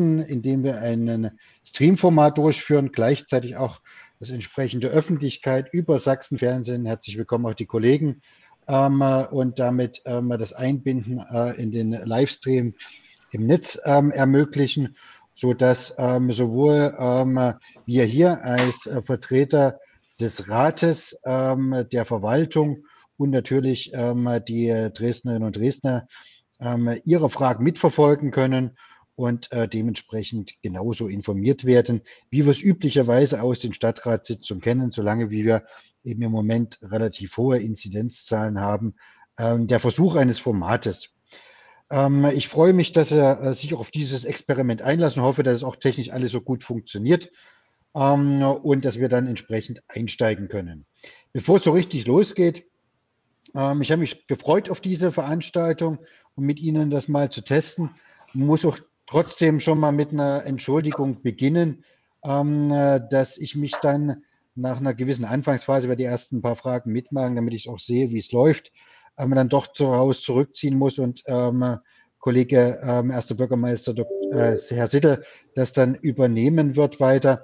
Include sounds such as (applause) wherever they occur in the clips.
indem wir ein Streamformat durchführen, gleichzeitig auch das entsprechende Öffentlichkeit über Sachsenfernsehen. Herzlich willkommen auch die Kollegen ähm, und damit ähm, das Einbinden äh, in den Livestream im Netz ähm, ermöglichen, so dass ähm, sowohl ähm, wir hier als äh, Vertreter des Rates, ähm, der Verwaltung und natürlich die Dresdnerinnen und Dresdner ihre Fragen mitverfolgen können und äh, dementsprechend genauso informiert werden, wie wir es üblicherweise aus den Stadtratssitzungen kennen, solange wie wir eben im Moment relativ hohe Inzidenzzahlen haben. Ähm, der Versuch eines Formates. Ähm, ich freue mich, dass er äh, sich auf dieses Experiment einlässt und hoffe, dass es auch technisch alles so gut funktioniert ähm, und dass wir dann entsprechend einsteigen können. Bevor es so richtig losgeht, ähm, ich habe mich gefreut auf diese Veranstaltung und mit Ihnen das mal zu testen. Muss auch trotzdem schon mal mit einer Entschuldigung beginnen, ähm, äh, dass ich mich dann nach einer gewissen Anfangsphase, werde die ersten paar Fragen mitmachen, damit ich auch sehe, wie es läuft, ähm, dann doch zu Hause zurückziehen muss und ähm, Kollege ähm, erster Bürgermeister Dr., äh, Herr Sittel das dann übernehmen wird weiter.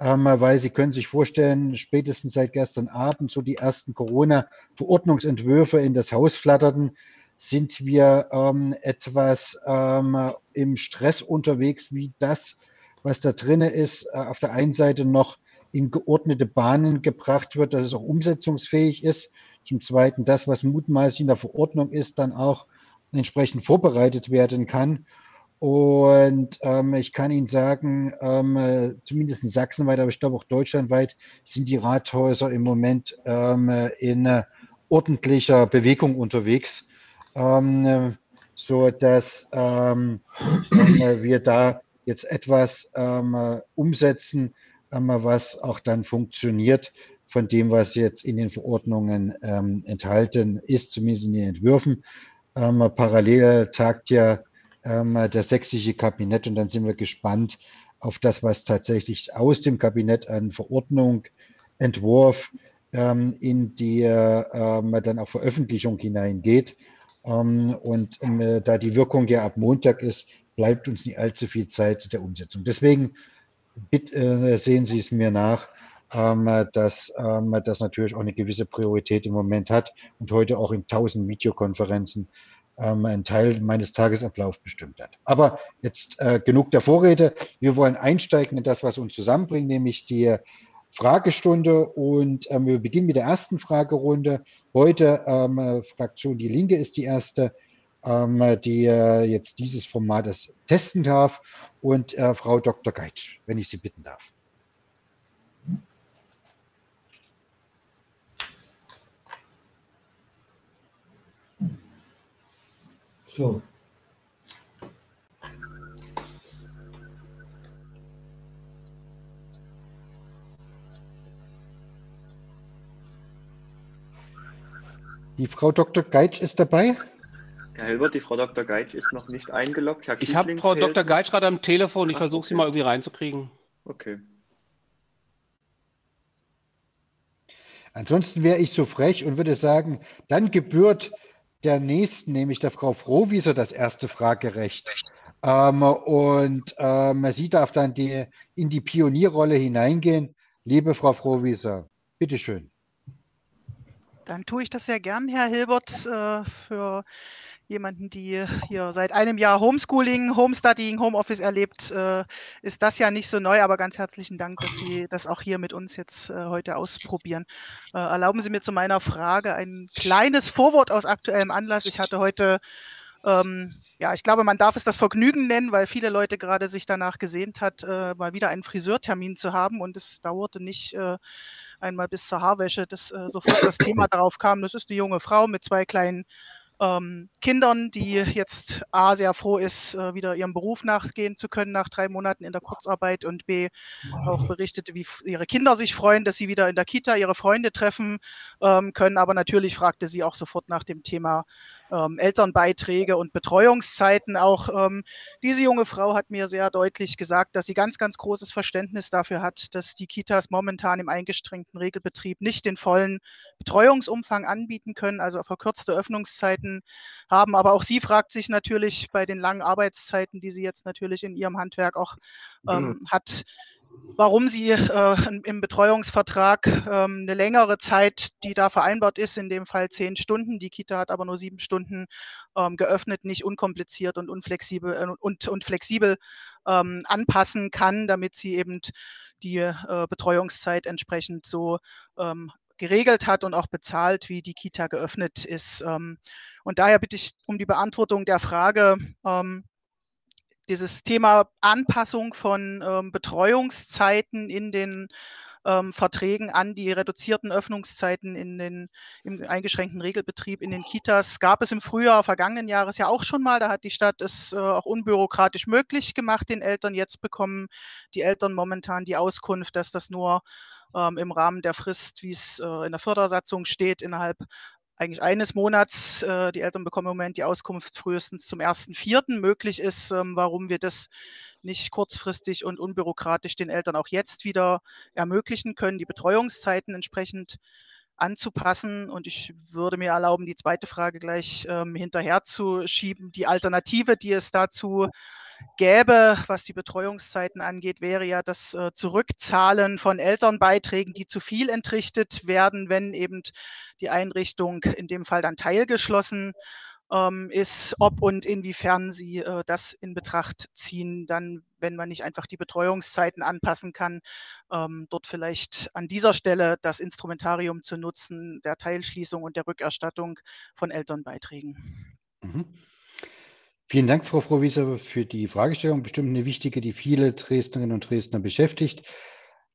Ähm, weil Sie können sich vorstellen, spätestens seit gestern Abend so die ersten Corona-Verordnungsentwürfe in das Haus flatterten, sind wir ähm, etwas ähm, im Stress unterwegs, wie das, was da drin ist, äh, auf der einen Seite noch in geordnete Bahnen gebracht wird, dass es auch umsetzungsfähig ist. Zum Zweiten, das, was mutmaßlich in der Verordnung ist, dann auch entsprechend vorbereitet werden kann. Und ähm, ich kann Ihnen sagen, ähm, zumindest in Sachsen weit, aber ich glaube auch deutschlandweit sind die Rathäuser im Moment ähm, in äh, ordentlicher Bewegung unterwegs ähm, so dass ähm, äh, wir da jetzt etwas ähm, umsetzen, ähm, was auch dann funktioniert von dem, was jetzt in den Verordnungen ähm, enthalten ist, zumindest in den Entwürfen. Ähm, parallel tagt ja das sächsische Kabinett und dann sind wir gespannt auf das, was tatsächlich aus dem Kabinett an Verordnung, Entwurf in die dann auch Veröffentlichung hineingeht. Ähm, und äh, da die Wirkung ja ab Montag ist, bleibt uns nicht allzu viel Zeit der Umsetzung. Deswegen bitte, äh, sehen Sie es mir nach, ähm, dass ähm, das natürlich auch eine gewisse Priorität im Moment hat und heute auch in tausend Videokonferenzen einen Teil meines Tagesablaufs bestimmt hat. Aber jetzt äh, genug der Vorrede. Wir wollen einsteigen in das, was uns zusammenbringt, nämlich die Fragestunde und ähm, wir beginnen mit der ersten Fragerunde. Heute ähm, Fraktion Die Linke ist die erste, ähm, die äh, jetzt dieses Format testen darf und äh, Frau Dr. Geitsch, wenn ich Sie bitten darf. So, Die Frau Dr. Geitsch ist dabei. Herr Hilbert, die Frau Dr. Geitsch ist noch nicht eingeloggt. Herr ich habe Frau fehlt. Dr. Geitsch gerade am Telefon. Ich versuche okay. sie mal irgendwie reinzukriegen. Okay. Ansonsten wäre ich so frech und würde sagen, dann gebührt der nächsten, nämlich der Frau Frohwieser, das erste Fragerecht. Ähm, und ähm, sie darf dann die, in die Pionierrolle hineingehen. Liebe Frau Frohwieser, bitteschön. Dann tue ich das sehr gern, Herr Hilbert, äh, für jemanden, die hier seit einem Jahr Homeschooling, Homestudying, Homeoffice erlebt, äh, ist das ja nicht so neu, aber ganz herzlichen Dank, dass Sie das auch hier mit uns jetzt äh, heute ausprobieren. erlauben Sie mir zu meiner Frage ein kleines Vorwort aus aktuellem Anlass. Ich hatte heute ähm, ja, ich glaube, man darf es das Vergnügen nennen, weil viele Leute gerade sich danach gesehnt hat, äh, mal wieder einen Friseurtermin zu haben. Und es dauerte nicht äh, einmal bis zur Haarwäsche, dass äh, sofort das Thema (coughs) darauf kam. Das ist eine junge Frau mit zwei kleinen ähm, Kindern, die jetzt A sehr froh ist, äh, wieder ihrem Beruf nachgehen zu können nach drei Monaten in der Kurzarbeit und B auch berichtete, wie ihre Kinder sich freuen, dass sie wieder in der Kita ihre Freunde treffen ähm, können. Aber natürlich fragte sie auch sofort nach dem Thema ähm, Elternbeiträge und Betreuungszeiten. Auch ähm, diese junge Frau hat mir sehr deutlich gesagt, dass sie ganz, ganz großes Verständnis dafür hat, dass die Kitas momentan im eingeschränkten Regelbetrieb nicht den vollen Betreuungsumfang anbieten können, also verkürzte Öffnungszeiten haben. Aber auch sie fragt sich natürlich bei den langen Arbeitszeiten, die sie jetzt natürlich in ihrem Handwerk auch ähm, mhm. hat, warum sie äh, im Betreuungsvertrag ähm, eine längere Zeit, die da vereinbart ist, in dem Fall zehn Stunden, die Kita hat aber nur sieben Stunden ähm, geöffnet, nicht unkompliziert und unflexibel äh, und, und flexibel ähm, anpassen kann, damit sie eben die äh, Betreuungszeit entsprechend so ähm, geregelt hat und auch bezahlt, wie die Kita geöffnet ist. Ähm, und daher bitte ich um die Beantwortung der Frage, ähm, dieses Thema Anpassung von ähm, Betreuungszeiten in den ähm, Verträgen an die reduzierten Öffnungszeiten in den, im eingeschränkten Regelbetrieb in den Kitas gab es im Frühjahr vergangenen Jahres ja auch schon mal. Da hat die Stadt es äh, auch unbürokratisch möglich gemacht, den Eltern. Jetzt bekommen die Eltern momentan die Auskunft, dass das nur ähm, im Rahmen der Frist, wie es äh, in der Fördersatzung steht, innerhalb eigentlich eines Monats, äh, die Eltern bekommen im Moment die Auskunft frühestens zum 1.4. möglich ist, ähm, warum wir das nicht kurzfristig und unbürokratisch den Eltern auch jetzt wieder ermöglichen können, die Betreuungszeiten entsprechend anzupassen. Und ich würde mir erlauben, die zweite Frage gleich ähm, hinterher zu schieben. Die Alternative, die es dazu gäbe, was die Betreuungszeiten angeht, wäre ja das äh, Zurückzahlen von Elternbeiträgen, die zu viel entrichtet werden, wenn eben die Einrichtung in dem Fall dann teilgeschlossen ähm, ist, ob und inwiefern sie äh, das in Betracht ziehen, dann, wenn man nicht einfach die Betreuungszeiten anpassen kann, ähm, dort vielleicht an dieser Stelle das Instrumentarium zu nutzen, der Teilschließung und der Rückerstattung von Elternbeiträgen. Mhm. Vielen Dank, Frau Frohwieser, für die Fragestellung. Bestimmt eine wichtige, die viele Dresdnerinnen und Dresdner beschäftigt.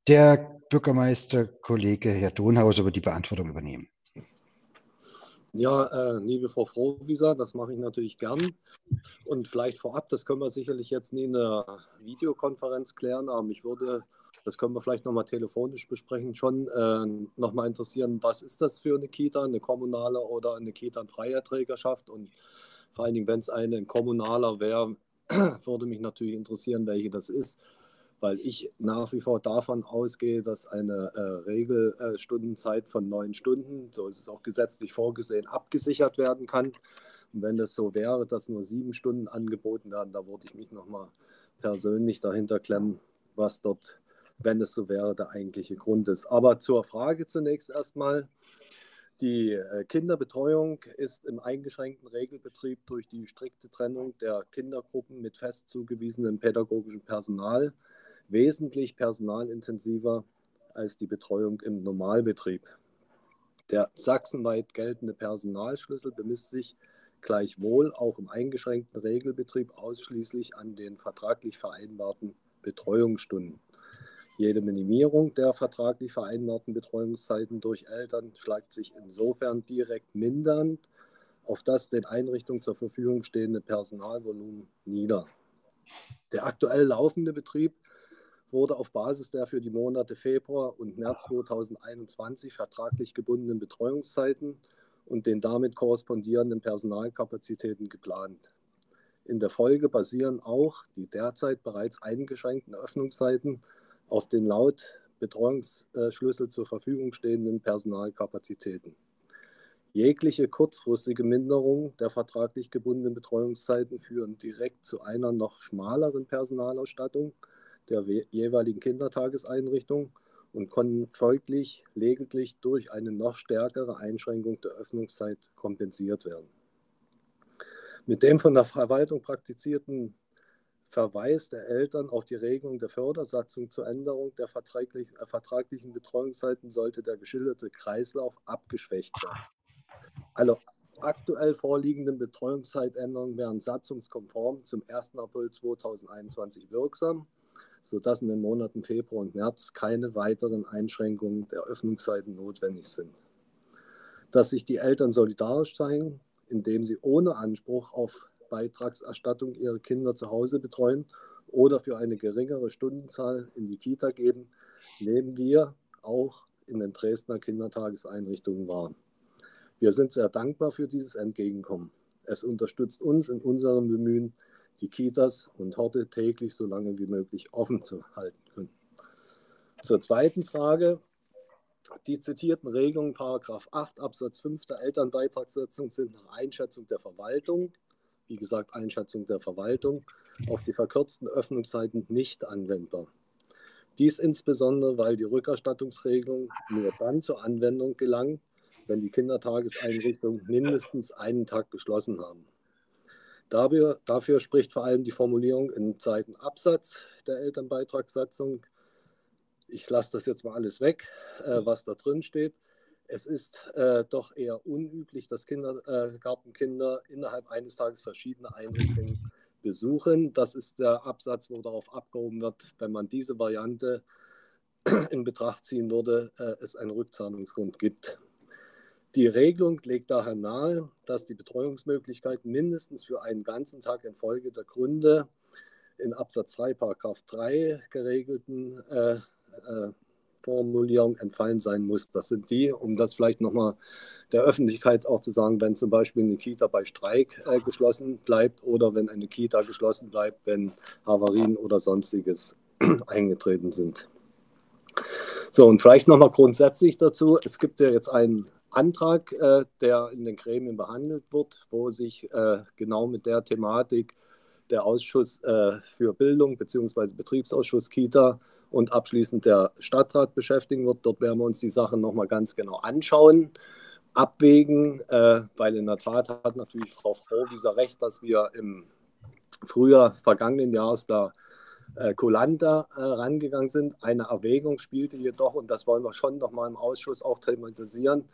Der Bürgermeisterkollege Herr Donhauser wird die Beantwortung übernehmen. Ja, äh, liebe Frau Frohwieser, das mache ich natürlich gern. Und vielleicht vorab, das können wir sicherlich jetzt nie in einer Videokonferenz klären, aber mich würde, das können wir vielleicht nochmal telefonisch besprechen, schon äh, nochmal interessieren, was ist das für eine Kita, eine kommunale oder eine Kita in freier Trägerschaft und vor allen Dingen, wenn es eine kommunaler wäre, (clears throat) würde mich natürlich interessieren, welche das ist, weil ich nach wie vor davon ausgehe, dass eine äh, Regelstundenzeit äh, von neun Stunden, so ist es auch gesetzlich vorgesehen, abgesichert werden kann. Und wenn das so wäre, dass nur sieben Stunden angeboten werden, da würde ich mich nochmal persönlich dahinter klemmen, was dort, wenn es so wäre, der eigentliche Grund ist. Aber zur Frage zunächst erstmal. Die äh, Kinderbetreuung ist im eingeschränkten Regelbetrieb durch die strikte Trennung der Kindergruppen mit fest zugewiesenem pädagogischen Personal wesentlich personalintensiver als die Betreuung im Normalbetrieb. Der sachsenweit geltende Personalschlüssel bemisst sich gleichwohl auch im eingeschränkten Regelbetrieb ausschließlich an den vertraglich vereinbarten Betreuungsstunden. Jede Minimierung der vertraglich vereinbarten Betreuungszeiten durch Eltern schlagt sich insofern direkt mindernd auf das den Einrichtungen zur Verfügung stehende Personalvolumen nieder. Der aktuell laufende Betrieb wurde auf Basis der für die Monate Februar und März 2021 vertraglich gebundenen Betreuungszeiten und den damit korrespondierenden Personalkapazitäten geplant. In der Folge basieren auch die derzeit bereits eingeschränkten Öffnungszeiten auf den laut Betreuungsschlüssel zur Verfügung stehenden Personalkapazitäten. Jegliche kurzfristige Minderung der vertraglich gebundenen Betreuungszeiten führen direkt zu einer noch schmaleren Personalausstattung der jeweiligen Kindertageseinrichtung und können folglich lediglich durch eine noch stärkere Einschränkung der Öffnungszeit kompensiert werden. Mit dem von der Verwaltung praktizierten Verweis der Eltern auf die Regelung der Fördersatzung zur Änderung der vertraglich, äh, vertraglichen Betreuungszeiten sollte der geschilderte Kreislauf abgeschwächt werden. Alle aktuell vorliegenden Betreuungszeitänderungen wären satzungskonform zum 1. April 2021 wirksam, sodass in den Monaten Februar und März keine weiteren Einschränkungen der Öffnungszeiten notwendig sind. Dass sich die Eltern solidarisch zeigen, indem sie ohne Anspruch auf Beitragserstattung ihre Kinder zu Hause betreuen oder für eine geringere Stundenzahl in die Kita geben, nehmen wir auch in den Dresdner Kindertageseinrichtungen wahr. Wir sind sehr dankbar für dieses Entgegenkommen. Es unterstützt uns in unserem Bemühen, die Kitas und Horte täglich so lange wie möglich offen zu halten. Zur zweiten Frage. Die zitierten Regelungen, Paragraph 8 Absatz 5 der Elternbeitragssatzung sind nach Einschätzung der Verwaltung, wie gesagt Einschätzung der Verwaltung, auf die verkürzten Öffnungszeiten nicht anwendbar. Dies insbesondere, weil die Rückerstattungsregelung nur dann zur Anwendung gelangt, wenn die Kindertageseinrichtungen mindestens einen Tag geschlossen haben. Dafür, dafür spricht vor allem die Formulierung im zweiten Absatz der Elternbeitragssatzung. Ich lasse das jetzt mal alles weg, äh, was da drin steht. Es ist äh, doch eher unüblich, dass Kindergartenkinder äh, innerhalb eines Tages verschiedene Einrichtungen besuchen. Das ist der Absatz, wo darauf abgehoben wird, wenn man diese Variante in Betracht ziehen würde, äh, es einen Rückzahlungsgrund gibt. Die Regelung legt daher nahe, dass die Betreuungsmöglichkeiten mindestens für einen ganzen Tag infolge der Gründe in Absatz 3, Paragraph 3 geregelten äh, äh, Formulierung entfallen sein muss. Das sind die, um das vielleicht nochmal der Öffentlichkeit auch zu sagen, wenn zum Beispiel eine Kita bei Streik äh, geschlossen bleibt oder wenn eine Kita geschlossen bleibt, wenn Havarien oder sonstiges (clears throat) eingetreten sind. So, und vielleicht nochmal grundsätzlich dazu. Es gibt ja jetzt einen Antrag, äh, der in den Gremien behandelt wird, wo sich äh, genau mit der Thematik der Ausschuss äh, für Bildung bzw. Betriebsausschuss Kita und abschließend der Stadtrat beschäftigen wird. Dort werden wir uns die Sachen nochmal ganz genau anschauen, abwägen, äh, weil in der Tat hat natürlich Frau Frohwieser recht, dass wir im Frühjahr vergangenen Jahres da äh, äh, rangegangen sind. Eine Erwägung spielte jedoch, und das wollen wir schon nochmal im Ausschuss auch thematisieren,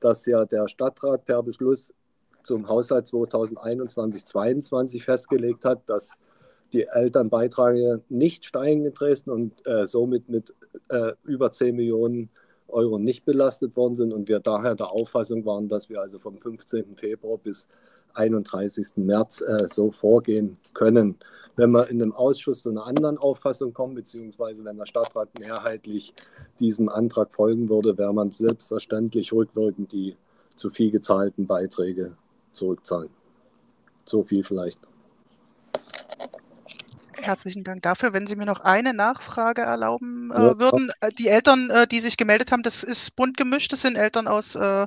dass ja der Stadtrat per Beschluss zum Haushalt 2021-22 festgelegt hat, dass die Elternbeiträge nicht steigen in Dresden und äh, somit mit äh, über 10 Millionen Euro nicht belastet worden sind und wir daher der Auffassung waren, dass wir also vom 15. Februar bis 31. März äh, so vorgehen können. Wenn wir in dem Ausschuss zu einer anderen Auffassung kommen, beziehungsweise wenn der Stadtrat mehrheitlich diesem Antrag folgen würde, wäre man selbstverständlich rückwirkend die zu viel gezahlten Beiträge zurückzahlen. So viel vielleicht. Herzlichen Dank dafür. Wenn Sie mir noch eine Nachfrage erlauben äh, ja. würden. Äh, die Eltern, äh, die sich gemeldet haben, das ist bunt gemischt. Das sind Eltern aus äh,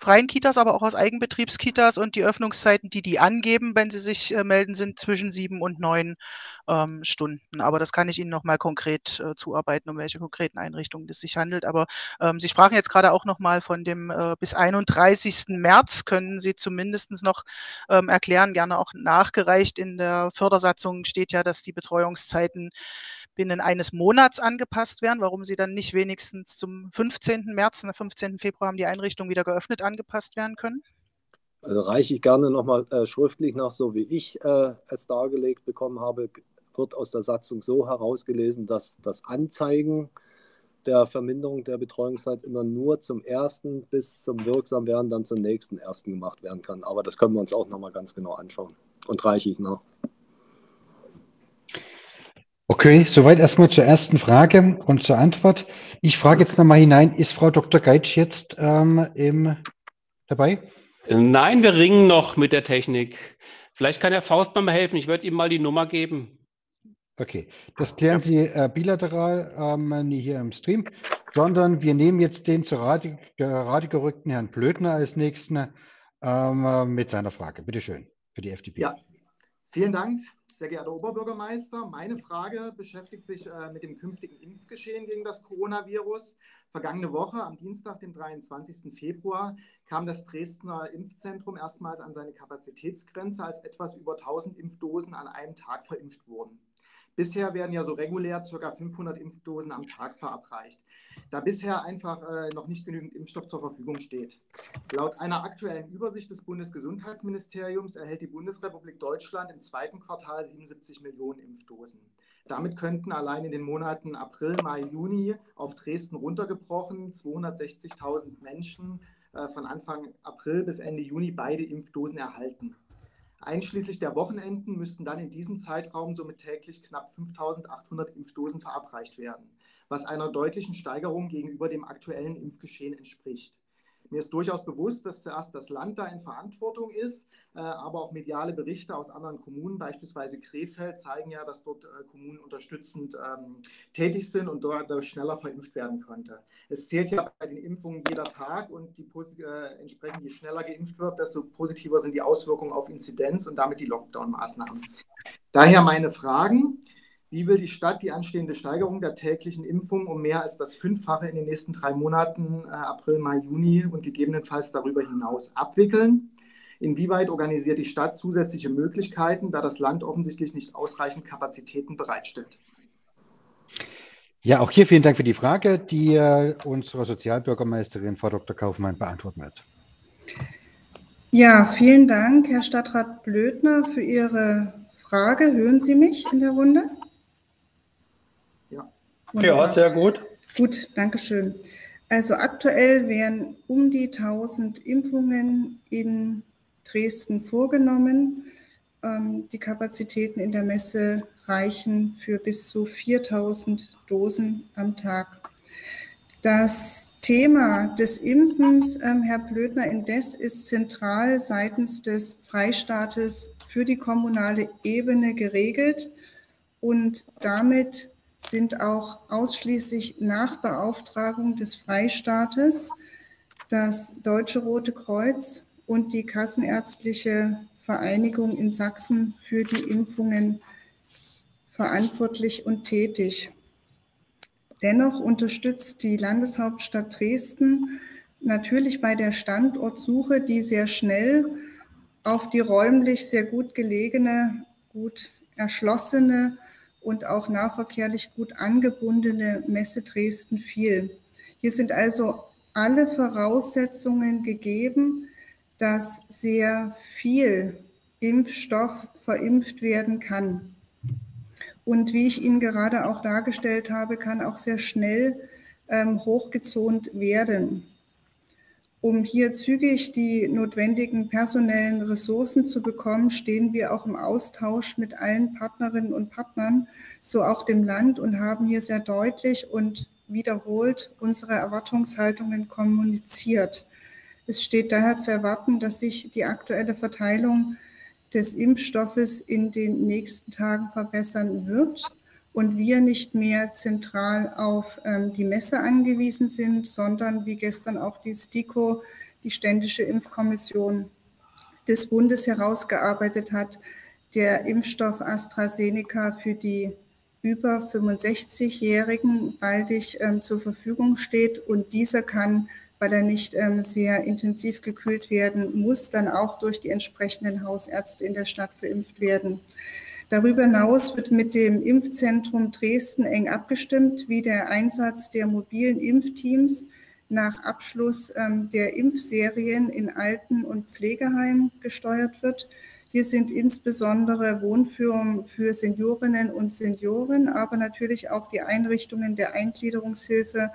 freien Kitas, aber auch aus Eigenbetriebskitas. Und die Öffnungszeiten, die die angeben, wenn sie sich äh, melden, sind zwischen sieben und neun ähm, Stunden. Aber das kann ich Ihnen nochmal konkret äh, zuarbeiten, um welche konkreten Einrichtungen es sich handelt. Aber ähm, Sie sprachen jetzt gerade auch nochmal von dem äh, bis 31. März. Können Sie zumindest noch ähm, erklären, gerne auch nachgereicht. In der Fördersatzung steht ja, dass die Betreuungszeiten binnen eines Monats angepasst werden, warum sie dann nicht wenigstens zum 15. März, am 15. Februar haben die Einrichtungen wieder geöffnet, angepasst werden können? Also reiche ich gerne nochmal äh, schriftlich nach, so wie ich äh, es dargelegt bekommen habe, wird aus der Satzung so herausgelesen, dass das Anzeigen der Verminderung der Betreuungszeit immer nur zum ersten bis zum Wirksamwerden dann zum nächsten ersten gemacht werden kann. Aber das können wir uns auch nochmal ganz genau anschauen und reiche ich nach. Okay, soweit erstmal zur ersten Frage und zur Antwort. Ich frage jetzt nochmal hinein, ist Frau Dr. Geitsch jetzt ähm, im, dabei? Nein, wir ringen noch mit der Technik. Vielleicht kann Herr Faust mal helfen. Ich würde ihm mal die Nummer geben. Okay, das klären. Sie äh, bilateral, ähm, nie hier im Stream, sondern wir nehmen jetzt den zu Rate, gerade gerückten Herrn Blödner als nächsten ähm, mit seiner Frage. Bitte schön für die FDP. Ja, vielen Dank, sehr geehrter Oberbürgermeister. Meine Frage beschäftigt sich äh, mit dem künftigen Impfgeschehen gegen das Coronavirus. Vergangene Woche, am Dienstag, dem 23. Februar, kam das Dresdner Impfzentrum erstmals an seine Kapazitätsgrenze, als etwas über 1000 Impfdosen an einem Tag verimpft wurden. Bisher werden ja so regulär ca. 500 Impfdosen am Tag verabreicht, da bisher einfach äh, noch nicht genügend Impfstoff zur Verfügung steht. Laut einer aktuellen Übersicht des Bundesgesundheitsministeriums erhält die Bundesrepublik Deutschland im zweiten Quartal 77 Millionen Impfdosen. Damit könnten allein in den Monaten April, Mai, Juni auf Dresden runtergebrochen 260.000 Menschen äh, von Anfang April bis Ende Juni beide Impfdosen erhalten. Einschließlich der Wochenenden müssten dann in diesem Zeitraum somit täglich knapp 5800 Impfdosen verabreicht werden, was einer deutlichen Steigerung gegenüber dem aktuellen Impfgeschehen entspricht. Mir ist durchaus bewusst, dass zuerst das Land da in Verantwortung ist, äh, aber auch mediale Berichte aus anderen Kommunen, beispielsweise Krefeld, zeigen ja, dass dort äh, Kommunen unterstützend ähm, tätig sind und dadurch schneller verimpft werden konnte. Es zählt ja bei den Impfungen jeder Tag und die, äh, entsprechend je schneller geimpft wird, desto positiver sind die Auswirkungen auf Inzidenz und damit die Lockdown-Maßnahmen. Daher meine Fragen. Wie will die Stadt die anstehende Steigerung der täglichen Impfungen um mehr als das Fünffache in den nächsten drei Monaten, äh, April, Mai, Juni und gegebenenfalls darüber hinaus abwickeln? Inwieweit organisiert die Stadt zusätzliche Möglichkeiten, da das Land offensichtlich nicht ausreichend Kapazitäten bereitstellt? Ja, auch hier vielen Dank für die Frage, die äh, unsere Sozialbürgermeisterin Frau Dr. Kaufmann beantworten wird. Ja, vielen Dank, Herr Stadtrat Blödner, für Ihre Frage. Hören Sie mich in der Runde? Ja, sehr gut. Gut, danke schön. Also aktuell werden um die 1000 Impfungen in Dresden vorgenommen. Ähm, die Kapazitäten in der Messe reichen für bis zu 4000 Dosen am Tag. Das Thema des Impfens, ähm, Herr Blödner, indes ist zentral seitens des Freistaates für die kommunale Ebene geregelt und damit sind auch ausschließlich nach Beauftragung des Freistaates das Deutsche Rote Kreuz und die Kassenärztliche Vereinigung in Sachsen für die Impfungen verantwortlich und tätig. Dennoch unterstützt die Landeshauptstadt Dresden natürlich bei der Standortsuche die sehr schnell auf die räumlich sehr gut gelegene, gut erschlossene und auch nahverkehrlich gut angebundene Messe Dresden fiel. Hier sind also alle Voraussetzungen gegeben, dass sehr viel Impfstoff verimpft werden kann. Und wie ich Ihnen gerade auch dargestellt habe, kann auch sehr schnell ähm, hochgezont werden. Um hier zügig die notwendigen personellen Ressourcen zu bekommen, stehen wir auch im Austausch mit allen Partnerinnen und Partnern, so auch dem Land und haben hier sehr deutlich und wiederholt unsere Erwartungshaltungen kommuniziert. Es steht daher zu erwarten, dass sich die aktuelle Verteilung des Impfstoffes in den nächsten Tagen verbessern wird und wir nicht mehr zentral auf ähm, die Messe angewiesen sind, sondern wie gestern auch die STIKO, die Ständische Impfkommission des Bundes herausgearbeitet hat, der Impfstoff AstraZeneca für die über 65-Jährigen baldig ähm, zur Verfügung steht und dieser kann, weil er nicht ähm, sehr intensiv gekühlt werden muss, dann auch durch die entsprechenden Hausärzte in der Stadt verimpft werden. Darüber hinaus wird mit dem Impfzentrum Dresden eng abgestimmt, wie der Einsatz der mobilen Impfteams nach Abschluss ähm, der Impfserien in Alten- und Pflegeheimen gesteuert wird. Hier sind insbesondere Wohnführungen für Seniorinnen und Senioren, aber natürlich auch die Einrichtungen der Eingliederungshilfe,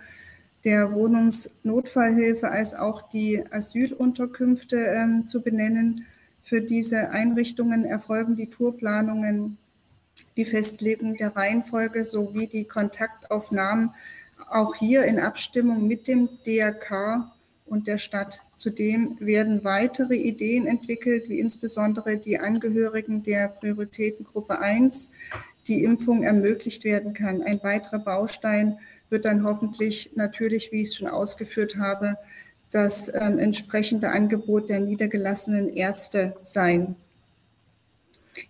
der Wohnungsnotfallhilfe als auch die Asylunterkünfte ähm, zu benennen. Für diese Einrichtungen erfolgen die Tourplanungen, die Festlegung der Reihenfolge sowie die Kontaktaufnahmen auch hier in Abstimmung mit dem DRK und der Stadt. Zudem werden weitere Ideen entwickelt, wie insbesondere die Angehörigen der Prioritätengruppe 1, die Impfung ermöglicht werden kann. Ein weiterer Baustein wird dann hoffentlich natürlich, wie ich es schon ausgeführt habe, das ähm, entsprechende Angebot der niedergelassenen Ärzte sein.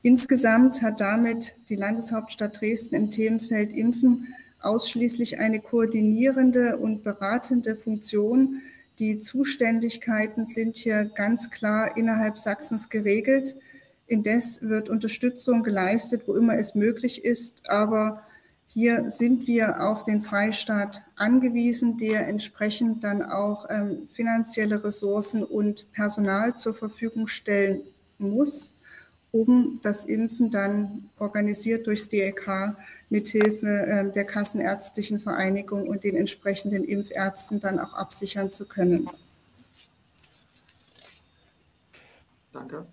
Insgesamt hat damit die Landeshauptstadt Dresden im Themenfeld Impfen ausschließlich eine koordinierende und beratende Funktion. Die Zuständigkeiten sind hier ganz klar innerhalb Sachsens geregelt. Indes wird Unterstützung geleistet, wo immer es möglich ist, aber hier sind wir auf den Freistaat angewiesen, der entsprechend dann auch ähm, finanzielle Ressourcen und Personal zur Verfügung stellen muss, um das Impfen dann organisiert durchs DLK mithilfe äh, der Kassenärztlichen Vereinigung und den entsprechenden Impfärzten dann auch absichern zu können. Danke.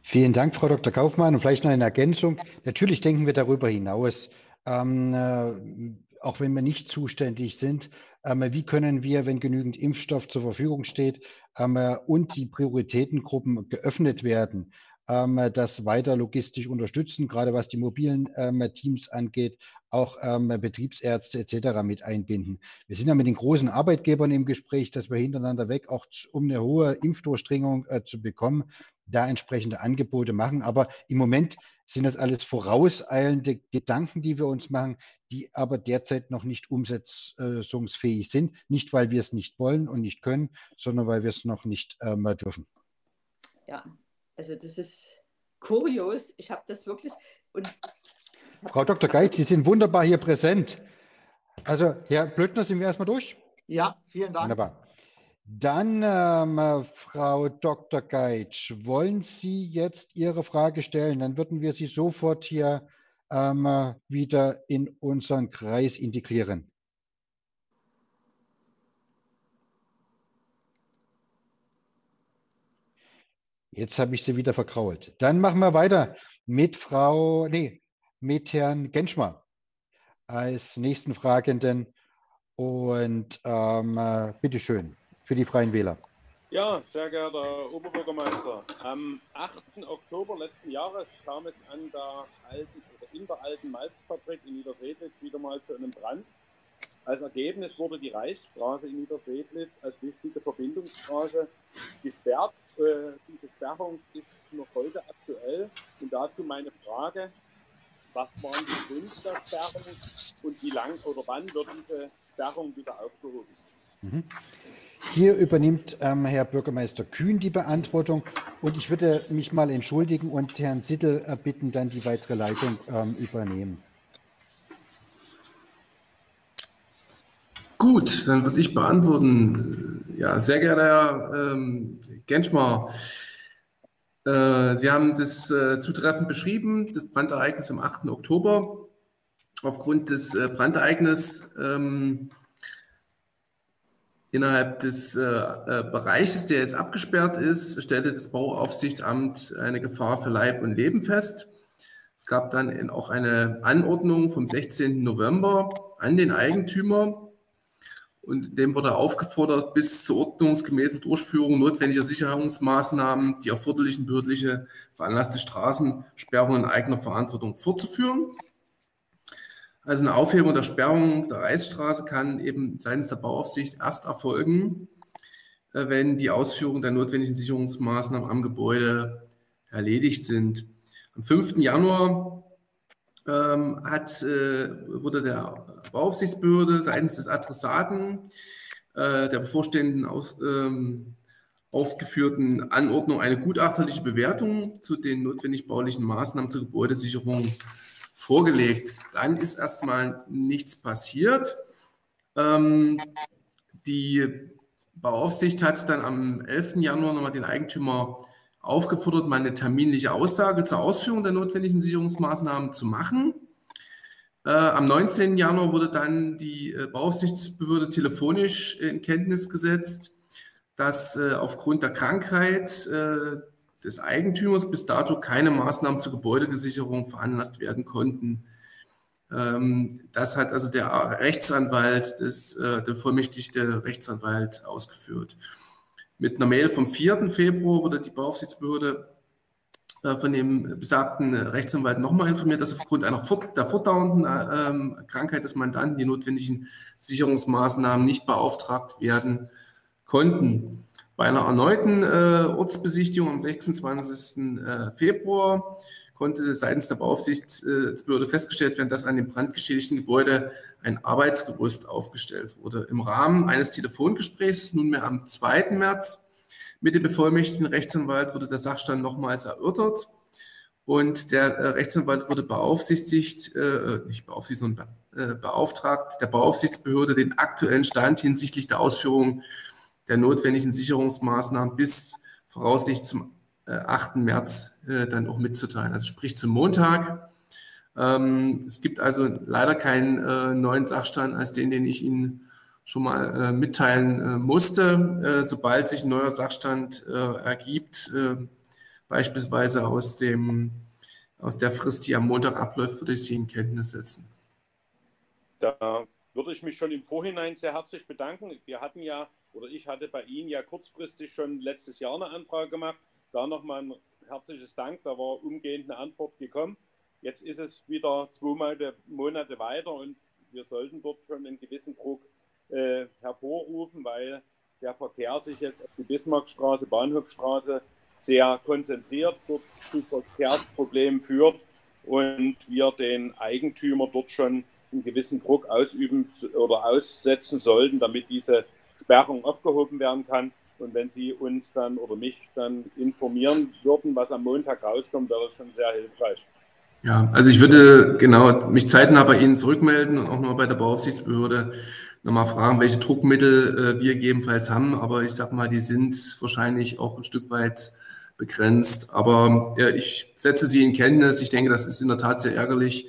Vielen Dank, Frau Dr. Kaufmann. Und vielleicht noch eine Ergänzung. Natürlich denken wir darüber hinaus ähm, äh, auch wenn wir nicht zuständig sind, ähm, wie können wir, wenn genügend Impfstoff zur Verfügung steht ähm, und die Prioritätengruppen geöffnet werden, ähm, das weiter logistisch unterstützen, gerade was die mobilen ähm, Teams angeht, auch ähm, Betriebsärzte etc. mit einbinden. Wir sind ja mit den großen Arbeitgebern im Gespräch, dass wir hintereinander weg, auch um eine hohe Impfdurchdringung äh, zu bekommen, da entsprechende Angebote machen. Aber im Moment sind das alles vorauseilende Gedanken, die wir uns machen, die aber derzeit noch nicht umsetzungsfähig sind. Nicht, weil wir es nicht wollen und nicht können, sondern weil wir es noch nicht ähm, dürfen. Ja, also das ist kurios. Ich habe das wirklich. Und Frau Dr. Geitz, Sie sind wunderbar hier präsent. Also, Herr Blödner, sind wir erstmal durch? Ja, vielen Dank. Wunderbar. Dann, ähm, Frau Dr. Geitsch, wollen Sie jetzt Ihre Frage stellen? Dann würden wir Sie sofort hier ähm, wieder in unseren Kreis integrieren. Jetzt habe ich sie wieder verkrault. Dann machen wir weiter mit Frau, nee, mit Herrn Genschmer als nächsten Fragenden. Und ähm, äh, bitteschön für die Freien Wähler. Ja, sehr geehrter Oberbürgermeister. Am 8. Oktober letzten Jahres kam es an der alten, in der alten Malzfabrik in Niedersedlitz wieder mal zu einem Brand. Als Ergebnis wurde die Reichsstraße in Niedersedlitz als wichtige Verbindungsstraße gesperrt. Äh, diese Sperrung ist noch heute aktuell. Und dazu meine Frage, was waren die Gründe der Sperrung und wie lang oder wann wird diese Sperrung wieder aufgehoben? Mhm. Hier übernimmt ähm, Herr Bürgermeister Kühn die Beantwortung und ich würde mich mal entschuldigen und Herrn Sittel äh, bitten, dann die weitere Leitung ähm, übernehmen. Gut, dann würde ich beantworten. Ja, sehr geehrter Herr ähm, Genschmar, äh, Sie haben das äh, zutreffend beschrieben, das Brandereignis am 8. Oktober. Aufgrund des äh, Brandereignisses ähm, innerhalb des äh, äh, Bereiches, der jetzt abgesperrt ist, stellte das Bauaufsichtsamt eine Gefahr für Leib und Leben fest. Es gab dann auch eine Anordnung vom 16. November an den Eigentümer, und dem wurde aufgefordert, bis zur ordnungsgemäßen Durchführung notwendiger Sicherungsmaßnahmen die erforderlichen behördliche veranlasste Straßensperrungen in eigener Verantwortung fortzuführen. Also eine Aufhebung der Sperrung der Reichsstraße kann eben seitens der Bauaufsicht erst erfolgen, äh, wenn die Ausführung der notwendigen Sicherungsmaßnahmen am Gebäude erledigt sind. Am 5. Januar ähm, hat, äh, wurde der Bauaufsichtsbehörde seitens des Adressaten äh, der bevorstehenden aus, ähm, aufgeführten Anordnung eine gutachterliche Bewertung zu den notwendig baulichen Maßnahmen zur Gebäudesicherung vorgelegt. Dann ist erstmal nichts passiert. Ähm, die Bauaufsicht hat dann am 11. Januar nochmal den Eigentümer aufgefordert, mal eine terminliche Aussage zur Ausführung der notwendigen Sicherungsmaßnahmen zu machen. Äh, am 19. Januar wurde dann die äh, Bauaufsichtsbehörde telefonisch in Kenntnis gesetzt, dass äh, aufgrund der Krankheit äh, des Eigentümers bis dato keine Maßnahmen zur Gebäudegesicherung veranlasst werden konnten. Ähm, das hat also der Rechtsanwalt, des, äh, der vollmächtigte Rechtsanwalt ausgeführt. Mit einer Mail vom 4. Februar wurde die Bauaufsichtsbehörde äh, von dem besagten Rechtsanwalt nochmal informiert, dass aufgrund einer fort, der fortdauernden äh, Krankheit des Mandanten die notwendigen Sicherungsmaßnahmen nicht beauftragt werden konnten. Bei einer erneuten äh, Ortsbesichtigung am 26. Äh, Februar konnte seitens der Bauaufsichtsbehörde festgestellt werden, dass an dem brandgeschädigten Gebäude ein Arbeitsgerüst aufgestellt wurde. Im Rahmen eines Telefongesprächs nunmehr am 2. März mit dem bevollmächtigten Rechtsanwalt wurde der Sachstand nochmals erörtert und der äh, Rechtsanwalt wurde beaufsichtigt, äh, nicht beaufsichtigt, sondern be, äh, beauftragt, der Beaufsichtsbehörde den aktuellen Stand hinsichtlich der Ausführung der notwendigen Sicherungsmaßnahmen bis voraussichtlich zum 8. Äh, März äh, dann auch mitzuteilen, also sprich zum Montag. Ähm, es gibt also leider keinen äh, neuen Sachstand als den, den ich Ihnen schon mal mitteilen musste. sobald sich ein neuer Sachstand ergibt, beispielsweise aus, dem, aus der Frist, die am Montag abläuft, würde ich Sie in Kenntnis setzen. Da würde ich mich schon im Vorhinein sehr herzlich bedanken. Wir hatten ja, oder ich hatte bei Ihnen ja kurzfristig schon letztes Jahr eine Anfrage gemacht. Da nochmal ein herzliches Dank, da war umgehend eine Antwort gekommen. Jetzt ist es wieder zwei Monate weiter und wir sollten dort schon einen gewissen Druck äh, hervorrufen, weil der Verkehr sich jetzt auf die Bismarckstraße, Bahnhofstraße sehr konzentriert, dort zu Verkehrsproblemen führt und wir den Eigentümer dort schon einen gewissen Druck ausüben oder aussetzen sollten, damit diese Sperrung aufgehoben werden kann. Und wenn Sie uns dann oder mich dann informieren würden, was am Montag rauskommt, wäre das schon sehr hilfreich. Ja, also ich würde genau mich zeitnah bei Ihnen zurückmelden und auch noch bei der Bauaufsichtsbehörde nochmal fragen, welche Druckmittel äh, wir gegebenenfalls haben. Aber ich sage mal, die sind wahrscheinlich auch ein Stück weit begrenzt. Aber ja, ich setze Sie in Kenntnis. Ich denke, das ist in der Tat sehr ärgerlich.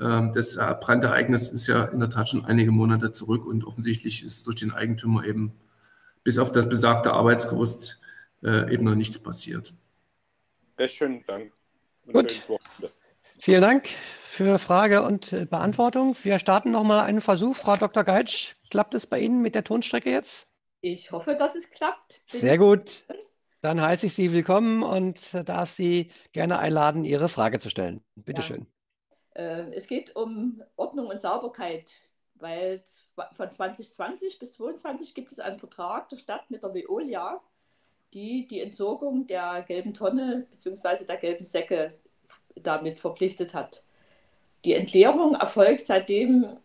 Ähm, das Brandereignis ist ja in der Tat schon einige Monate zurück und offensichtlich ist durch den Eigentümer eben bis auf das besagte Arbeitsgerüst äh, eben noch nichts passiert. Recht schönen Dank. Gut. Vielen Dank für Frage und äh, Beantwortung. Wir starten nochmal einen Versuch. Frau Dr. Geitsch, klappt es bei Ihnen mit der Tonstrecke jetzt? Ich hoffe, dass es klappt. Bin Sehr gut. Dann heiße ich Sie willkommen und darf Sie gerne einladen, Ihre Frage zu stellen. Bitte ja. schön. Äh, es geht um Ordnung und Sauberkeit, weil von 2020 bis 2022 gibt es einen Vertrag der Stadt mit der Veolia, die die Entsorgung der gelben Tonne bzw. der gelben Säcke damit verpflichtet hat. Die Entleerung erfolgt seitdem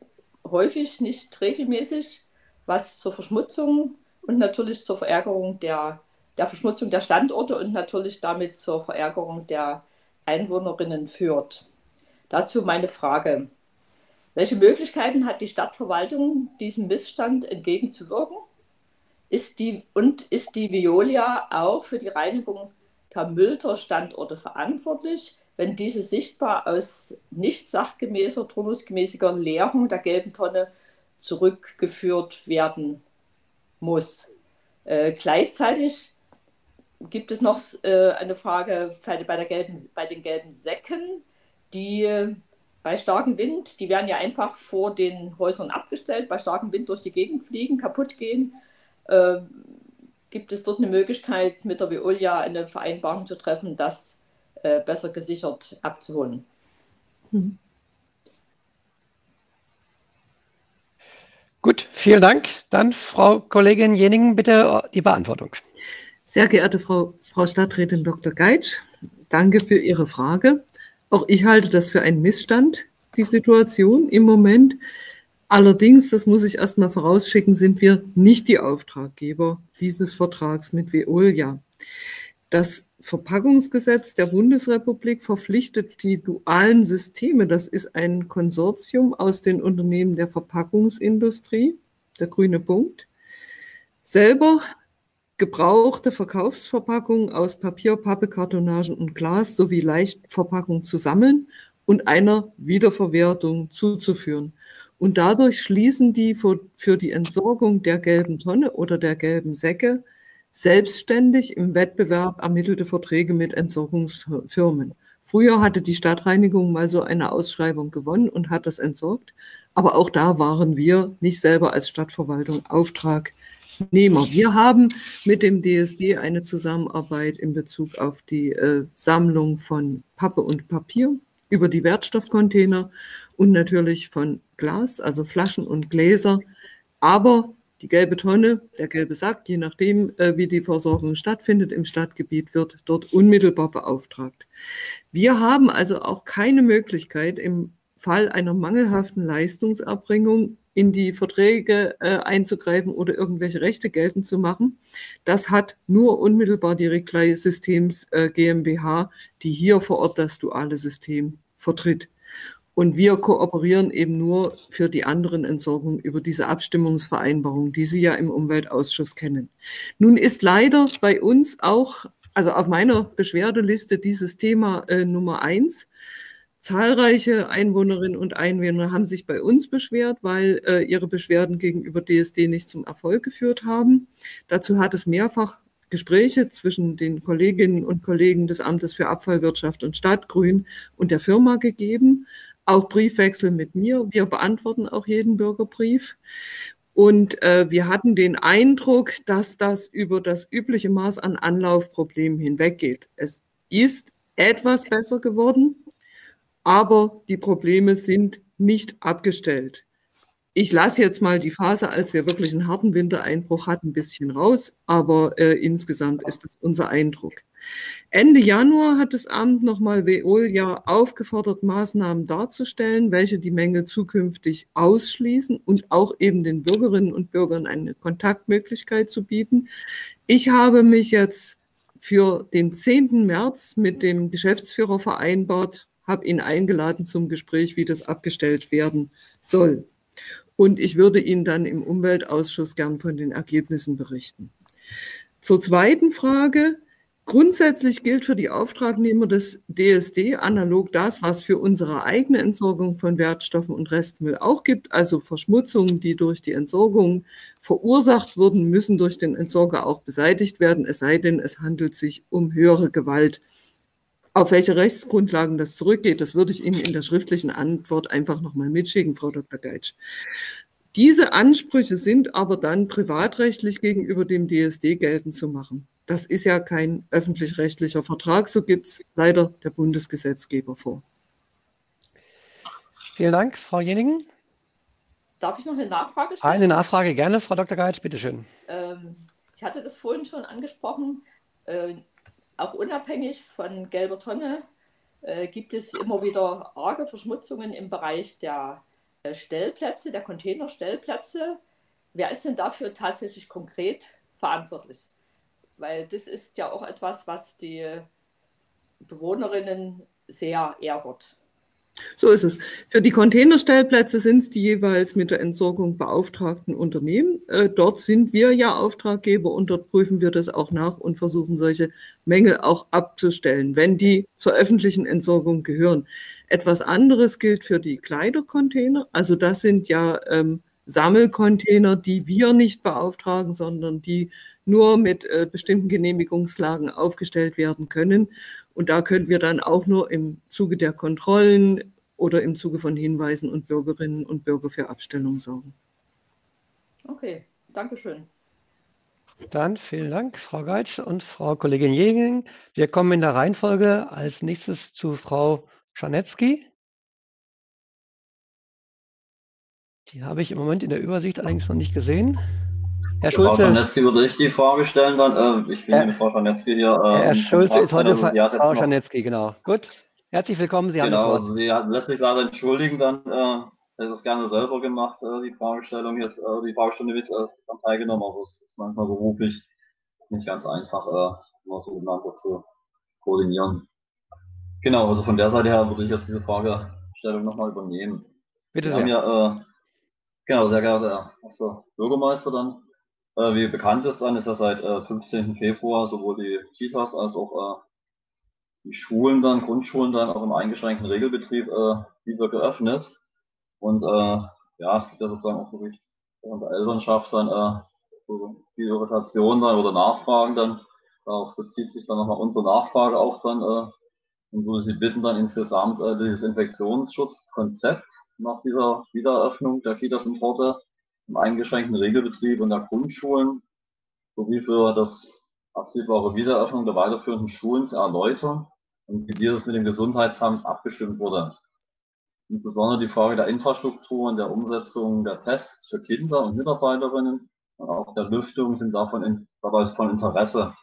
häufig nicht regelmäßig, was zur Verschmutzung und natürlich zur Verärgerung der, der Verschmutzung der Standorte und natürlich damit zur Verärgerung der Einwohnerinnen führt. Dazu meine Frage. Welche Möglichkeiten hat die Stadtverwaltung, diesem Missstand entgegenzuwirken? Ist die, und ist die Veolia auch für die Reinigung vermüllter Standorte verantwortlich? wenn diese sichtbar aus nicht sachgemäßer, turnusgemäßiger Leerung der gelben Tonne zurückgeführt werden muss. Äh, gleichzeitig gibt es noch äh, eine Frage bei, der gelben, bei den gelben Säcken, die bei starkem Wind, die werden ja einfach vor den Häusern abgestellt, bei starkem Wind durch die Gegend fliegen, kaputt gehen. Äh, gibt es dort eine Möglichkeit, mit der Veolia eine Vereinbarung zu treffen, dass äh, besser gesichert abzuholen. Mhm. Gut, vielen Dank. Dann Frau Kollegin Jeningen, bitte die Beantwortung. Sehr geehrte Frau, Frau Stadträtin Dr. Geitsch, danke für Ihre Frage. Auch ich halte das für einen Missstand, die Situation im Moment. Allerdings, das muss ich erstmal vorausschicken, sind wir nicht die Auftraggeber dieses Vertrags mit Veolia. Das Verpackungsgesetz der Bundesrepublik verpflichtet die dualen Systeme, das ist ein Konsortium aus den Unternehmen der Verpackungsindustrie, der grüne Punkt, selber gebrauchte Verkaufsverpackungen aus Papier, Pappe, Kartonagen und Glas sowie Leichtverpackung zu sammeln und einer Wiederverwertung zuzuführen. Und dadurch schließen die für die Entsorgung der gelben Tonne oder der gelben Säcke selbstständig im Wettbewerb ermittelte Verträge mit Entsorgungsfirmen. Früher hatte die Stadtreinigung mal so eine Ausschreibung gewonnen und hat das entsorgt. Aber auch da waren wir nicht selber als Stadtverwaltung Auftragnehmer. Wir haben mit dem DSD eine Zusammenarbeit in Bezug auf die äh, Sammlung von Pappe und Papier über die Wertstoffcontainer und natürlich von Glas, also Flaschen und Gläser. Aber die gelbe Tonne, der gelbe Sack, je nachdem, äh, wie die Versorgung stattfindet im Stadtgebiet, wird dort unmittelbar beauftragt. Wir haben also auch keine Möglichkeit im Fall einer mangelhaften Leistungserbringung in die Verträge äh, einzugreifen oder irgendwelche Rechte geltend zu machen. Das hat nur unmittelbar die Reklei Systems äh, GmbH, die hier vor Ort das duale System vertritt. Und wir kooperieren eben nur für die anderen Entsorgungen über diese Abstimmungsvereinbarung, die Sie ja im Umweltausschuss kennen. Nun ist leider bei uns auch, also auf meiner Beschwerdeliste dieses Thema äh, Nummer eins. Zahlreiche Einwohnerinnen und Einwohner haben sich bei uns beschwert, weil äh, ihre Beschwerden gegenüber DSD nicht zum Erfolg geführt haben. Dazu hat es mehrfach Gespräche zwischen den Kolleginnen und Kollegen des Amtes für Abfallwirtschaft und Stadtgrün und der Firma gegeben. auch Briefwechsel mit mir. Wir beantworten auch jeden Bürgerbrief. Und äh, wir hatten den Eindruck, dass das über das übliche Maß an Anlaufproblemen hinweggeht. Es ist etwas besser geworden, aber die Probleme sind nicht abgestellt. Ich lasse jetzt mal die Phase, als wir wirklich einen harten Wintereinbruch hatten, ein bisschen raus, aber äh, insgesamt ist das unser Eindruck. Ende Januar hat das Amt nochmal Veolia aufgefordert, Maßnahmen darzustellen, welche die Mängel zukünftig ausschließen und auch eben den Bürgerinnen und Bürgern eine Kontaktmöglichkeit zu bieten. Ich habe mich jetzt für den 10. März mit dem Geschäftsführer vereinbart, habe ihn eingeladen zum Gespräch, wie das abgestellt werden soll. Und ich würde Ihnen dann im Umweltausschuss gern von den Ergebnissen berichten. Zur zweiten Frage. Grundsätzlich gilt für die Auftragnehmer des DSD analog das, was für unsere eigene Entsorgung von Wertstoffen und Restmüll auch gibt. Also Verschmutzungen, die durch die Entsorgung verursacht wurden, müssen durch den Entsorger auch beseitigt werden, es sei denn, es handelt sich um höhere Gewalt. Auf welche Rechtsgrundlagen das zurückgeht, das würde ich Ihnen in der schriftlichen Antwort einfach nochmal mitschicken, Frau Dr. Geitsch. Diese Ansprüche sind aber dann privatrechtlich gegenüber dem DSD geltend zu machen. Das ist ja kein öffentlich-rechtlicher Vertrag, so gibt es leider der Bundesgesetzgeber vor. Vielen Dank, Frau Jenigen. Darf ich noch eine Nachfrage stellen? Eine Nachfrage gerne, Frau Dr. Geitz, bitteschön. Ähm, ich hatte das vorhin schon angesprochen. Äh, auch unabhängig von gelber Tonne äh, gibt es immer wieder arge Verschmutzungen im Bereich der äh, Stellplätze, der Containerstellplätze. Wer ist denn dafür tatsächlich konkret verantwortlich? weil das ist ja auch etwas, was die Bewohnerinnen sehr ärgert. So ist es. Für die Containerstellplätze sind es die jeweils mit der Entsorgung beauftragten Unternehmen. Äh, dort sind wir ja Auftraggeber und dort prüfen wir das auch nach und versuchen solche Mängel auch abzustellen, wenn die zur öffentlichen Entsorgung gehören. Etwas anderes gilt für die Kleidercontainer. Also das sind ja ähm, Sammelcontainer, die wir nicht beauftragen, sondern die nur mit äh, bestimmten Genehmigungslagen aufgestellt werden können. Und da können wir dann auch nur im Zuge der Kontrollen oder im Zuge von Hinweisen und Bürgerinnen und Bürger für Abstellung sorgen. Okay, danke schön. Dann vielen Dank, Frau Geitsch und Frau Kollegin Jeging. Wir kommen in der Reihenfolge als nächstes zu Frau Czarnecki. Die habe ich im Moment in der Übersicht allerdings noch nicht gesehen. Herr Schulze. Frau Scharnetzky würde ich die Frage stellen dann. Äh, ich bin mit Frau Scharnetzky hier. Äh, Herr Schulze ist heute also, ja, Frau Scharnetzky, genau. Gut. Herzlich willkommen. Sie genau, haben das Wort. Also Sie lässt sich leider entschuldigen, dann äh, hätte es gerne selber gemacht, äh, die Fragestellung jetzt, äh, die Fragestunde mit äh, teilgenommen, aber es ist manchmal beruflich nicht ganz einfach, äh, immer so miteinander zu koordinieren. Genau, also von der Seite her würde ich jetzt diese Fragestellung nochmal übernehmen. Bitte Wir sehr. Haben ja, äh, genau, sehr geehrter Herr Bürgermeister dann äh, wie bekannt ist dann, ist ja seit äh, 15. Februar sowohl die Kitas als auch äh, die Schulen dann, Grundschulen dann auch im eingeschränkten Regelbetrieb äh, wieder geöffnet. Und äh, ja, es gibt ja sozusagen auch wirklich in der Elternschaft dann so viel Irritation dann oder Nachfragen dann. Darauf bezieht sich dann nochmal unsere Nachfrage auch dann und würde Sie bitten, dann insgesamt äh, dieses Infektionsschutzkonzept nach dieser Wiedereröffnung der Kitas und Horte im eingeschränkten Regelbetrieb und der Grundschulen sowie für das absehbare Wiedereröffnung der weiterführenden Schulen zu erläutern und wie dieses mit dem Gesundheitsamt abgestimmt wurde. Insbesondere die Frage der Infrastruktur und der Umsetzung der Tests für Kinder und Mitarbeiterinnen und auch der Lüftung sind davon dabei von Interesse.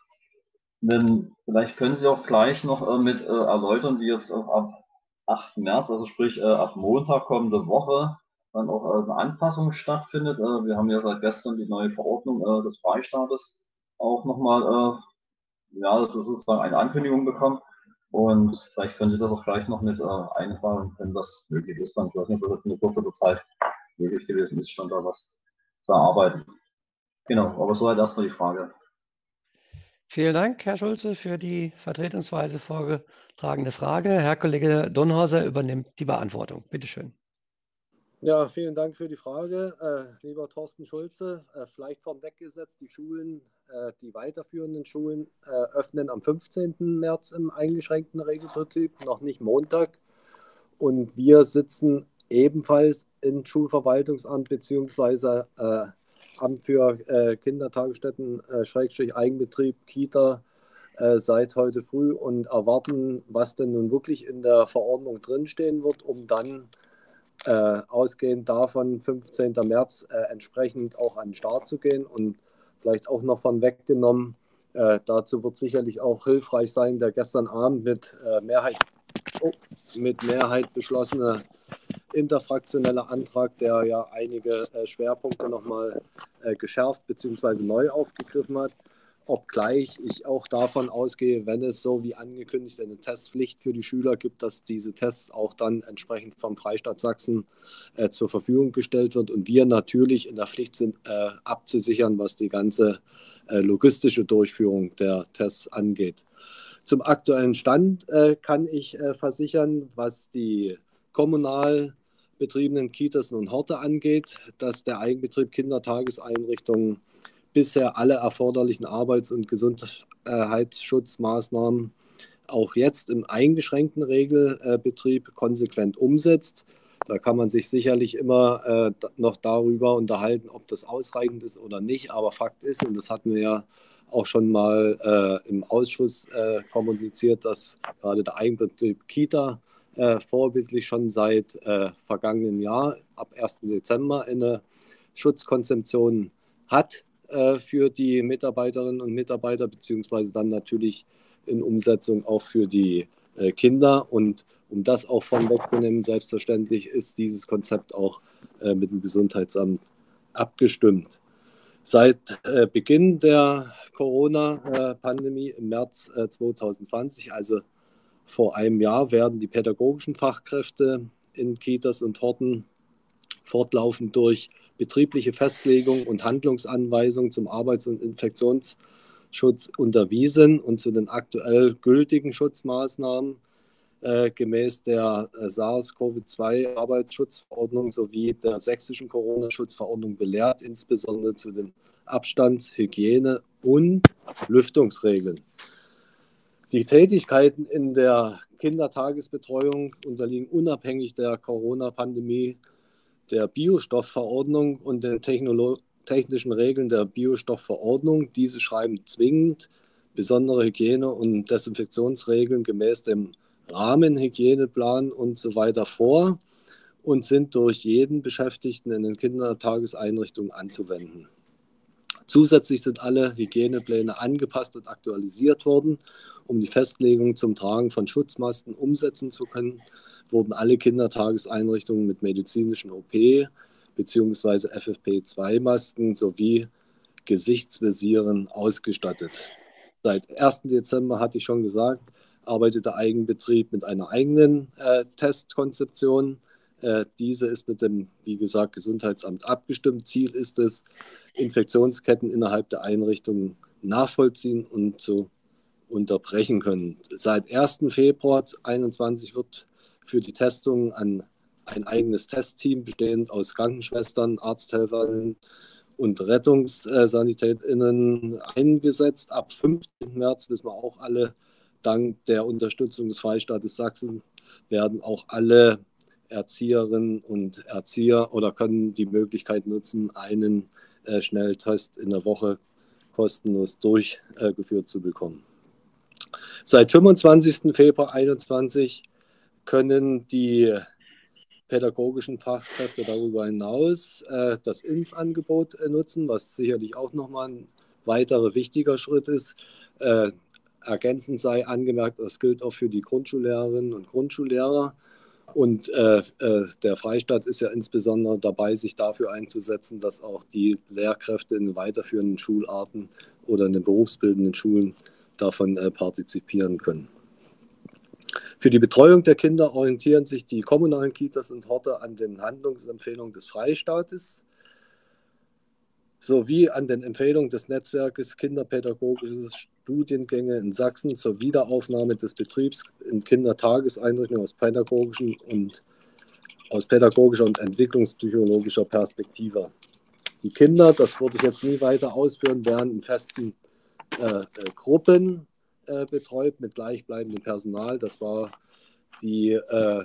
Denn vielleicht können Sie auch gleich noch äh, mit äh, erläutern, wie jetzt auch ab 8. März, also sprich äh, ab Montag kommende Woche, dann auch äh, eine Anpassung stattfindet. Äh, wir haben ja seit gestern die neue Verordnung äh, des Freistaates auch nochmal, ja, das ist sozusagen eine Ankündigung bekommen. Und vielleicht können Sie das auch gleich noch mit einbauen, wenn das möglich ist. Dann, ich weiß nicht, ob das in kurzer Zeit möglich gewesen ist, schon da was zu erarbeiten. Genau, aber soweit erstmal die Frage. Vielen Dank, Herr Schulze, für die vertretungsweise vorgetragene Frage. Herr Kollege Donhauser übernimmt die Beantwortung. Bitte schön. Ja, vielen Dank für die Frage. Äh, lieber Thorsten Schulze, äh, vielleicht vorweg gesetzt, die Schulen, äh, die weiterführenden Schulen äh, öffnen am 15. März im eingeschränkten Regelbetrieb, noch nicht Montag. und wir sitzen ebenfalls im Schulverwaltungsamt bzw. Äh, Amt für äh, Kindertagesstätten, Eigenbetrieb, Kita seit heute früh und erwarten, was denn nun wirklich in der Verordnung drinstehen wird, um dann äh, ausgehend davon 15. März äh, entsprechend auch an den Start zu gehen und vielleicht auch noch von weggenommen. Äh, dazu wird sicherlich auch hilfreich sein, der gestern Abend mit Mehrheit, oh, mit Mehrheit beschlossene interfraktionelle Antrag, der ja einige äh, Schwerpunkte nochmal äh, geschärft bzw. neu aufgegriffen hat. Obgleich ich auch davon ausgehe, wenn es so wie angekündigt eine Testpflicht für die Schüler gibt, dass diese Tests auch dann entsprechend vom Freistaat Sachsen äh, zur Verfügung gestellt wird und wir natürlich in der Pflicht sind, äh, abzusichern, was die ganze äh, logistische Durchführung der Tests angeht. Zum aktuellen Stand äh, kann ich versichern, was die kommunal betriebenen Kitas und Horte angeht, dass der Eigenbetrieb Kindertageseinrichtungen bisher alle erforderlichen Arbeits- und Gesundheitsschutzmaßnahmen auch jetzt im eingeschränkten Regelbetrieb konsequent umsetzt. Da kann man sich sicherlich immer äh, noch darüber unterhalten, ob das ausreichend ist oder nicht. Aber Fakt ist, und das hatten wir ja auch schon mal äh, im Ausschuss äh, kommuniziert, dass gerade der Eigenbetrieb Kita äh, vorbildlich schon seit äh, vergangenem Jahr, ab 1. Dezember, eine Schutzkonzeption hat äh, für die Mitarbeiterinnen und Mitarbeiter, beziehungsweise dann natürlich in Umsetzung auch für die äh, Kinder. Und um das auch von wegzunehmen, selbstverständlich ist dieses Konzept auch äh, mit dem Gesundheitsamt abgestimmt. Seit Beginn der Corona-Pandemie im März 2020, also vor einem Jahr werden die pädagogischen Fachkräfte in Kitas und Horten fortlaufend durch betriebliche Festlegung und Handlungsanweisungen zum Arbeits- und Infektionsschutz unterwiesen und zu den aktuell gültigen Schutzmaßnahmen äh, gemäß der äh, SARS-CoV-2-Arbeitsschutzverordnung sowie der sächsischen Corona-Schutzverordnung belehrt, insbesondere zu den Abstands-, Hygiene- und Lüftungsregeln. Die Tätigkeiten in der Kindertagesbetreuung unterliegen unabhängig der Corona-Pandemie der Biostoffverordnung und den technischen Regeln der Biostoffverordnung. Diese schreiben zwingend besondere Hygiene- und Desinfektionsregeln gemäß dem Rahmenhygieneplan und so weiter vor und sind durch jeden Beschäftigten in den Kindertageseinrichtungen anzuwenden. Zusätzlich sind alle Hygienepläne angepasst und aktualisiert worden um die Festlegung zum Tragen von Schutzmasken umsetzen zu können, wurden alle Kindertageseinrichtungen mit medizinischen OP bzw. FFP2-Masken sowie Gesichtsvisieren ausgestattet. Seit 1. Dezember hatte ich schon gesagt, arbeitet der Eigenbetrieb mit einer eigenen äh, Testkonzeption. Äh, diese ist mit dem, wie gesagt, Gesundheitsamt abgestimmt. Ziel ist es, Infektionsketten innerhalb der Einrichtungen nachvollziehen und zu unterbrechen können. Seit 1. Februar 2021 wird für die Testung ein, ein eigenes Testteam bestehend aus Krankenschwestern, Arzthelfern und RettungssanitätInnen eingesetzt. Ab 15. März wissen wir auch alle, dank der Unterstützung des Freistaates Sachsen werden auch alle Erzieherinnen und Erzieher oder können die Möglichkeit nutzen, einen äh, Schnelltest in der Woche kostenlos durchgeführt zu bekommen. Seit 25. Februar 2021 können die pädagogischen Fachkräfte darüber hinaus äh, das Impfangebot äh, nutzen, was sicherlich auch nochmal ein weiterer wichtiger Schritt ist. Äh, ergänzend sei angemerkt, das gilt auch für die Grundschullehrerinnen und Grundschullehrer. Und äh, äh, der Freistaat ist ja insbesondere dabei, sich dafür einzusetzen, dass auch die Lehrkräfte in den weiterführenden Schularten oder in den berufsbildenden Schulen davon äh, partizipieren können. Für die Betreuung der Kinder orientieren sich die kommunalen Kitas und Horte an den Handlungsempfehlungen des Freistaates sowie an den Empfehlungen des Netzwerkes Kinderpädagogische Studiengänge in Sachsen zur Wiederaufnahme des Betriebs in Kindertageseinrichtungen aus pädagogischen und aus pädagogischer und entwicklungspsychologischer Perspektive. Die Kinder, das würde ich jetzt nie weiter ausführen, werden in festen äh, äh, Gruppen äh, betreut mit gleichbleibendem Personal. Das war die, äh,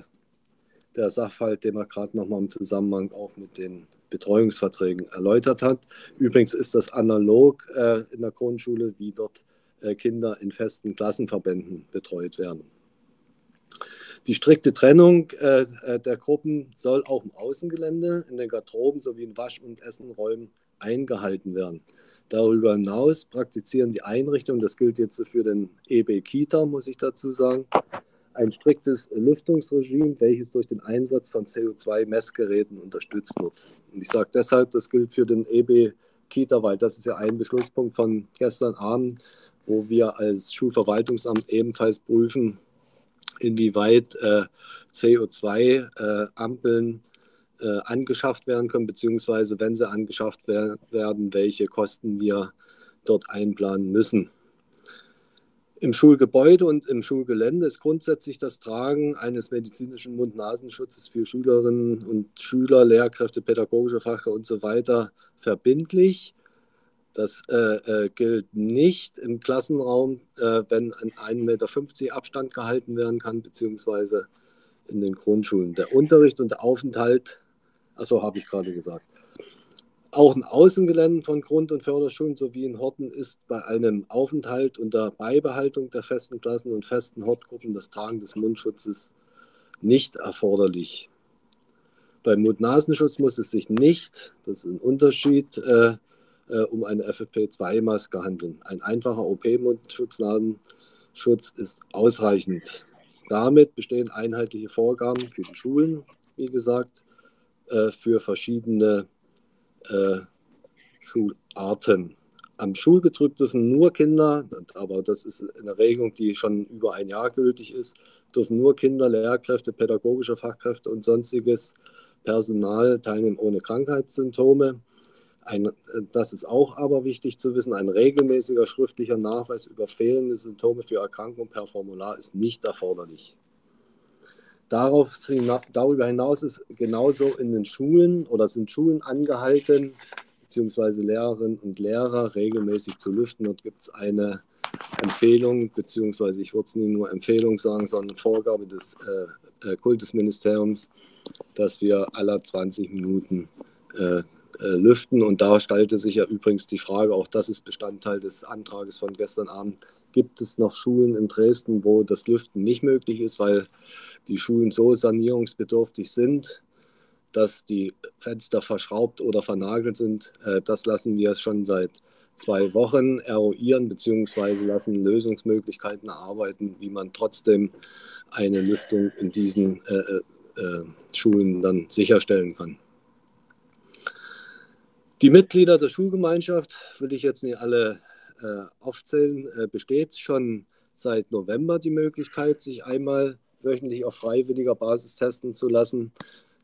der Sachverhalt, den er gerade nochmal im Zusammenhang auch mit den Betreuungsverträgen erläutert hat. Übrigens ist das analog äh, in der Grundschule, wie dort äh, Kinder in festen Klassenverbänden betreut werden. Die strikte Trennung äh, äh, der Gruppen soll auch im Außengelände, in den Garderoben sowie in Wasch- und Essenräumen eingehalten werden. Darüber hinaus praktizieren die Einrichtungen, das gilt jetzt für den EB Kita, muss ich dazu sagen, ein striktes Lüftungsregime, welches durch den Einsatz von CO2-Messgeräten unterstützt wird. Und ich sage deshalb, das gilt für den EB Kita, weil das ist ja ein Beschlusspunkt von gestern Abend, wo wir als Schulverwaltungsamt ebenfalls prüfen, inwieweit äh, CO2-Ampeln äh, angeschafft werden können, beziehungsweise wenn sie angeschafft wer werden, welche Kosten wir dort einplanen müssen. Im Schulgebäude und im Schulgelände ist grundsätzlich das Tragen eines medizinischen Mund-Nasenschutzes für Schülerinnen und Schüler, Lehrkräfte, pädagogische Fachkräfte und so weiter verbindlich. Das äh, äh, gilt nicht im Klassenraum, äh, wenn an 1,50 Meter Abstand gehalten werden kann, beziehungsweise in den Grundschulen. Der Unterricht und der Aufenthalt, achso, habe ich gerade gesagt, auch in Außengeländen von Grund- und Förderschulen sowie in Horten ist bei einem Aufenthalt unter Beibehaltung der festen Klassen und festen Hortgruppen das Tragen des Mundschutzes nicht erforderlich. Beim Mund-Nasenschutz muss es sich nicht, das ist ein Unterschied, äh, äh, um eine FFP2-Maske handeln. Ein einfacher OP-Mundschutz-Nasenschutz ist ausreichend. Damit bestehen einheitliche Vorgaben für die Schulen, wie gesagt, äh, für verschiedene äh, Schularten. Am Schulbetrieb dürfen nur Kinder, aber das ist eine Regelung, die schon über ein Jahr gültig ist, dürfen nur Kinder, Lehrkräfte, pädagogische Fachkräfte und sonstiges Personal teilnehmen ohne Krankheitssymptome. Ein, das ist auch aber wichtig zu wissen. Ein regelmäßiger schriftlicher Nachweis über fehlende Symptome für Erkrankung per Formular ist nicht erforderlich. Darauf, darüber hinaus ist genauso in den Schulen oder sind Schulen angehalten, beziehungsweise Lehrerinnen und Lehrer regelmäßig zu lüften. Dort gibt es eine Empfehlung, beziehungsweise ich würde es nicht nur Empfehlung sagen, sondern Vorgabe des äh, äh Kultusministeriums, dass wir alle 20 Minuten äh, äh, lüften. Und da stellte sich ja übrigens die Frage, auch das ist Bestandteil des Antrages von gestern Abend, gibt es noch Schulen in Dresden, wo das Lüften nicht möglich ist, weil die Schulen so sanierungsbedürftig sind, dass die Fenster verschraubt oder vernagelt sind. Äh, das lassen wir schon seit zwei Wochen eruieren bzw. lassen Lösungsmöglichkeiten erarbeiten, wie man trotzdem eine Lüftung in diesen äh, äh, äh, Schulen dann sicherstellen kann. Die Mitglieder der Schulgemeinschaft, will ich jetzt nicht alle äh, aufzählen, äh, besteht schon seit November die Möglichkeit, sich einmal wöchentlich auf freiwilliger Basis testen zu lassen.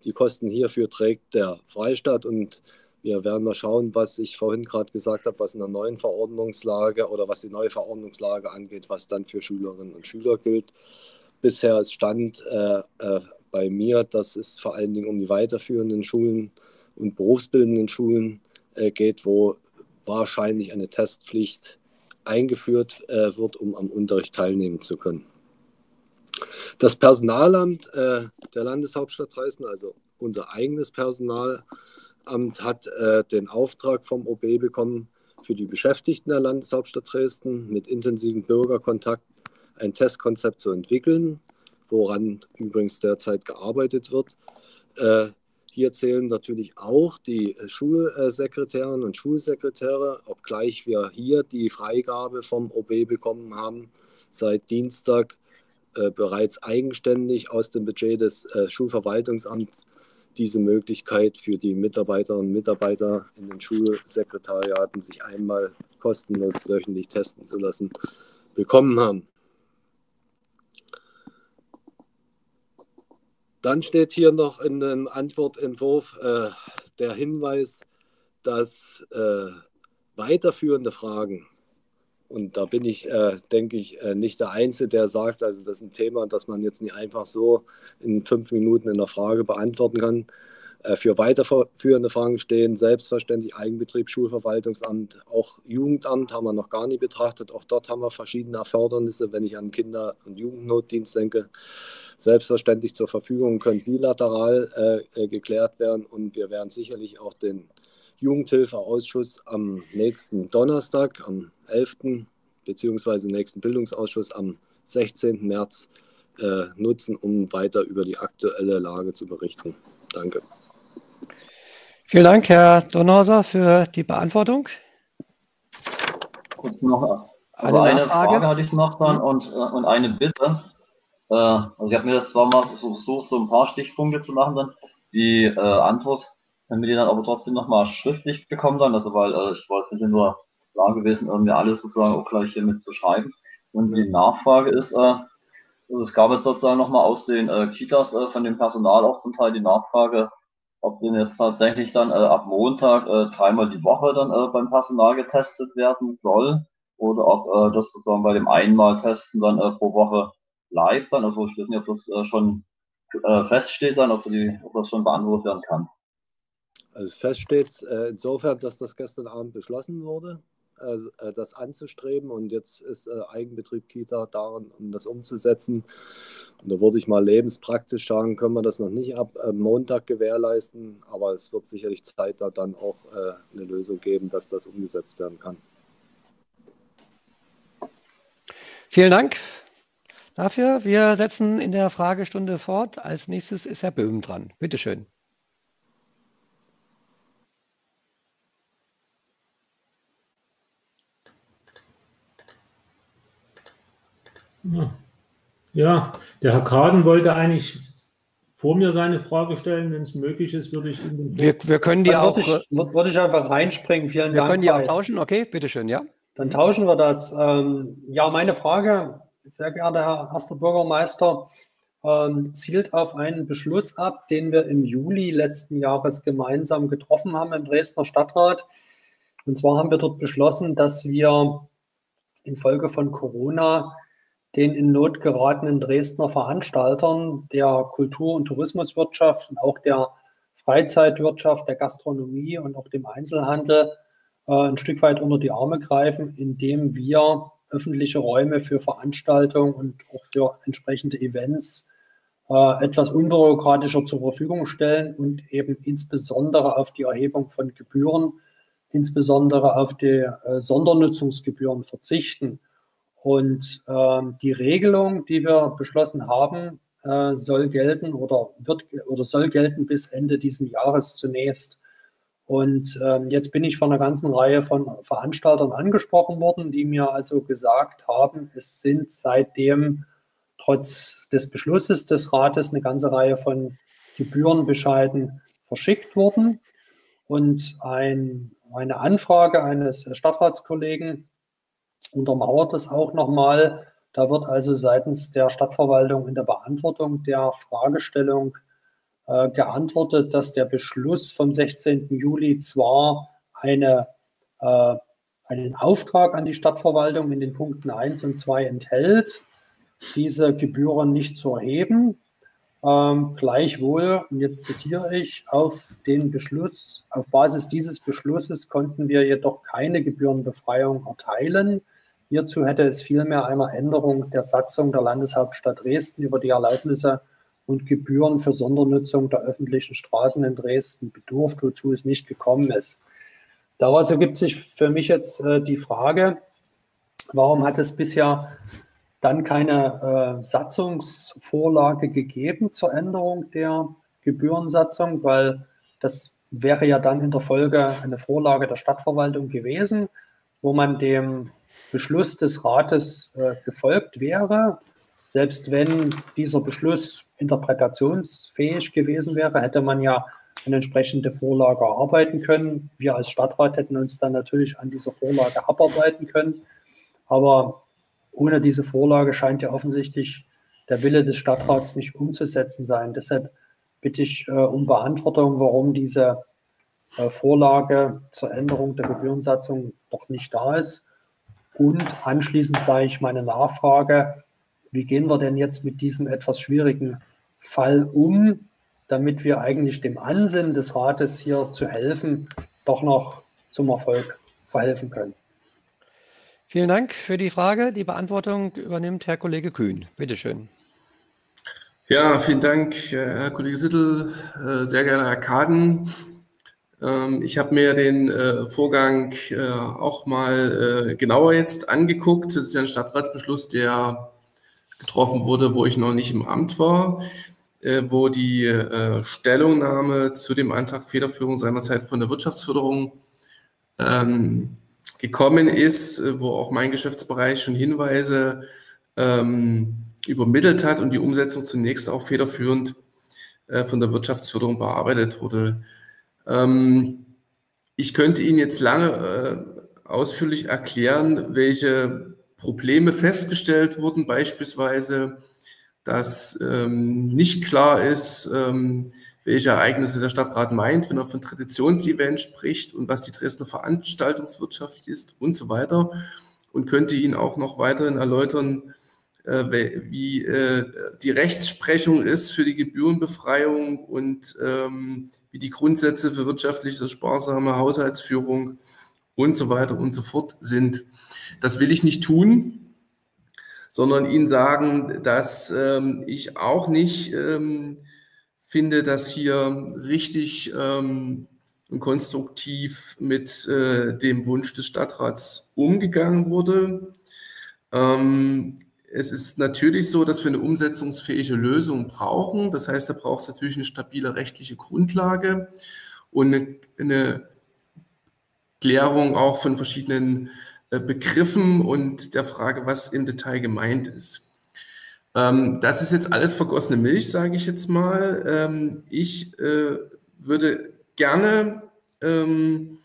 Die Kosten hierfür trägt der Freistaat und wir werden mal schauen, was ich vorhin gerade gesagt habe, was in der neuen Verordnungslage oder was die neue Verordnungslage angeht, was dann für Schülerinnen und Schüler gilt. Bisher ist Stand äh, äh, bei mir, dass es vor allen Dingen um die weiterführenden Schulen und berufsbildenden Schulen äh, geht, wo wahrscheinlich eine Testpflicht eingeführt äh, wird, um am Unterricht teilnehmen zu können. Das Personalamt äh, der Landeshauptstadt Dresden, also unser eigenes Personalamt, hat äh, den Auftrag vom OB bekommen, für die Beschäftigten der Landeshauptstadt Dresden mit intensivem Bürgerkontakt ein Testkonzept zu entwickeln, woran übrigens derzeit gearbeitet wird. Äh, hier zählen natürlich auch die Schulsekretärinnen und Schulsekretäre, obgleich wir hier die Freigabe vom OB bekommen haben, seit Dienstag äh, bereits eigenständig aus dem Budget des äh, Schulverwaltungsamts diese Möglichkeit für die Mitarbeiterinnen und Mitarbeiter in den Schulsekretariaten, sich einmal kostenlos wöchentlich testen zu lassen, bekommen haben. Dann steht hier noch in dem Antwortentwurf äh, der Hinweis, dass äh, weiterführende Fragen und da bin ich, äh, denke ich, äh, nicht der Einzige, der sagt, also das ist ein Thema, das man jetzt nicht einfach so in fünf Minuten in der Frage beantworten kann. Äh, für weiterführende Fragen stehen. Selbstverständlich Eigenbetrieb, Schulverwaltungsamt, auch Jugendamt haben wir noch gar nicht betrachtet. Auch dort haben wir verschiedene Erfordernisse, wenn ich an Kinder- und Jugendnotdienst denke. Selbstverständlich zur Verfügung können bilateral äh, geklärt werden und wir werden sicherlich auch den Jugendhilfeausschuss am nächsten Donnerstag, am 11. beziehungsweise nächsten Bildungsausschuss am 16. März äh, nutzen, um weiter über die aktuelle Lage zu berichten. Danke. Vielen Dank, Herr Donhauser, für die Beantwortung. Kurz noch eine, eine Frage hatte ich noch dann und, äh, und eine Bitte. Äh, also ich habe mir das zwar mal versucht, so ein paar Stichpunkte zu machen, dann die äh, Antwort, wir die dann aber trotzdem nochmal schriftlich bekommen dann, also weil äh, ich war jetzt nicht nur klar gewesen, irgendwie alles sozusagen auch gleich hier mit zu schreiben. Und die Nachfrage ist, äh, also es gab jetzt sozusagen nochmal aus den äh, Kitas äh, von dem Personal auch zum Teil die Nachfrage, ob denn jetzt tatsächlich dann äh, ab Montag äh, dreimal die Woche dann äh, beim Personal getestet werden soll oder ob äh, das sozusagen bei dem einmal Testen dann äh, pro Woche bleibt dann. Also ich weiß nicht, ob das äh, schon äh, feststeht dann, ob, die, ob das schon beantwortet werden kann. Also es feststeht äh, insofern, dass das gestern Abend beschlossen wurde. Also, äh, das anzustreben. Und jetzt ist äh, Eigenbetrieb Kita daran, um das umzusetzen. Und da würde ich mal lebenspraktisch sagen, können wir das noch nicht ab äh, Montag gewährleisten, aber es wird sicherlich Zeit da dann auch eine Lösung geben, dass das umgesetzt werden kann. Vielen Dank dafür. Wir setzen in der Fragestunde fort. Als nächstes ist Herr Böhm dran. Bitte schön. Ja, der Herr Kaden wollte eigentlich vor mir seine Frage stellen. Wenn es möglich ist, würde ich Ihnen. Wir, wir können die Dann auch. Würde ich, würde ich einfach reinspringen. Vielen wir Dank. Wir können die auch tauschen. Okay, bitteschön, ja. Dann tauschen wir das. Ähm, ja, meine Frage, sehr geehrter Herr erster Bürgermeister, ähm, zielt auf einen Beschluss ab, den wir im Juli letzten Jahres gemeinsam getroffen haben im Dresdner Stadtrat. Und zwar haben wir dort beschlossen, dass wir infolge von Corona den in Not geratenen Dresdner Veranstaltern der Kultur- und Tourismuswirtschaft und auch der Freizeitwirtschaft, der Gastronomie und auch dem Einzelhandel äh, ein Stück weit unter die Arme greifen, indem wir öffentliche Räume für Veranstaltungen und auch für entsprechende Events äh, etwas unbürokratischer zur Verfügung stellen und eben insbesondere auf die Erhebung von Gebühren, insbesondere auf die äh, Sondernutzungsgebühren verzichten. Und ähm, die Regelung, die wir beschlossen haben, äh, soll gelten oder wird oder soll gelten bis Ende diesen Jahres zunächst. Und ähm, jetzt bin ich von einer ganzen Reihe von Veranstaltern angesprochen worden, die mir also gesagt haben, es sind seitdem trotz des Beschlusses des Rates eine ganze Reihe von Gebührenbescheiden verschickt worden. Und ein, eine Anfrage eines Stadtratskollegen untermauert es auch nochmal. Da wird also seitens der Stadtverwaltung in der Beantwortung der Fragestellung äh, geantwortet, dass der Beschluss vom 16. Juli zwar eine, äh, einen Auftrag an die Stadtverwaltung in den Punkten 1 und 2 enthält, diese Gebühren nicht zu erheben. Ähm, gleichwohl, und jetzt zitiere ich, auf den Beschluss, auf Basis dieses Beschlusses konnten wir jedoch keine Gebührenbefreiung erteilen. Hierzu hätte es vielmehr einer Änderung der Satzung der Landeshauptstadt Dresden über die Erlaubnisse und Gebühren für Sondernutzung der öffentlichen Straßen in Dresden bedurft, wozu es nicht gekommen ist. Daraus ergibt sich für mich jetzt äh, die Frage, warum hat es bisher dann keine äh, Satzungsvorlage gegeben zur Änderung der Gebührensatzung, weil das wäre ja dann in der Folge eine Vorlage der Stadtverwaltung gewesen, wo man dem Beschluss des Rates äh, gefolgt wäre. Selbst wenn dieser Beschluss interpretationsfähig gewesen wäre, hätte man ja eine entsprechende Vorlage erarbeiten können. Wir als Stadtrat hätten uns dann natürlich an dieser Vorlage abarbeiten können. Aber ohne diese Vorlage scheint ja offensichtlich der Wille des Stadtrats nicht umzusetzen sein. Deshalb bitte ich äh, um Beantwortung, warum diese äh, Vorlage zur Änderung der Gebührensatzung doch nicht da ist. Und anschließend gleich meine Nachfrage, wie gehen wir denn jetzt mit diesem etwas schwierigen Fall um? damit wir eigentlich dem Ansinnen des Rates hier zu helfen, doch noch zum Erfolg verhelfen können. Vielen Dank für die Frage. Die Beantwortung übernimmt Herr Kollege Kühn. Bitte schön. Ja, vielen Dank, Herr Kollege Sittel, äh, sehr geehrter Herr Kaden. Ähm, ich habe mir den äh, Vorgang äh, auch mal genauer jetzt angeguckt. Das ist ja ein Stadtratsbeschluss, der getroffen wurde, wo ich noch nicht im Amt war, wo die Stellungnahme zu dem Antrag Federführung seinerzeit von der Wirtschaftsförderung ähm, gekommen ist, wo auch mein Geschäftsbereich schon Hinweise ähm, übermittelt hat und die Umsetzung zunächst auch federführend äh, von der Wirtschaftsförderung bearbeitet wurde. Ähm, ich könnte Ihnen jetzt lange äh, ausführlich erklären, welche Probleme festgestellt wurden, beispielsweise, dass ähm, nicht klar ist, ähm, welche Ereignisse der Stadtrat meint, wenn er von Traditionsevents spricht und was die Dresdner Veranstaltungswirtschaft ist und so weiter. Und könnte Ihnen auch noch weiterhin erläutern, wie äh, die Rechtsprechung ist für die Gebührenbefreiung und ähm, wie die Grundsätze für wirtschaftliche, sparsame Haushaltsführung und so weiter und so fort sind. Das will ich nicht tun, sondern Ihnen sagen, dass ähm, ich auch nicht ähm, finde, dass hier richtig und konstruktiv mit äh, dem Wunsch des Stadtrats umgegangen wurde. Ähm, es ist natürlich so, dass wir eine umsetzungsfähige Lösung brauchen. Das heißt, da braucht es natürlich eine stabile rechtliche Grundlage und eine, Klärung auch von verschiedenen äh, Begriffen und der Frage, was im Detail gemeint ist. Ähm, das ist jetzt alles vergossene Milch, sage ich jetzt mal. Ähm, ich äh, würde gerne, ähm,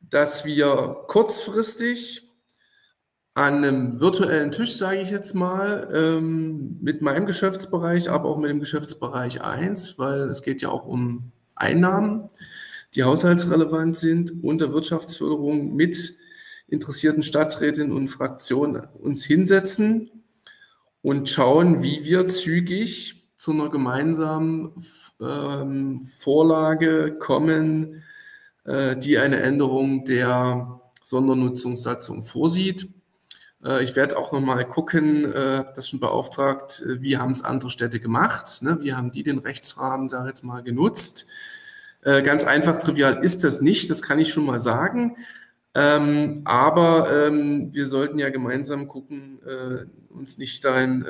dass wir kurzfristig an einem virtuellen Tisch, sage ich jetzt mal, ähm, mit meinem Geschäftsbereich, aber auch mit dem Geschäftsbereich 1, weil es geht ja auch um Einnahmen, die haushaltsrelevant sind, und der Wirtschaftsförderung mit interessierten Stadträtinnen und Fraktionen uns hinsetzen und schauen, wie wir zügig zu einer gemeinsamen ähm, Vorlage kommen, äh, die eine Änderung der Sondernutzungssatzung vorsieht. Äh, ich werde auch nochmal gucken, äh, das schon beauftragt, äh, wie haben es andere Städte gemacht, ne? wie haben die den Rechtsrahmen, sage jetzt mal, genutzt. Ganz einfach, trivial ist das nicht, das kann ich schon mal sagen. Ähm, aber ähm, wir sollten ja gemeinsam gucken, uns nicht dahin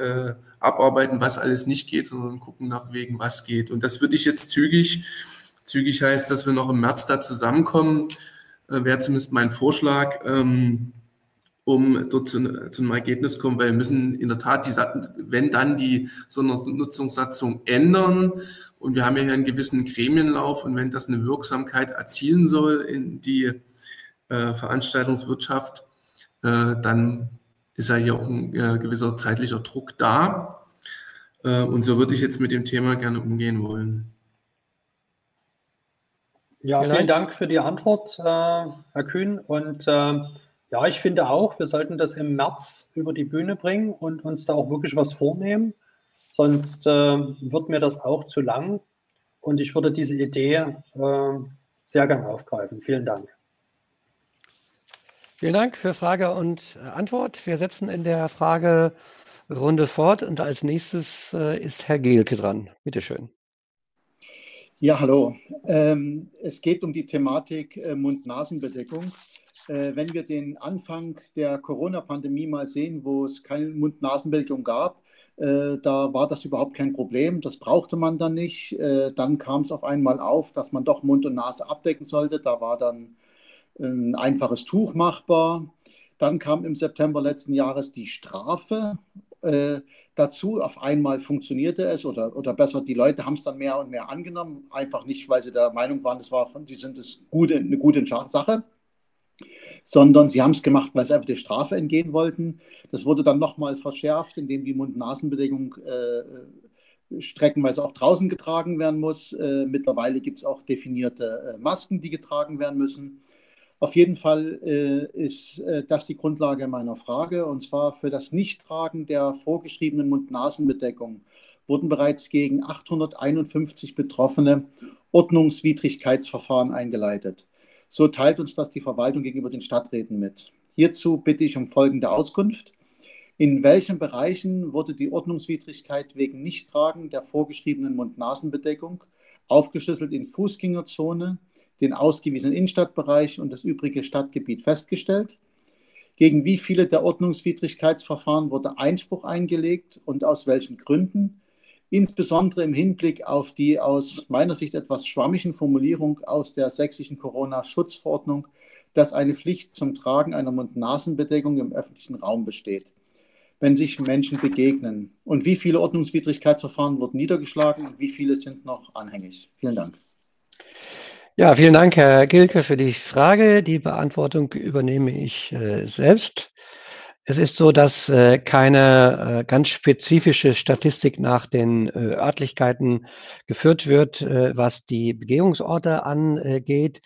abarbeiten, was alles nicht geht, sondern gucken nach Wegen, was geht. Und das würde ich jetzt zügig, zügig heißt, dass wir noch im März da zusammenkommen, wäre zumindest mein Vorschlag. Ähm, um dort zu, zu, einem Ergebnis kommen, weil wir müssen in der Tat, die, wenn dann die Sondernutzungssatzung ändern und wir haben ja hier einen gewissen Gremienlauf und wenn das eine Wirksamkeit erzielen soll in die äh, Veranstaltungswirtschaft, äh, dann ist ja hier auch ein äh, gewisser zeitlicher Druck da. Äh, und so würde ich jetzt mit dem Thema gerne umgehen wollen. Ja, vielen Dank für die Antwort, äh, Herr Kühn. Und äh, ja, ich finde auch, wir sollten das im März über die Bühne bringen und uns da auch wirklich was vornehmen. Sonst äh, wird mir das auch zu lang. Und ich würde diese Idee äh, sehr gerne aufgreifen. Vielen Dank. Vielen Dank für Frage und Antwort. Wir setzen in der Fragerunde fort und als nächstes äh, ist Herr Gehlke dran. Bitte schön. Ja, hallo. Ähm, es geht um die Thematik äh, Mund-Nasen-Bedeckung. Äh, wenn wir den Anfang der Corona-Pandemie mal sehen, wo es keine Mund-Nasen-Bedeckung gab, äh, da war das überhaupt kein Problem. Das brauchte man dann nicht. Äh, dann kam es auf einmal auf, dass man doch Mund und Nase abdecken sollte. Da war dann ein einfaches Tuch machbar. Dann kam im September letzten Jahres die Strafe äh, dazu. Auf einmal funktionierte es oder, oder besser, die Leute haben es dann mehr und mehr angenommen. Einfach nicht, weil sie der Meinung waren, es war, sie sind es gute, eine gute Sache sondern sie haben es gemacht, weil sie einfach der Strafe entgehen wollten. Das wurde dann nochmal verschärft, indem die Mund-Nasen-Bedeckung äh, streckenweise auch draußen getragen werden muss. Äh, mittlerweile gibt es auch definierte äh, Masken, die getragen werden müssen. Auf jeden Fall äh, ist äh, das die Grundlage meiner Frage, und zwar für das Nichttragen der vorgeschriebenen Mund-Nasen-Bedeckung wurden bereits gegen 851 Betroffene Ordnungswidrigkeitsverfahren eingeleitet. So teilt uns das die Verwaltung gegenüber den Stadträten mit. Hierzu bitte ich um folgende Auskunft. In welchen Bereichen wurde die Ordnungswidrigkeit wegen Nichttragen der vorgeschriebenen Mund-Nasen-Bedeckung aufgeschlüsselt in Fußgängerzone, den ausgewiesenen Innenstadtbereich und das übrige Stadtgebiet festgestellt? Gegen wie viele der Ordnungswidrigkeitsverfahren wurde Einspruch eingelegt und aus welchen Gründen? Insbesondere im Hinblick auf die aus meiner Sicht etwas schwammigen Formulierung aus der sächsischen Corona-Schutzverordnung, dass eine Pflicht zum Tragen einer Mund-Nasen-Bedeckung im öffentlichen Raum besteht, wenn sich Menschen begegnen. Und wie viele Ordnungswidrigkeitsverfahren wurden niedergeschlagen und wie viele sind noch anhängig? Vielen Dank. Ja, vielen Dank, Herr Gilke, für die Frage. Die Beantwortung übernehme ich äh, selbst. Es ist so, dass äh, keine äh, ganz spezifische Statistik nach den äh, Örtlichkeiten geführt wird, äh, was die Begehungsorte angeht,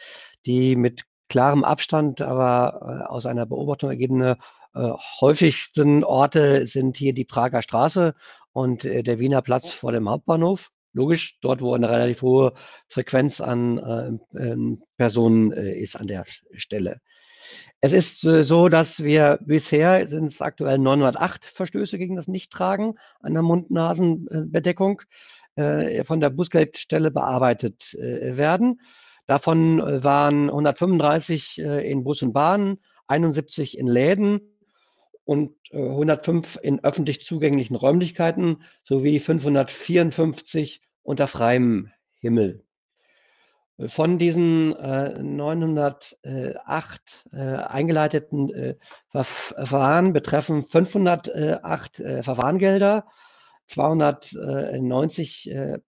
die mit klarem Abstand, aber äh, aus einer Beobachtung ergebene häufigsten Orte sind hier die Prager Straße und der Wiener Platz vor dem Hauptbahnhof logisch, dort, wo eine relativ hohe Frequenz an äh, äh, Personen äh, ist an der Stelle. Es ist äh, so, dass wir bisher sind es aktuell 908 Verstöße gegen das Nichttragen einer Mund-Nasen-Bedeckung äh, von der Bußgeldstelle bearbeitet äh, werden. Davon waren 135 in Bus und Bahn, 71 in Läden und 105 äh, in öffentlich zugänglichen Räumlichkeiten sowie 554 unter freiem Himmel. Von diesen 908 äh, äh, eingeleiteten Verfahren betreffen 508 Verfahrengelder 290 äh,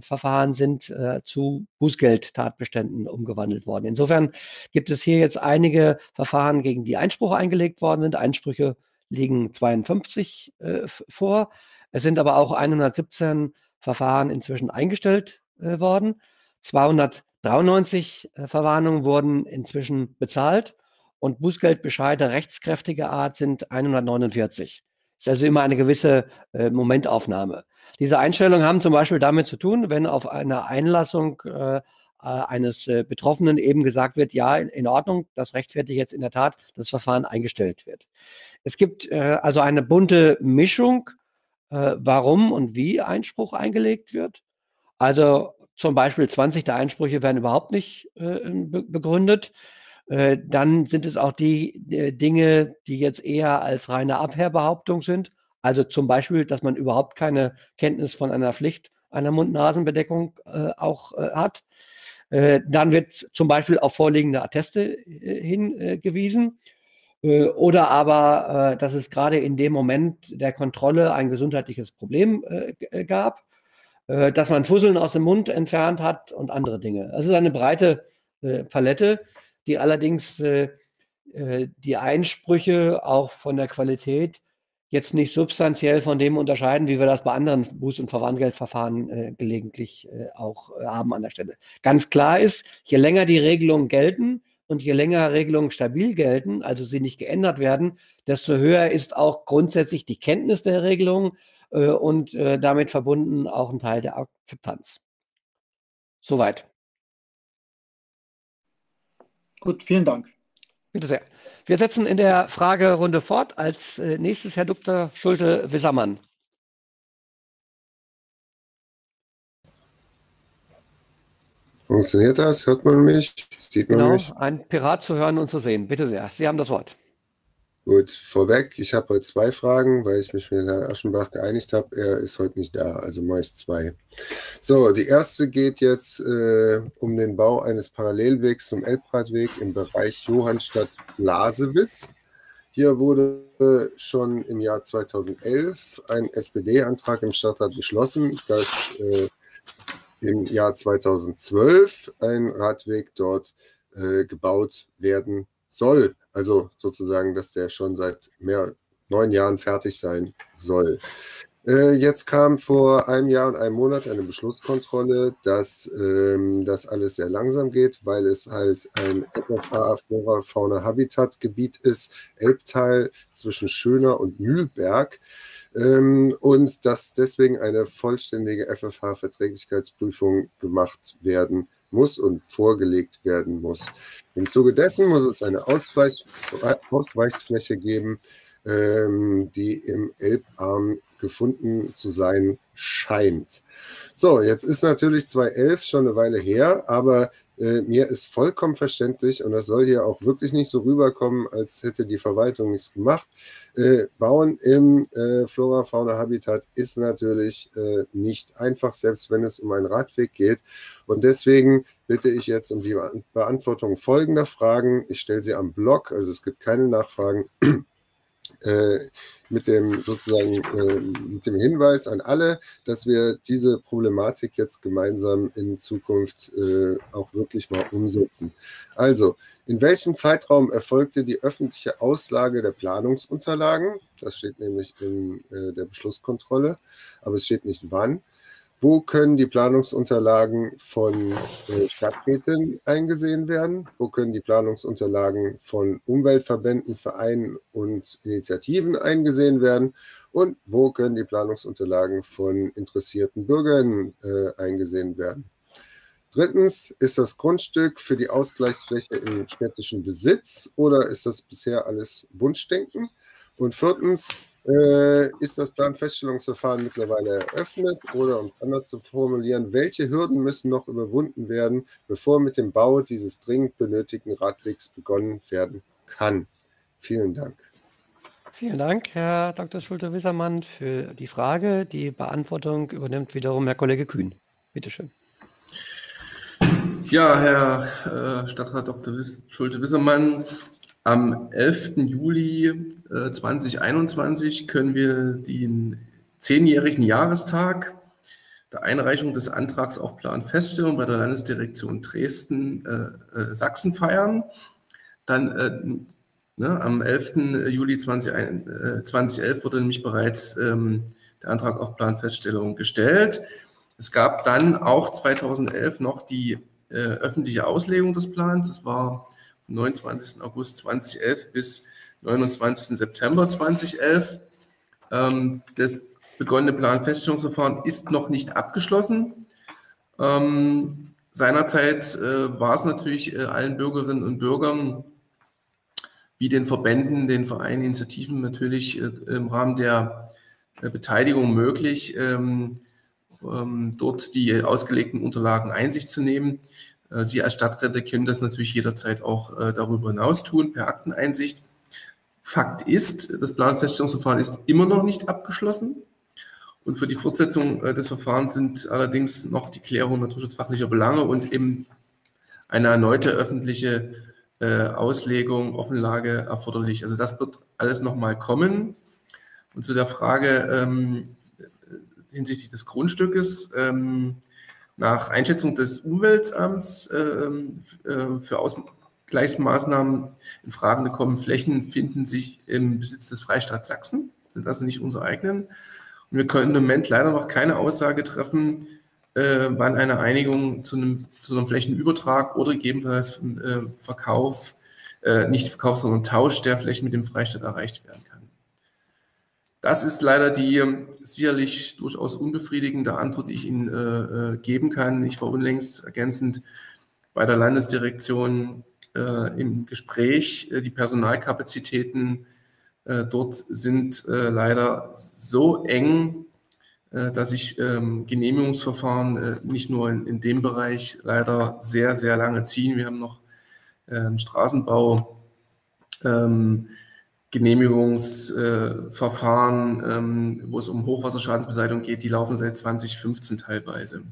Verfahren sind äh, zu Bußgeldtatbeständen umgewandelt worden. Insofern gibt es hier jetzt einige Verfahren, gegen die Einspruch eingelegt worden sind. Einsprüche liegen 52 äh, vor. Es sind aber auch 117 Verfahren inzwischen eingestellt äh, worden. 293 äh, Verwarnungen wurden inzwischen bezahlt und Bußgeldbescheide rechtskräftiger Art sind 149 ist also immer eine gewisse äh, Momentaufnahme. Diese Einstellungen haben zum Beispiel damit zu tun, wenn auf einer Einlassung äh, äh, eines äh, Betroffenen eben gesagt wird, ja, in, in, Ordnung, das rechtfertigt jetzt in der Tat, das Verfahren eingestellt wird. Es gibt äh, also eine bunte Mischung, warum und wie Einspruch eingelegt wird. Also zum Beispiel 20 der Einsprüche werden überhaupt nicht be begründet. Äh, dann sind es auch die äh, Dinge, die jetzt eher als reine Abwehrbehauptung sind. Also zum Beispiel, dass man überhaupt keine Kenntnis von einer Pflicht einer Mund-Nasen-Bedeckung äh, auch äh, hat. Äh, dann wird zum Beispiel auf vorliegende Atteste äh, hingewiesen. oder aber, dass es gerade in dem Moment der Kontrolle ein gesundheitliches Problem gab, dass man Fusseln aus dem Mund entfernt hat und andere Dinge. Das ist eine breite Palette die allerdings äh, äh, die Einsprüche auch von der Qualität jetzt nicht substanziell von dem unterscheiden, wie wir das bei anderen Buß- und Verwarngeldverfahren äh, gelegentlich äh, auch äh, haben an der Stelle. Ganz klar ist, je länger die Regelungen gelten und je länger Regelungen stabil gelten, also sie nicht geändert werden, desto höher ist auch grundsätzlich die Kenntnis der Regelungen äh, und damit verbunden auch ein Teil der Akzeptanz. Soweit. Gut, vielen Dank. Bitte sehr. Wir setzen in der Fragerunde fort. Als äh, nächstes Herr Dr. Schulte-Wissermann. Funktioniert das? Hört man mich? Sieht man genau, mich? Ein Pirat zu hören und zu sehen. Bitte sehr. Sie haben das Wort. Gut, vorweg, ich habe heute zwei Fragen, weil ich mich mit Herrn Aschenbach geeinigt habe. Er ist heute nicht da, also mache ich zwei. So, die erste geht jetzt äh, um den Bau eines Parallelwegs zum Elbradweg im Bereich Johannstadt-Blasewitz. Hier wurde schon im Jahr 2011 ein SPD-Antrag im Stadtrat beschlossen, dass äh, im Jahr 2012 ein Radweg dort äh, gebaut werden soll. Also sozusagen, dass der schon seit mehr neun Jahren fertig sein soll. Äh, jetzt kam vor einem Jahr und einem Monat eine Beschlusskontrolle, dass ähm, das alles sehr langsam geht, weil es halt ein FFH Flora Fauna Habitat Gebiet ist, Elbtal zwischen Schöner und Mühlberg ähm, und dass deswegen eine vollständige FFH Verträglichkeitsprüfung gemacht werden muss und vorgelegt werden muss. Im Zuge dessen muss es eine Ausweich Ausweichsfläche geben, die im Elbarm gefunden zu sein scheint. So, jetzt ist natürlich 2011 schon eine Weile her, aber äh, mir ist vollkommen verständlich und das soll hier auch wirklich nicht so rüberkommen, als hätte die Verwaltung nichts gemacht. Äh, Bauen im äh, Flora-Fauna-Habitat ist natürlich äh, nicht einfach, selbst wenn es um einen Radweg geht. Und deswegen bitte ich jetzt um die Beantwortung folgender Fragen. Ich stelle sie am Blog, also es gibt keine Nachfragen. Äh, mit dem sozusagen äh, mit dem Hinweis an alle, dass wir diese Problematik jetzt gemeinsam in Zukunft äh, auch wirklich mal umsetzen. Also, in welchem Zeitraum erfolgte die öffentliche Auslage der Planungsunterlagen? Das steht nämlich in äh, der Beschlusskontrolle, aber es steht nicht wann. Wo können die Planungsunterlagen von äh, Stadträten eingesehen werden? Wo können die Planungsunterlagen von Umweltverbänden, Vereinen und Initiativen eingesehen werden? Und wo können die Planungsunterlagen von interessierten Bürgern äh, eingesehen werden? Drittens, ist das Grundstück für die Ausgleichsfläche im städtischen Besitz oder ist das bisher alles Wunschdenken? Und viertens, äh, ist das Planfeststellungsverfahren mittlerweile eröffnet oder um anders zu formulieren, welche Hürden müssen noch überwunden werden, bevor mit dem Bau dieses dringend benötigten Radwegs begonnen werden kann? Vielen Dank. Vielen Dank, Herr Dr. Schulte-Wissermann, für die Frage. Die Beantwortung übernimmt wiederum Herr Kollege Kühn. Bitte schön. Ja, Herr äh, Stadtrat Dr. Schulte-Wissermann, am 11. Juli äh, 2021 können wir den zehnjährigen Jahrestag der Einreichung des Antrags auf Planfeststellung bei der Landesdirektion Dresden äh, äh, Sachsen feiern. Dann äh, ne, am 11. Juli 20, 2011 äh, wurde nämlich bereits ähm, der Antrag auf Planfeststellung gestellt. Es gab dann auch 2011 noch die äh, öffentliche Auslegung des Plans. Das war 29. August 2011 bis 29. September 2011. Ähm, das begonnene Planfeststellungsverfahren ist noch nicht abgeschlossen. Ähm, seinerzeit äh, war es natürlich äh, allen Bürgerinnen und Bürgern wie den Verbänden, den Vereinen, Initiativen natürlich äh, im Rahmen der Beteiligung möglich, ähm, dort die ausgelegten Unterlagen Einsicht zu nehmen. Äh, Sie als Stadträte können das natürlich jederzeit auch äh, darüber hinaus tun, per Akteneinsicht. Fakt ist, das Planfeststellungsverfahren ist immer noch nicht abgeschlossen. Und für die Fortsetzung äh, des Verfahrens sind allerdings noch die Klärung naturschutzfachlicher Belange und eben eine erneute öffentliche Auslegung, Offenlage erforderlich. Also das wird alles nochmal kommen. Und zu der Frage ähm, hinsichtlich des Grundstückes, ähm, nach Einschätzung des Umweltamts äh, äh, für Ausgleichsmaßnahmen in Frage gekommene Flächen finden sich im Besitz des Freistaats Sachsen, sind also nicht unsere eigenen. Und wir können im Moment leider noch keine Aussage treffen, äh, wann eine Einigung zu einem, zu einem Flächenübertrag oder gegebenenfalls äh, Verkauf, äh, nicht Verkauf, sondern Tausch der Flächen mit dem Freistaat erreicht werden. Das ist leider die ähm, sicherlich durchaus unbefriedigende Antwort, die ich Ihnen äh, äh, geben kann. Ich war unlängst ergänzend bei der Landesdirektion äh, im Gespräch. Äh, die Personalkapazitäten äh, dort sind äh, leider so eng, dass sich ähm, Genehmigungsverfahren nicht nur in, in, dem Bereich leider sehr, sehr lange ziehen. Wir haben noch ähm, Straßenbau. Ähm, Genehmigungsverfahren, ähm, wo es um Hochwasserschadensbeseitigung geht, die laufen seit 2015 teilweise.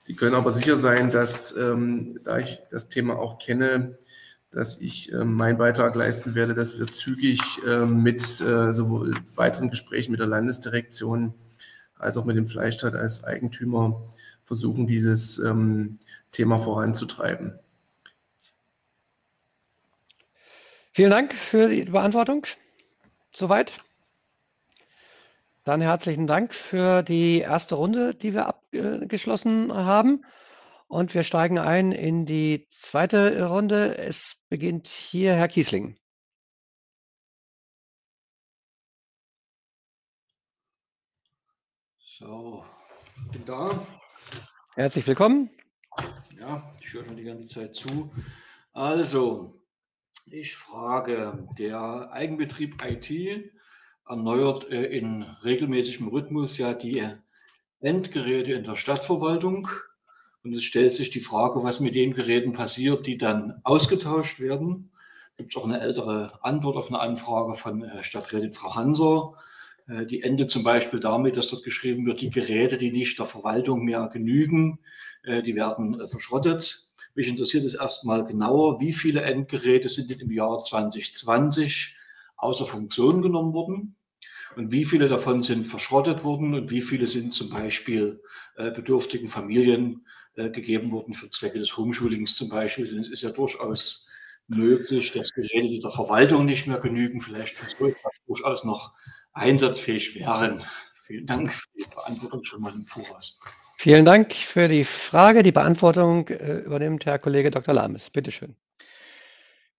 Sie können aber sicher sein, dass, ähm, da ich das Thema auch kenne, dass ich ähm, meinen Beitrag leisten werde, dass wir zügig mit äh, sowohl weiteren Gesprächen mit der Landesdirektion als auch mit dem Fleischstaat als Eigentümer versuchen, dieses Thema voranzutreiben. Vielen Dank für die Beantwortung. Soweit. Dann herzlichen Dank für die erste Runde, die wir abgeschlossen haben. Und wir steigen ein in die zweite Runde. Es beginnt hier Herr Kiesling. So, bin da. Herzlich willkommen. Ja, ich höre schon die ganze Zeit zu. Also, ich frage, der Eigenbetrieb IT erneuert äh, in regelmäßigem Rhythmus ja die Endgeräte in der Stadtverwaltung. Und es stellt sich die Frage, was mit den Geräten passiert, die dann ausgetauscht werden. Gibt es auch eine ältere Antwort auf eine Anfrage von äh, Stadträtin Frau Hanser. Äh, die endet zum Beispiel damit, dass dort geschrieben wird, die Geräte, die nicht der Verwaltung mehr genügen, die werden verschrottet. Mich interessiert es erstmal genauer, wie viele Endgeräte sind denn im Jahr 2020 außer Funktion genommen worden? Und wie viele davon sind verschrottet worden und wie viele sind zum Beispiel äh, bedürftigen Familien äh, gegeben worden für Zwecke des Homeschoolings zum Beispiel? Denn es ist ja durchaus möglich, dass Geräte, die der Verwaltung nicht mehr genügen, vielleicht für so durchaus noch einsatzfähig wären. Vielen Dank für die Beantwortung schon mal im Voraus. Vielen Dank für die Frage. Die Beantwortung äh, übernimmt Herr Kollege Dr. Lames. Bitte schön.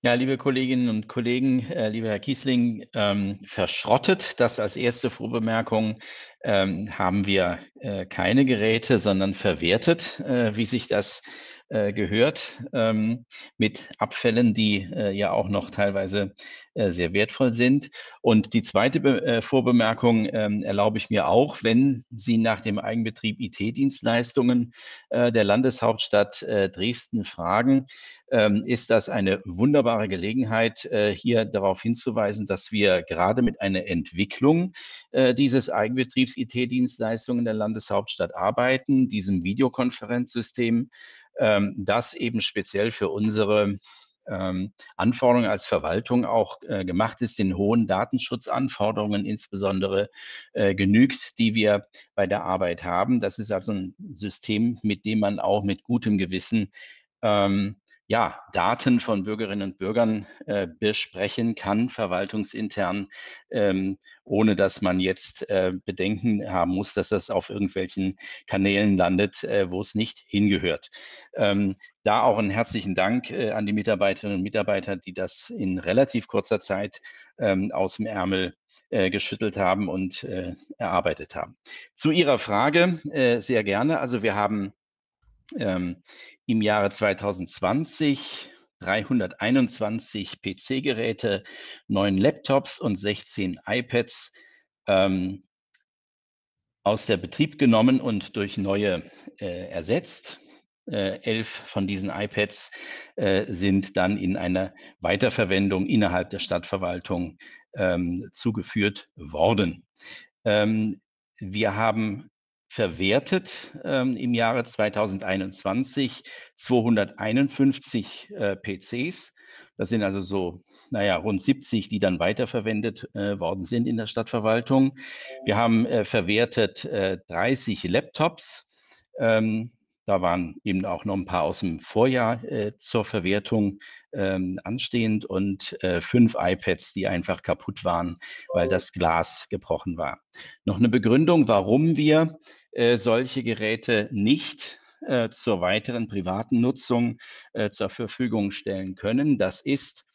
Ja, liebe Kolleginnen und Kollegen, äh, lieber Herr Kiesling, ähm, verschrottet, das als erste Vorbemerkung, ähm, haben wir äh, keine Geräte, sondern verwertet, äh, wie sich das äh, gehört, ähm, mit Abfällen, die äh, ja auch noch teilweise äh, sehr wertvoll sind. Und die zweite Be äh, Vorbemerkung ähm, erlaube ich mir auch, wenn Sie nach dem Eigenbetrieb IT-Dienstleistungen äh, der Landeshauptstadt äh, Dresden fragen, ähm, ist das eine wunderbare Gelegenheit, hier darauf hinzuweisen, dass wir gerade mit einer Entwicklung dieses Eigenbetriebs IT-Dienstleistungen der Landeshauptstadt arbeiten, diesem Videokonferenzsystem, ähm, das eben speziell für unsere ähm, Anforderungen als Verwaltung auch äh, gemacht ist, den hohen Datenschutzanforderungen insbesondere äh, genügt, die wir bei der Arbeit haben. Das ist also ein System, mit dem man auch mit gutem Gewissen ähm, ja, Daten von Bürgerinnen und Bürgern äh, besprechen kann, verwaltungsintern, ähm, ohne dass man jetzt äh, Bedenken haben muss, dass das auf irgendwelchen Kanälen landet, äh, wo es nicht hingehört. Ähm, da auch einen herzlichen Dank äh, an die Mitarbeiterinnen und Mitarbeiter, die das in relativ kurzer Zeit ähm, aus dem Ärmel äh, geschüttelt haben und äh, erarbeitet haben. Zu Ihrer Frage sehr gerne. Also wir haben ähm, im Jahre 2020 321 PC-Geräte, 9 Laptops und 16 iPads ähm, aus der Betrieb genommen und durch neue äh, ersetzt. Äh, elf von diesen iPads äh, sind dann in einer Weiterverwendung innerhalb der Stadtverwaltung ähm, zugeführt worden. Ähm, wir haben verwertet ähm, im Jahre 2021 251 äh, PCs. Das sind also so, naja, rund 70, die dann weiterverwendet äh, worden sind in der Stadtverwaltung. Wir haben äh, verwertet 30 äh, Laptops. Ähm, da waren eben auch noch ein paar aus dem Vorjahr äh, zur Verwertung ähm, anstehend und äh, fünf iPads, die einfach kaputt waren, weil das Glas gebrochen war. Noch eine Begründung, warum wir äh, solche Geräte nicht äh, zur weiteren privaten Nutzung äh, zur Verfügung stellen können. Das ist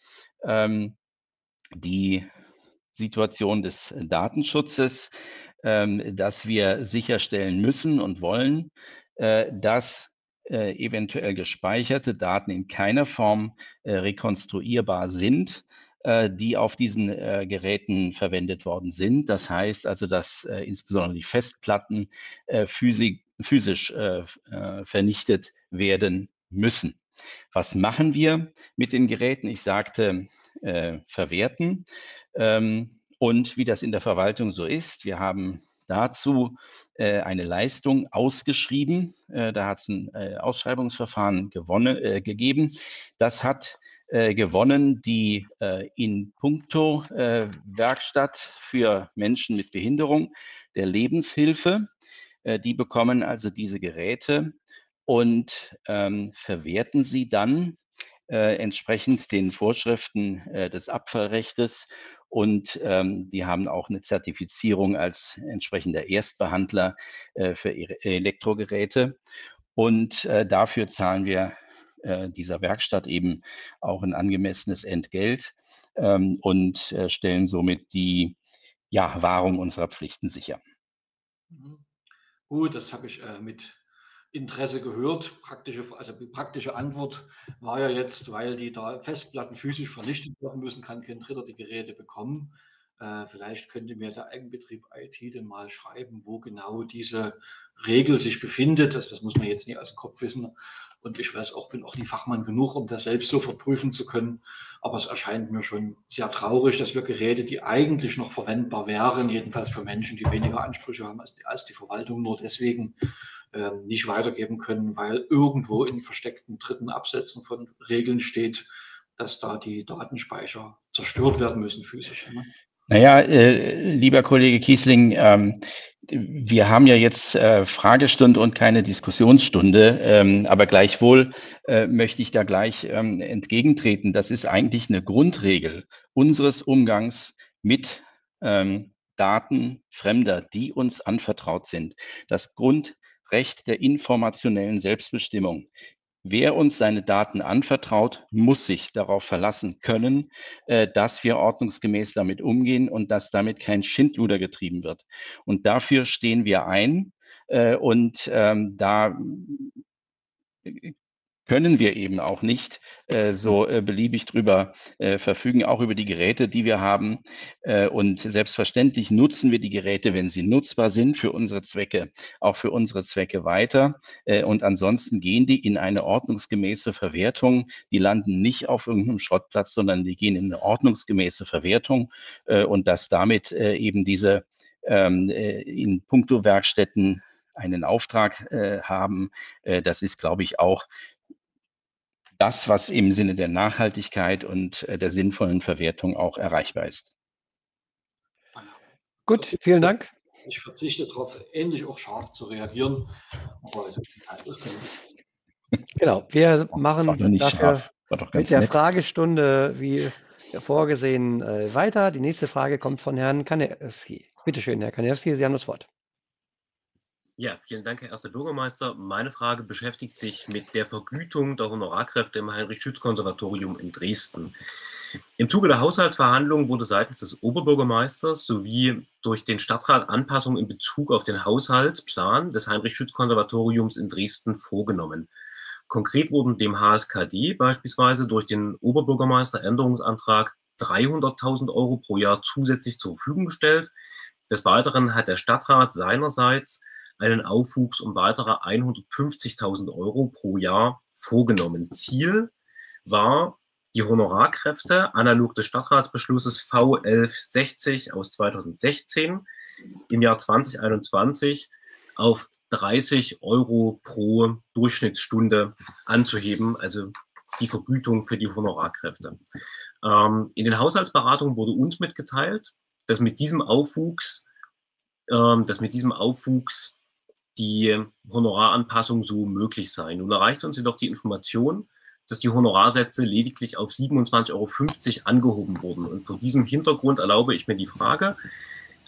ähm, die Situation des Datenschutzes, ähm, dass wir sicherstellen müssen und wollen, dass äh, eventuell gespeicherte Daten in keiner Form äh, rekonstruierbar sind, die auf diesen Geräten verwendet worden sind. Das heißt also, dass insbesondere die Festplatten physisch vernichtet werden müssen. Was machen wir mit den Geräten? Ich sagte, verwerten. Ähm, und wie das in der Verwaltung so ist, wir haben dazu äh, eine Leistung ausgeschrieben. Äh, da hat es ein äh, Ausschreibungsverfahren gewonnen, äh, gegeben. Das hat äh, gewonnen die äh, in puncto Werkstatt für Menschen mit Behinderung der Lebenshilfe. die bekommen also diese Geräte und ähm, verwerten sie dann äh, entsprechend den Vorschriften äh, des Abfallrechtes und ähm, die haben auch eine Zertifizierung als entsprechender Erstbehandler äh, für Elektrogeräte. Und äh, dafür zahlen wir äh, dieser Werkstatt eben auch ein angemessenes Entgelt ähm, und äh, stellen somit die ja, Wahrung unserer Pflichten sicher. Mhm. Gut, das habe ich mit Interesse gehört. Praktische, also die praktische Antwort war ja jetzt, weil die da Festplatten physisch vernichtet werden müssen, kann kein Dritter die Geräte bekommen. Äh, vielleicht könnte mir der Eigenbetrieb IT denn mal schreiben, wo genau diese Regel sich befindet. Das, das muss man jetzt nicht aus dem Kopf wissen. Und ich weiß auch, bin auch nie Fachmann genug, um das selbst so verprüfen zu können. Aber es erscheint mir schon sehr traurig, dass wir Geräte, die eigentlich noch verwendbar wären, jedenfalls für Menschen, die weniger Ansprüche haben als die, als die Verwaltung, nur deswegen nicht weitergeben können, weil irgendwo in versteckten dritten Absätzen von Regeln steht, dass da die Datenspeicher zerstört werden müssen physisch. Ne? Naja, äh, lieber Kollege Kiesling, ähm, wir haben ja jetzt äh, Fragestunde und keine Diskussionsstunde, ähm, aber gleichwohl äh, möchte ich da gleich ähm, entgegentreten. Das ist eigentlich eine Grundregel unseres Umgangs mit ähm, Daten Fremder, die uns anvertraut sind. Das Grundrecht der informationellen Selbstbestimmung. Wer uns seine Daten anvertraut, muss sich darauf verlassen können, äh, dass wir ordnungsgemäß damit umgehen und dass damit kein Schindluder getrieben wird. Und dafür stehen wir ein. Äh, und ähm, da können wir eben auch nicht äh, so äh, beliebig drüber äh, verfügen, auch über die Geräte, die wir haben. Äh, und selbstverständlich nutzen wir die Geräte, wenn sie nutzbar sind, für unsere Zwecke, auch für unsere Zwecke weiter. Äh, und ansonsten gehen die in eine ordnungsgemäße Verwertung. Die landen nicht auf irgendeinem Schrottplatz, sondern die gehen in eine ordnungsgemäße Verwertung äh, und dass damit eben diese ähm, in puncto Werkstätten einen Auftrag äh, haben. Äh, das ist, glaube ich, auch das, was im Sinne der Nachhaltigkeit und äh, der sinnvollen Verwertung auch erreichbar ist. Gut, vielen Dank. Ich verzichte darauf, ähnlich auch scharf zu reagieren. Aber das Genau, wir machen dafür mit der nett. Fragestunde wie vorgesehen äh, weiter. Die nächste Frage kommt von Herrn Kanewski. Bitte schön, Herr Kanewski, Sie haben das Wort. Ja, vielen Dank, Herr Erster Bürgermeister. Meine Frage beschäftigt sich mit der Vergütung der Honorarkräfte im Heinrich-Schütz-Konservatorium in Dresden. Im Zuge der Haushaltsverhandlungen wurde seitens des Oberbürgermeisters sowie durch den Stadtrat Anpassungen in Bezug auf den Haushaltsplan des Heinrich-Schütz-Konservatoriums in Dresden vorgenommen. Konkret wurden dem HSKD beispielsweise durch den Oberbürgermeister Änderungsantrag 300.000 Euro pro Jahr zusätzlich zur Verfügung gestellt. Des Weiteren hat der Stadtrat seinerseits einen Aufwuchs um weitere 150.000 Euro pro Jahr vorgenommen. Ziel war, die Honorarkräfte analog des Stadtratsbeschlusses V1160 aus 2016 im Jahr 2021 auf 30 Euro pro Durchschnittsstunde anzuheben, also die Vergütung für die Honorarkräfte. Ähm, in den Haushaltsberatungen wurde uns mitgeteilt, dass mit diesem Aufwuchs, ähm, dass mit diesem Aufwuchs die Honoraranpassung so möglich sei. Nun erreicht uns jedoch die Information, dass die Honorarsätze lediglich auf 27,50 Euro angehoben wurden. Und vor diesem Hintergrund erlaube ich mir die Frage.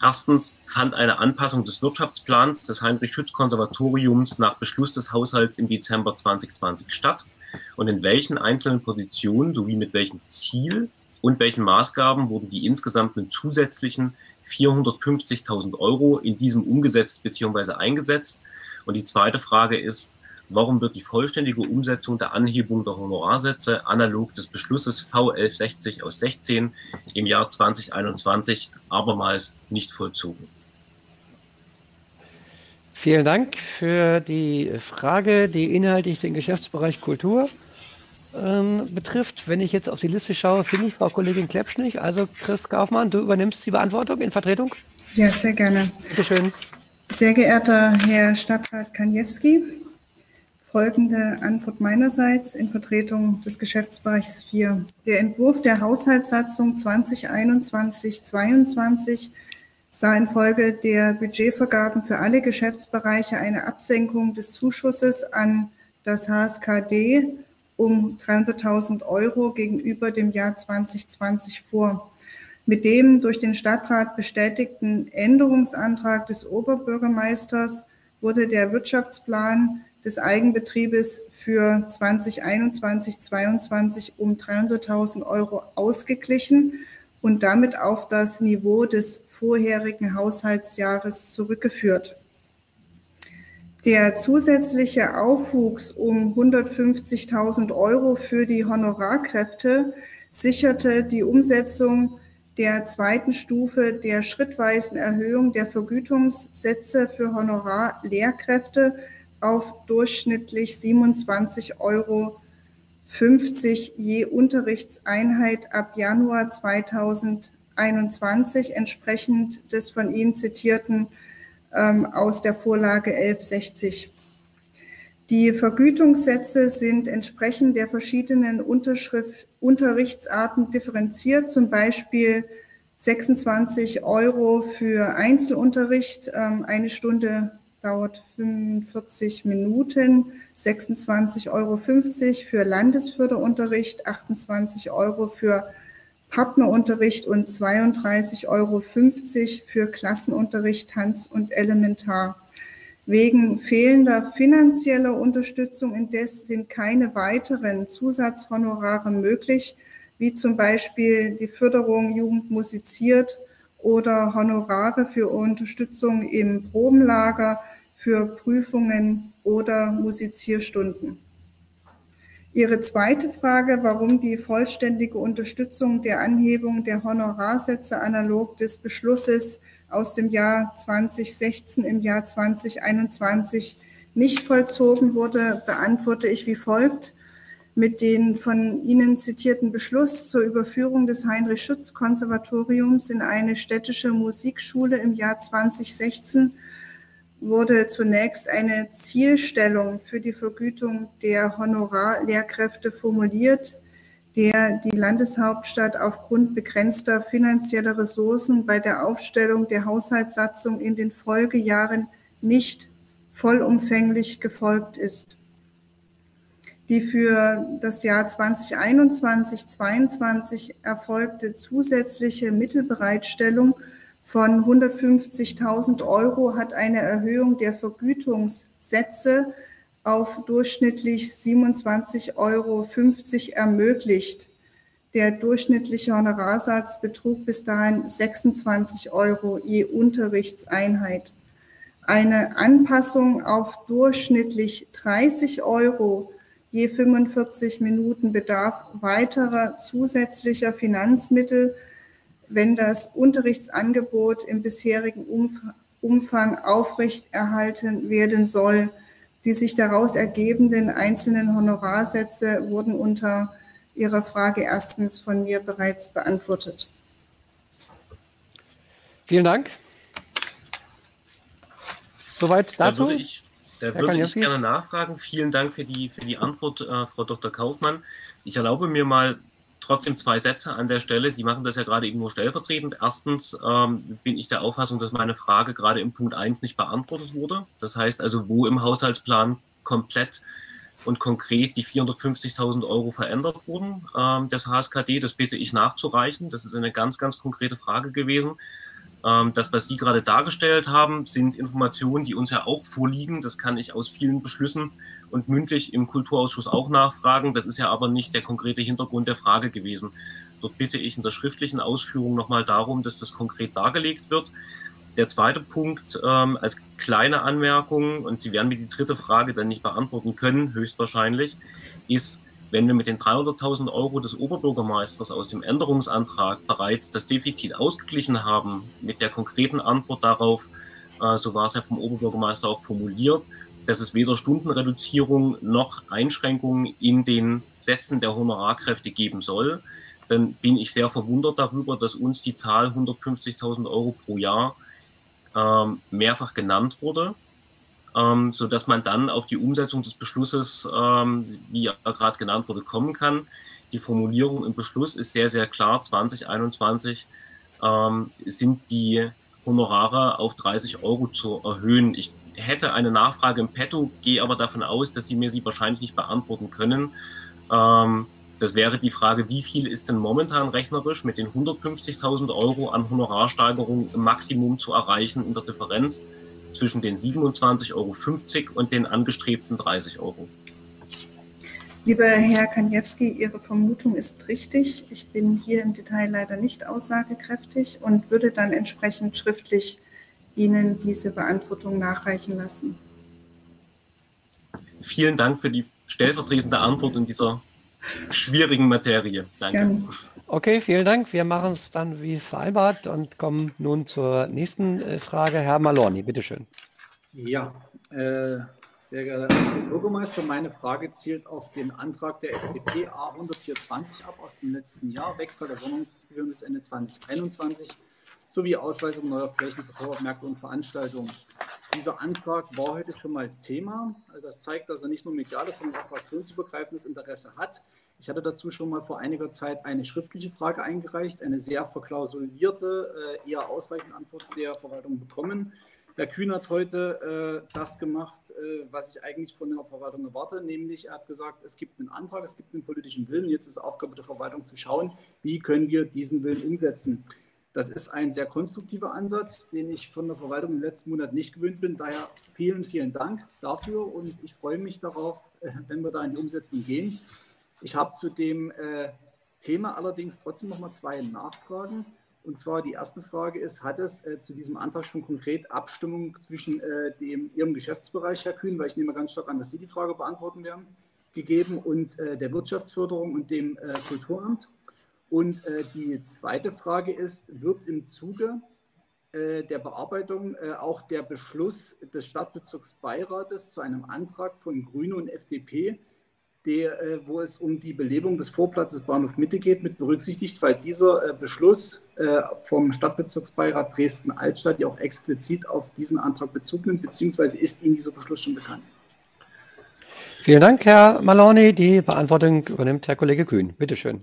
Erstens fand eine Anpassung des Wirtschaftsplans des Heinrich-Schütz-Konservatoriums nach Beschluss des Haushalts im Dezember 2020 statt und in welchen einzelnen Positionen sowie mit welchem Ziel und welchen Maßgaben wurden die insgesamten zusätzlichen 450.000 Euro in diesem umgesetzt bzw. eingesetzt? Und die zweite Frage ist, warum wird die vollständige Umsetzung der Anhebung der Honorarsätze analog des Beschlusses V1160 aus 16 im Jahr 2021 abermals nicht vollzogen? Vielen Dank für die Frage, die inhaltlich den Geschäftsbereich Kultur ähm, betrifft. Wenn ich jetzt auf die Liste schaue, finde ich Frau Kollegin Klepsch nicht. Also Chris Kaufmann, du übernimmst die Beantwortung in Vertretung? Ja, sehr gerne. Bitte schön. Sehr geehrter Herr Stadtrat Kaniewski, folgende Antwort meinerseits in Vertretung des Geschäftsbereichs 4. Der Entwurf der Haushaltssatzung 2021-22 sah infolge der Budgetvergaben für alle Geschäftsbereiche eine Absenkung des Zuschusses an das HSKD um 300.000 Euro gegenüber dem Jahr 2020 vor. Mit dem durch den Stadtrat bestätigten Änderungsantrag des Oberbürgermeisters wurde der Wirtschaftsplan des Eigenbetriebes für 2021, 2022 um 300.000 Euro ausgeglichen und damit auf das Niveau des vorherigen Haushaltsjahres zurückgeführt. Der zusätzliche Aufwuchs um 150.000 Euro für die Honorarkräfte sicherte die Umsetzung der zweiten Stufe der schrittweisen Erhöhung der Vergütungssätze für Honorarlehrkräfte auf durchschnittlich 27,50 Euro je Unterrichtseinheit ab Januar 2021, entsprechend des von Ihnen zitierten ähm, aus der Vorlage 1160. Die Vergütungssätze sind entsprechend der verschiedenen Unterschrift, Unterrichtsarten differenziert, zum Beispiel 26 Euro für Einzelunterricht, ähm, eine Stunde dauert 45 Minuten, 26,50 Euro für Landesförderunterricht, 28 Euro für Partnerunterricht und 32,50 Euro für Klassenunterricht, Tanz und Elementar. Wegen fehlender finanzieller Unterstützung indes sind keine weiteren Zusatzhonorare möglich, wie zum Beispiel die Förderung Jugend musiziert oder Honorare für Unterstützung im Probenlager, für Prüfungen oder Musizierstunden. Ihre zweite Frage, warum die vollständige Unterstützung der Anhebung der Honorarsätze analog des Beschlusses aus dem Jahr 2016 im Jahr 2021 nicht vollzogen wurde, beantworte ich wie folgt. Mit dem von Ihnen zitierten Beschluss zur Überführung des Heinrich-Schütz-Konservatoriums in eine städtische Musikschule im Jahr 2016 wurde zunächst eine Zielstellung für die Vergütung der Honorarlehrkräfte formuliert, der die Landeshauptstadt aufgrund begrenzter finanzieller Ressourcen bei der Aufstellung der Haushaltssatzung in den Folgejahren nicht vollumfänglich gefolgt ist. Die für das Jahr 2021-22 erfolgte zusätzliche Mittelbereitstellung von 150.000 Euro hat eine Erhöhung der Vergütungssätze auf durchschnittlich 27,50 Euro ermöglicht. Der durchschnittliche Honorarsatz betrug bis dahin 26 Euro je Unterrichtseinheit. Eine Anpassung auf durchschnittlich 30 Euro je 45 Minuten bedarf weiterer zusätzlicher Finanzmittel, wenn das Unterrichtsangebot im bisherigen Umfang aufrechterhalten werden soll. Die sich daraus ergebenden einzelnen Honorarsätze wurden unter Ihrer Frage erstens von mir bereits beantwortet. Vielen Dank. Soweit dazu. Da würde ich, da würde ich gerne nachfragen. Vielen Dank für die, für die Antwort, äh, Frau Dr. Kaufmann. Ich erlaube mir mal trotzdem zwei Sätze an der Stelle. Sie machen das ja gerade irgendwo stellvertretend. Erstens ähm, bin ich der Auffassung, dass meine Frage gerade im Punkt 1 nicht beantwortet wurde. Das heißt also, wo im Haushaltsplan komplett und konkret die 450.000 Euro verändert wurden ähm, des HSKD. Das bitte ich nachzureichen. Das ist eine ganz, ganz konkrete Frage gewesen. Ähm, das, was Sie gerade dargestellt haben, sind Informationen, die uns ja auch vorliegen. Das kann ich aus vielen Beschlüssen und mündlich im Kulturausschuss auch nachfragen. Das ist ja aber nicht der konkrete Hintergrund der Frage gewesen. Dort bitte ich in der schriftlichen Ausführung nochmal darum, dass das konkret dargelegt wird. Der zweite Punkt ähm, als kleine Anmerkung, und Sie werden mir die dritte Frage dann nicht beantworten können, höchstwahrscheinlich, ist, wenn wir mit den 300.000 Euro des Oberbürgermeisters aus dem Änderungsantrag bereits das Defizit ausgeglichen haben, mit der konkreten Antwort darauf, äh, so war es ja vom Oberbürgermeister auch formuliert, dass es weder Stundenreduzierung noch Einschränkungen in den Sätzen der Honorarkräfte geben soll, dann bin ich sehr verwundert darüber, dass uns die Zahl 150.000 Euro pro Jahr ähm, mehrfach genannt wurde ähm, sodass man dann auf die Umsetzung des Beschlusses, ähm, wie er gerade genannt wurde, kommen kann. Die Formulierung im Beschluss ist sehr, sehr klar. 2021 ähm, sind die Honorare auf 30 Euro zu erhöhen. Ich hätte eine Nachfrage im Petto, gehe aber davon aus, dass Sie mir sie wahrscheinlich nicht beantworten können. Ähm, das wäre die Frage, wie viel ist denn momentan rechnerisch mit den 150.000 Euro an Honorarsteigerung im Maximum zu erreichen in der Differenz zwischen den 27,50 Euro und den angestrebten 30 Euro? Lieber Herr Kaniewski, Ihre Vermutung ist richtig. Ich bin hier im Detail leider nicht aussagekräftig und würde dann entsprechend schriftlich Ihnen diese Beantwortung nachreichen lassen. Vielen Dank für die stellvertretende Antwort in dieser schwierigen Materie. Danke. Gerne. Okay, vielen Dank. Wir machen es dann wie vereinbart und kommen nun zur nächsten äh, Frage. Herr Malorni, bitteschön. Ja, äh, sehr geehrter erster Bürgermeister, meine Frage zielt auf den Antrag der FDP A124 ab aus dem letzten Jahr, Wegfall der Sonderungsgebühren bis Ende 2021 sowie Ausweisung neuer Flächen für Kaufmärkte und Veranstaltungen. Dieser Antrag war heute schon mal Thema. Das zeigt, dass er nicht nur mediales, sondern auch fraktionsübergreifendes Interesse hat. Ich hatte dazu schon mal vor einiger Zeit eine schriftliche Frage eingereicht, eine sehr verklausulierte, äh, eher ausweichende Antwort der Verwaltung bekommen. Herr Kühn hat heute äh, das gemacht, äh, was ich eigentlich von der Verwaltung erwarte, nämlich er hat gesagt, es gibt einen Antrag, es gibt einen politischen Willen. Jetzt ist Aufgabe der Verwaltung zu schauen, wie können wir diesen Willen umsetzen. Das ist ein sehr konstruktiver Ansatz, den ich von der Verwaltung im letzten Monat nicht gewöhnt bin. Daher vielen, vielen Dank dafür und ich freue mich darauf, äh, wenn wir da in die Umsetzung gehen. Ich habe zu dem äh, Thema allerdings trotzdem noch mal zwei Nachfragen. Und zwar die erste Frage ist, hat es äh, zu diesem Antrag schon konkret Abstimmung zwischen dem, Ihrem Geschäftsbereich, Herr Kühn, weil ich nehme ganz stark an, dass Sie die Frage beantworten werden, gegeben und der Wirtschaftsförderung und dem Kulturamt? Und äh, die zweite Frage ist, wird im Zuge äh, der Bearbeitung auch der Beschluss des Stadtbezirksbeirates zu einem Antrag von Grüne und FDP der, äh, wo es um die Belebung des Vorplatzes Bahnhof Mitte geht, mit berücksichtigt, weil dieser äh, Beschluss äh, vom Stadtbezirksbeirat Dresden-Altstadt ja auch explizit auf diesen Antrag Bezug nimmt, beziehungsweise ist Ihnen dieser Beschluss schon bekannt? Vielen Dank, Herr Maloney. Die Beantwortung übernimmt Herr Kollege Kühn. Bitte schön.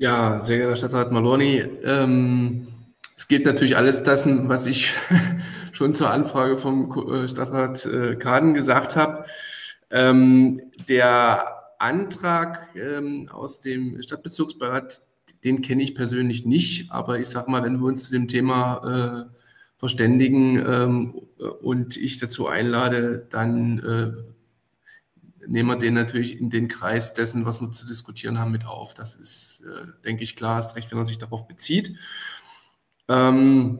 Ja, sehr geehrter Stadtrat Maloney, ähm, es geht natürlich alles das, was ich (laughs) schon zur Anfrage vom Stadtrat äh, Kaden gesagt habe. Ähm, der Antrag ähm, aus dem Stadtbezirksbeirat, den kenne ich persönlich nicht, aber ich sage mal, wenn wir uns zu dem Thema äh, verständigen ähm, und ich dazu einlade, dann äh, nehmen wir den natürlich in den Kreis dessen, was wir zu diskutieren haben, mit auf. Das ist, äh, denke ich, klar, ist recht, wenn er sich darauf bezieht. Ähm,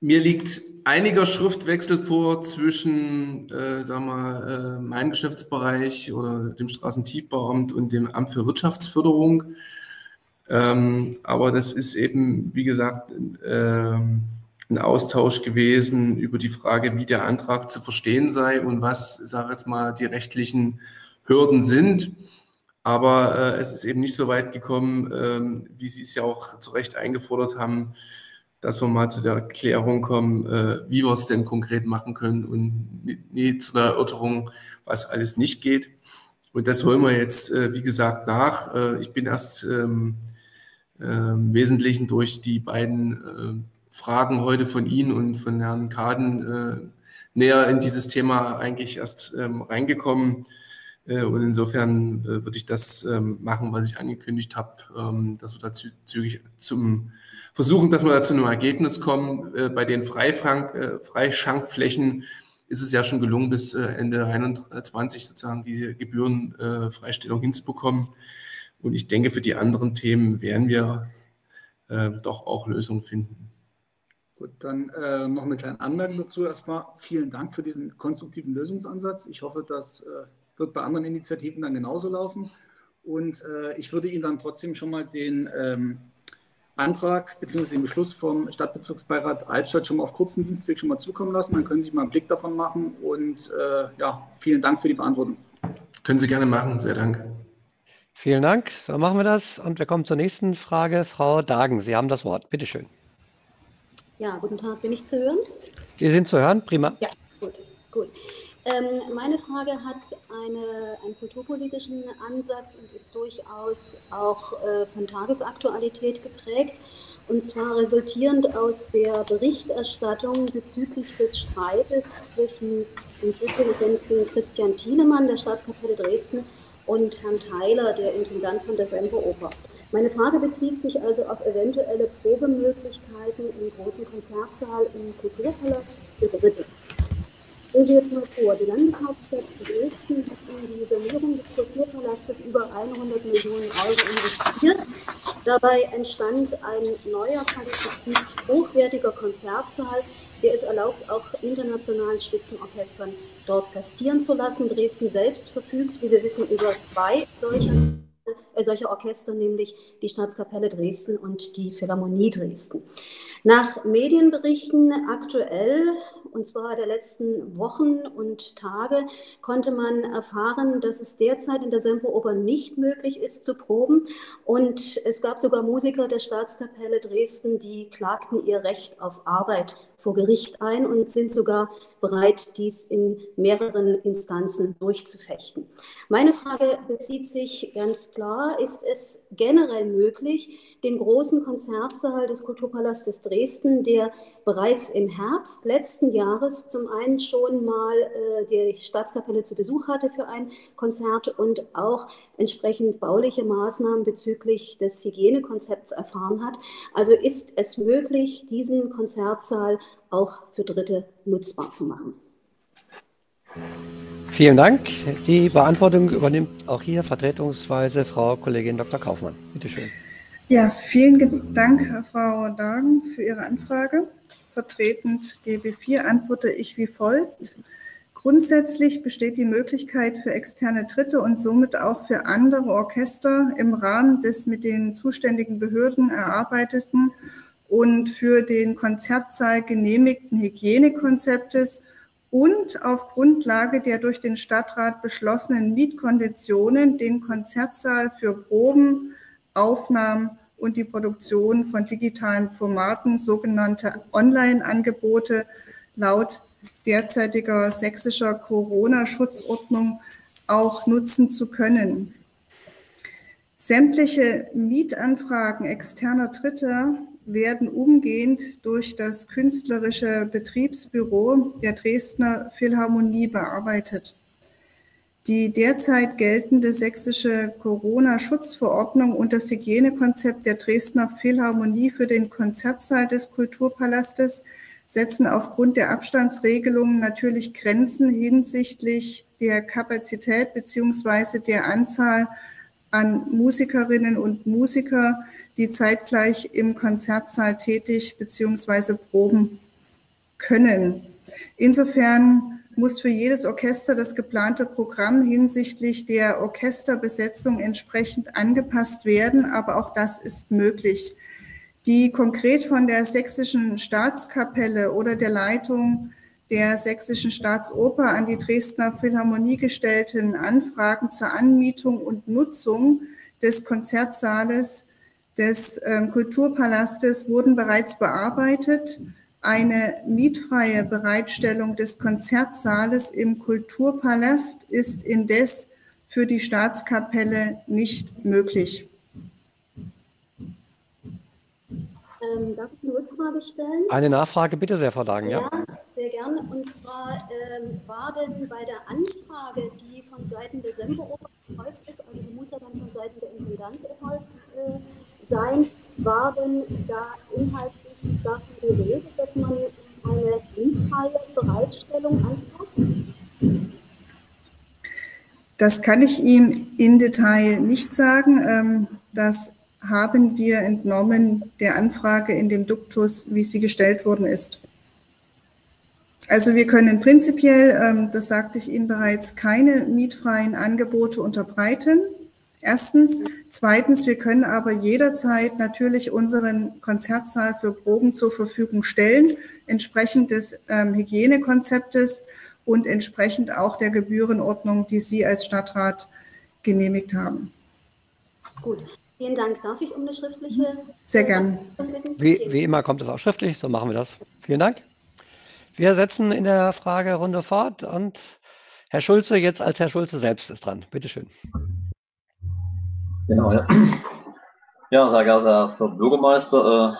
mir liegt einiger Schriftwechsel vor zwischen, äh, sagen wir, äh, meinem Geschäftsbereich oder dem Straßentiefbauamt und dem Amt für Wirtschaftsförderung. Ähm, aber das ist eben, wie gesagt, äh, ein Austausch gewesen über die Frage, wie der Antrag zu verstehen sei und was, sage jetzt mal, die rechtlichen Hürden sind. Aber äh, es ist eben nicht so weit gekommen, ähm, wie Sie es ja auch zu Recht eingefordert haben, dass wir mal zu der Erklärung kommen, äh, wie wir es denn konkret machen können und nie zu einer Erörterung, was alles nicht geht. Und das holen wir jetzt, äh, wie gesagt, nach. Äh, ich bin erst ähm, äh, im Wesentlichen durch die beiden äh, Fragen heute von Ihnen und von Herrn Kaden äh, näher in dieses Thema eigentlich erst ähm, reingekommen. Und insofern würde ich das ähm, machen, was ich angekündigt habe, ähm, dass wir dazu zügig zum versuchen, dass wir da zu einem Ergebnis kommen. Äh, bei den äh, Freischankflächen ist es ja schon gelungen, bis äh, Ende 2021 sozusagen die Gebührenfreistellung hinzubekommen. Und ich denke, für die anderen Themen werden wir doch auch Lösungen finden. Gut, dann äh, noch eine kleine Anmerkung dazu. Erstmal vielen Dank für diesen konstruktiven Lösungsansatz. Ich hoffe, das äh, wird bei anderen Initiativen dann genauso laufen. Und äh, ich würde Ihnen dann trotzdem schon mal den ähm, Antrag bzw. den Beschluss vom Stadtbezirksbeirat Altstadt schon mal auf kurzen Dienstweg schon mal zukommen lassen. Dann können Sie sich mal einen Blick davon machen. Und äh, ja, vielen Dank für die Beantwortung. Können Sie gerne machen. Sehr Dank. Vielen Dank. So machen wir das. Und wir kommen zur nächsten Frage. Frau Dagen, Sie haben das Wort. Bitte schön. Ja, guten Tag. Bin ich zu hören? Sie sind zu hören. Prima. Ja, gut. gut. Ähm, meine Frage hat eine, einen kulturpolitischen Ansatz und ist durchaus auch äh, von Tagesaktualität geprägt. Und zwar resultierend aus der Berichterstattung bezüglich des Streites zwischen dem Christian Thielemann der Staatskapelle Dresden und Herrn Theiler, der Intendant von der Semperoper. Meine Frage bezieht sich also auf eventuelle Probemöglichkeiten im großen Konzertsaal im Kulturpalast für Dritte. Stellen Sie jetzt mal vor, die Landeshauptstadt Dresden hat in die Sanierung des Kulturpalastes über 100 Millionen Euro investiert. Dabei entstand ein neuer, qualitativ hochwertiger Konzertsaal, der es erlaubt, auch internationalen Spitzenorchestern dort gastieren zu lassen. Dresden selbst verfügt, wie wir wissen, über zwei solcher äh, solche Orchester, nämlich die Staatskapelle Dresden und die Philharmonie Dresden. Nach Medienberichten aktuell, und zwar der letzten Wochen und Tage, konnte man erfahren, dass es derzeit in der Semperoper nicht möglich ist zu proben. Und es gab sogar Musiker der Staatskapelle Dresden, die klagten ihr Recht auf Arbeit vor Gericht ein und sind sogar bereit, dies in mehreren Instanzen durchzufechten. Meine Frage bezieht sich ganz klar, ist es generell möglich, den großen Konzertsaal des Kulturpalastes Dresden, der bereits im Herbst letzten Jahres zum einen schon mal äh, die Staatskapelle zu Besuch hatte für ein Konzert und auch entsprechend bauliche Maßnahmen bezüglich des Hygienekonzepts erfahren hat. Also ist es möglich, diesen Konzertsaal auch für Dritte nutzbar zu machen. Vielen Dank. Die Beantwortung übernimmt auch hier vertretungsweise Frau Kollegin Dr. Kaufmann. Bitte schön. Ja, vielen Dank, Frau Dagen, für Ihre Anfrage. Vertretend GB4 antworte ich wie folgt. Grundsätzlich besteht die Möglichkeit für externe Dritte und somit auch für andere Orchester im Rahmen des mit den zuständigen Behörden erarbeiteten und für den Konzertsaal genehmigten Hygienekonzeptes und auf Grundlage der durch den Stadtrat beschlossenen Mietkonditionen den Konzertsaal für Proben, Aufnahmen und die Produktion von digitalen Formaten, sogenannte Online-Angebote, laut derzeitiger sächsischer Corona-Schutzordnung auch nutzen zu können. Sämtliche Mietanfragen externer Dritter werden umgehend durch das künstlerische Betriebsbüro der Dresdner Philharmonie bearbeitet. Die derzeit geltende sächsische Corona-Schutzverordnung und das Hygienekonzept der Dresdner Philharmonie für den Konzertsaal des Kulturpalastes setzen aufgrund der Abstandsregelungen natürlich Grenzen hinsichtlich der Kapazität beziehungsweise der Anzahl an Musikerinnen und Musiker, die zeitgleich im Konzertsaal tätig bzw. proben können. Insofern muss für jedes Orchester das geplante Programm hinsichtlich der Orchesterbesetzung entsprechend angepasst werden, aber auch das ist möglich. Die konkret von der sächsischen Staatskapelle oder der Leitung der Sächsischen Staatsoper an die Dresdner Philharmonie gestellten Anfragen zur Anmietung und Nutzung des Konzertsaales des äh, Kulturpalastes wurden bereits bearbeitet. Eine mietfreie Bereitstellung des Konzertsaales im Kulturpalast ist indes für die Staatskapelle nicht möglich. Ähm, darf ich eine Rückfrage stellen? Eine Nachfrage bitte sehr, Frau Dagen. Ja, ja sehr gerne. Und zwar ähm, war denn bei der Anfrage, die von Seiten der Semperoper erfolgt ist, also die muss ja dann von Seiten der Intendanz erfolgt äh, sein, war denn da inhaltlich davon die Rede, dass man eine mietfreie Bereitstellung anfragt? Das kann ich ihm im Detail nicht sagen. Ähm, das haben wir entnommen der Anfrage in dem Duktus, wie sie gestellt worden ist. Also wir können prinzipiell, ähm, das sagte ich Ihnen bereits, keine mietfreien Angebote unterbreiten. Erstens. Zweitens, wir können aber jederzeit natürlich unseren Konzertsaal für Proben zur Verfügung stellen, entsprechend des ähm, Hygienekonzeptes und entsprechend auch der Gebührenordnung, die Sie als Stadtrat genehmigt haben. Gut. Vielen Dank. Darf ich um eine schriftliche? Sehr gern. Wie, wie immer kommt es auch schriftlich, so machen wir das. Vielen Dank. Wir setzen in der Fragerunde fort und Herr Schulze jetzt als Herr Schulze selbst ist dran. Bitte schön. Genau, ja. Ja, sehr geehrter Herr Bürgermeister,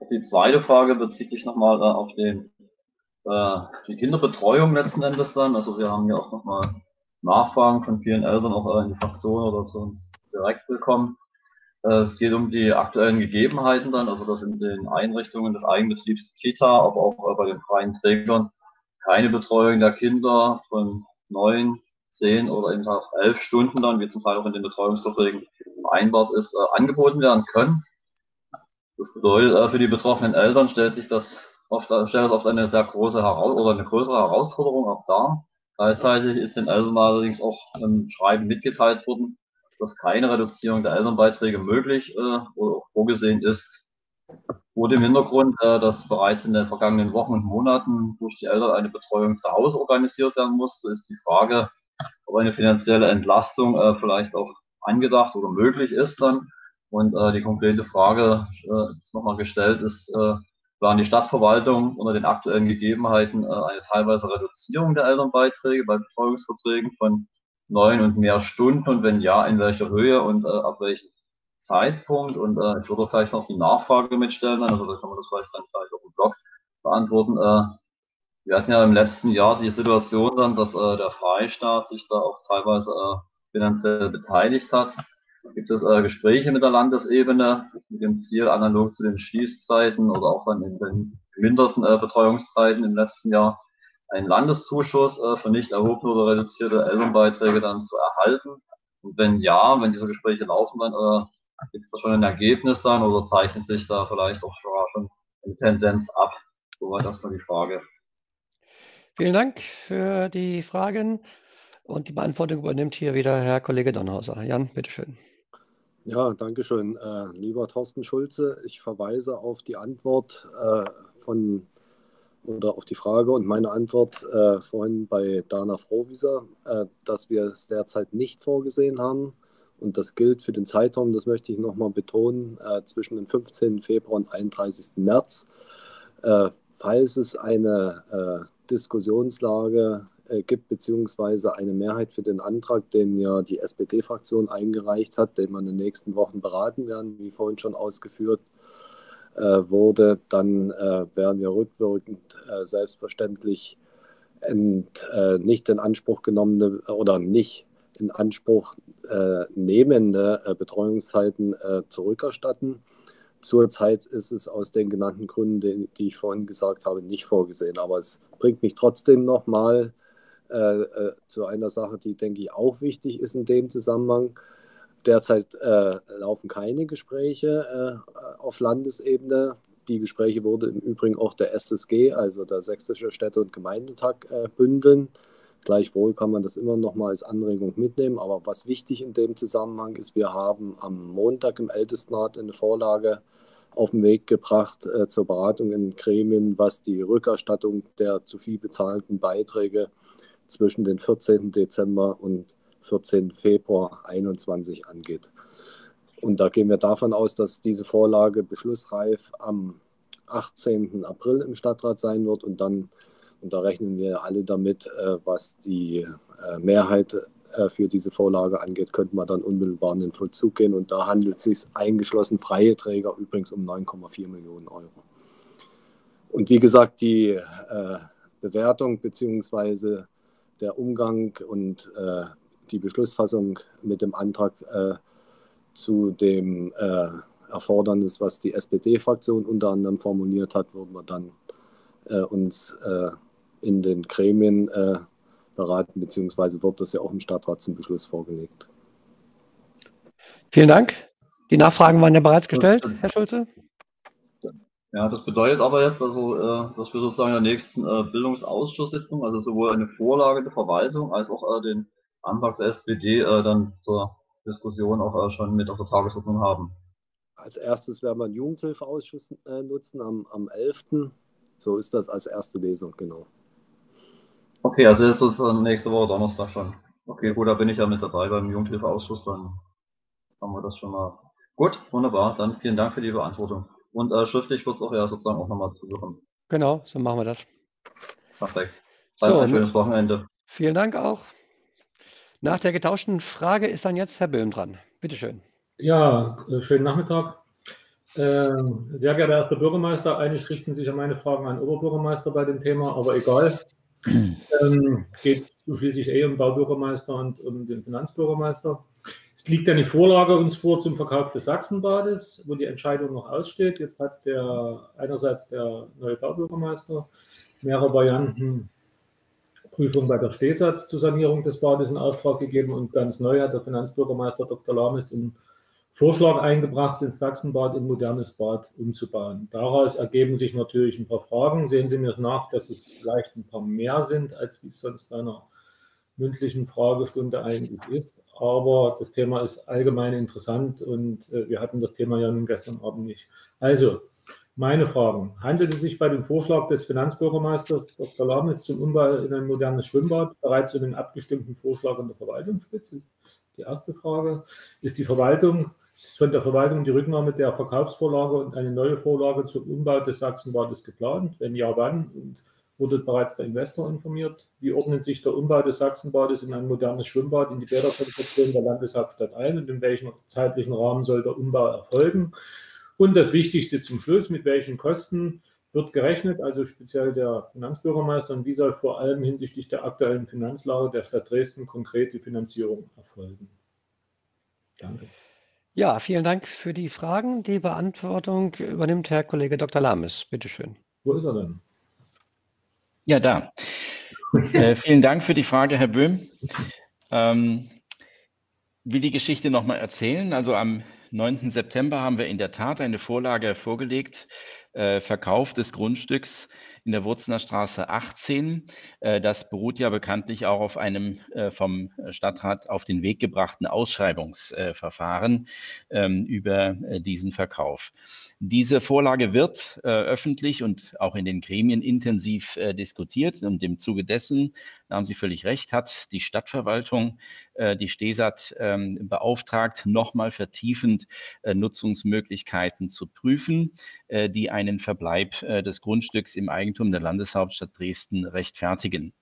äh, die zweite Frage bezieht sich nochmal äh, auf den, äh, die Kinderbetreuung letzten Endes dann. Also wir haben ja auch nochmal Nachfragen von vielen Eltern auch in die Fraktion oder zu uns direkt bekommen. Äh, es geht um die aktuellen Gegebenheiten dann, also dass in den Einrichtungen des Eigenbetriebs Kita, aber auch äh, bei den freien Trägern keine Betreuung der Kinder von neun, zehn oder eben auch elf Stunden dann, wie zum Teil auch in den Betreuungsverträgen vereinbart ist, äh, angeboten werden können. Das bedeutet, für die betroffenen Eltern stellt sich das oft, stellt das oft eine sehr große Heraus oder eine größere Herausforderung auch dar. Gleichzeitig ist den Eltern allerdings auch im Schreiben mitgeteilt worden, dass keine Reduzierung der Elternbeiträge möglich äh, oder vorgesehen ist. Vor dem Hintergrund, äh, dass bereits in den vergangenen Wochen und Monaten durch die Eltern eine Betreuung zu Hause organisiert werden musste, ist die Frage, ob eine finanzielle Entlastung äh, vielleicht auch angedacht oder möglich ist dann. Und äh, die konkrete Frage äh, ist nochmal gestellt, ist, äh, waren die Stadtverwaltung unter den aktuellen Gegebenheiten äh, eine teilweise Reduzierung der Elternbeiträge bei Betreuungsverträgen von neun und mehr Stunden und wenn ja, in welcher Höhe und äh, ab welchem Zeitpunkt? Und äh, ich würde vielleicht noch die Nachfrage mitstellen, also da kann man das vielleicht dann gleich auf dem Blog beantworten. Äh, wir hatten ja im letzten Jahr die Situation dann, dass äh, der Freistaat sich da auch teilweise äh, finanziell beteiligt hat. Gibt es äh, Gespräche mit der Landesebene mit dem Ziel, analog zu den Schließzeiten oder auch dann in den geminderten äh, Betreuungszeiten im letzten Jahr, einen Landeszuschuss äh, für nicht erhobene oder reduzierte Elternbeiträge dann zu erhalten? Und wenn ja, wenn diese Gespräche laufen, dann äh, gibt es da schon ein Ergebnis dann oder zeichnet sich da vielleicht auch schon eine Tendenz ab? Soweit erstmal die Frage. Vielen Dank für die Fragen. Und die Beantwortung übernimmt hier wieder Herr Kollege Donhauser. Jan, bitteschön. Ja, danke schön. Äh, lieber Thorsten Schulze, ich verweise auf die Antwort äh, von oder auf die Frage und meine Antwort äh, vorhin bei Dana Frohwieser, äh, dass wir es derzeit nicht vorgesehen haben. Und das gilt für den Zeitraum, das möchte ich nochmal betonen, äh, zwischen dem 15. Februar und 31. März. Äh, falls es eine Diskussionslage äh, gibt, beziehungsweise eine Mehrheit für den Antrag, den ja die SPD-Fraktion eingereicht hat, den wir in den nächsten Wochen beraten werden, wie vorhin schon ausgeführt, äh, wurde, dann äh, werden wir rückwirkend selbstverständlich nicht in Anspruch genommene oder nicht in Anspruch nehmende Betreuungszeiten zurückerstatten. Zurzeit ist es aus den genannten Gründen, die ich vorhin gesagt habe, nicht vorgesehen. Aber es bringt mich trotzdem nochmal äh, äh, zu einer Sache, die, denke ich, auch wichtig ist in dem Zusammenhang. Derzeit äh, laufen keine Gespräche äh, auf Landesebene. Die Gespräche wurde im Übrigen auch der SSG, also der Sächsische Städte- und Gemeindetag, äh, bündeln. Gleichwohl kann man das immer noch mal als Anregung mitnehmen. Aber was wichtig in dem Zusammenhang ist, wir haben am Montag im Ältestenrat eine Vorlage auf den Weg gebracht äh, zur Beratung in Gremien, was die Rückerstattung der zu viel bezahlten Beiträge zwischen den 14. Dezember und 14. Februar 2021 angeht. Und da gehen wir davon aus, dass diese Vorlage beschlussreif am 18. April im Stadtrat sein wird und dann, und da rechnen wir alle damit, äh, was die äh, Mehrheit äh, für diese Vorlage angeht, könnte man dann unmittelbar in den Vollzug gehen und da handelt es sich eingeschlossen freie Träger übrigens um 9,4 Millionen Euro. Und wie gesagt, die Bewertung bzw. der Umgang und die Beschlussfassung mit dem Antrag äh, zu dem äh, Erfordernis, was die SPD-Fraktion unter anderem formuliert hat, würden wir dann äh, uns äh, in den Gremien äh, beraten, beziehungsweise wird das ja auch im Stadtrat zum Beschluss vorgelegt. Vielen Dank. Die Nachfragen waren ja bereits gestellt, Herr Schulze. Ja, das bedeutet aber jetzt, also, äh, dass wir sozusagen in der nächsten Bildungsausschusssitzung, also sowohl eine Vorlage der Verwaltung als auch den Antrag der SPD äh, dann zur Diskussion auch äh, schon mit auf der Tagesordnung haben. Als erstes werden wir einen Jugendhilfeausschuss äh, nutzen am, am 11. So ist das als erste Lesung, genau. Okay, also das ist sozusagen nächste Woche Donnerstag schon. Okay, gut, da bin ich ja mit dabei beim Jugendhilfeausschuss, dann haben wir das schon mal. Gut, wunderbar, dann vielen Dank für die Beantwortung. Und äh, schriftlich wird es auch ja sozusagen auch nochmal zugekommen. Genau, so machen wir das. Perfekt. Dann so, ein schönes Wochenende. Vielen Dank auch. Nach der getauschten Frage ist dann jetzt Herr Böhm dran. Bitte schön. Ja, äh, schönen Nachmittag. Ähm, sehr geehrter erster Bürgermeister, eigentlich richten sich ja meine Fragen an Oberbürgermeister bei dem Thema, aber egal. Ähm, geht es schließlich eh um Baubürgermeister und um den Finanzbürgermeister. Es liegt eine Vorlage uns vor zum Verkauf des Sachsenbades, wo die Entscheidung noch aussteht. Jetzt hat der einerseits der neue Baubürgermeister mehrere Varianten Prüfung bei der Stesat zur Sanierung des Bades in Auftrag gegeben und ganz neu hat der Finanzbürgermeister Dr. Lames einen Vorschlag eingebracht, ins Sachsenbad in modernes Bad umzubauen. Daraus ergeben sich natürlich ein paar Fragen. Sehen Sie mir nach, dass es vielleicht ein paar mehr sind, als wie es sonst bei einer mündlichen Fragestunde eigentlich ist. Aber das Thema ist allgemein interessant und äh, wir hatten das Thema ja nun gestern Abend nicht. Also, meine Fragen. Handelt es sich bei dem Vorschlag des Finanzbürgermeisters Dr. Lames zum Umbau in ein modernes Schwimmbad bereits um den abgestimmten Vorschlag an der Verwaltungsspitze? Die erste Frage. Ist die Verwaltung, ist von der Verwaltung die Rücknahme der Verkaufsvorlage und eine neue Vorlage zum Umbau des Sachsenbades geplant? Wenn ja, wann? Und wurde bereits der Investor informiert? Wie ordnet sich der Umbau des Sachsenbades in ein modernes Schwimmbad in die Bäderkonzeption der Landeshauptstadt ein und in welchem zeitlichen Rahmen soll der Umbau erfolgen? Und das Wichtigste zum Schluss, mit welchen Kosten wird gerechnet, also speziell der Finanzbürgermeister, und wie soll vor allem hinsichtlich der aktuellen Finanzlage der Stadt Dresden konkrete Finanzierung erfolgen? Danke. Ja, vielen Dank für die Fragen. Die Beantwortung übernimmt Herr Kollege Dr. Lames. Bitte schön. Wo ist er denn? Ja, da. äh, vielen Dank für die Frage, Herr Böhm. Ähm, will die Geschichte nochmal erzählen. Also am 9. September haben wir in der Tat eine Vorlage vorgelegt, äh, Verkauf des Grundstücks in der Wurzner Straße 18. Äh, das beruht ja bekanntlich auch auf einem äh, vom Stadtrat auf den Weg gebrachten Ausschreibungsverfahren ähm, über äh, diesen Verkauf. Diese Vorlage wird äh, öffentlich und auch in den Gremien intensiv äh, diskutiert. Und im Zuge dessen, da haben Sie völlig recht, hat die Stadtverwaltung äh, die Stesat ähm, beauftragt, nochmal vertiefend äh, Nutzungsmöglichkeiten zu prüfen, äh, die einen Verbleib äh, des Grundstücks im Eigentum der Landeshauptstadt Dresden rechtfertigen.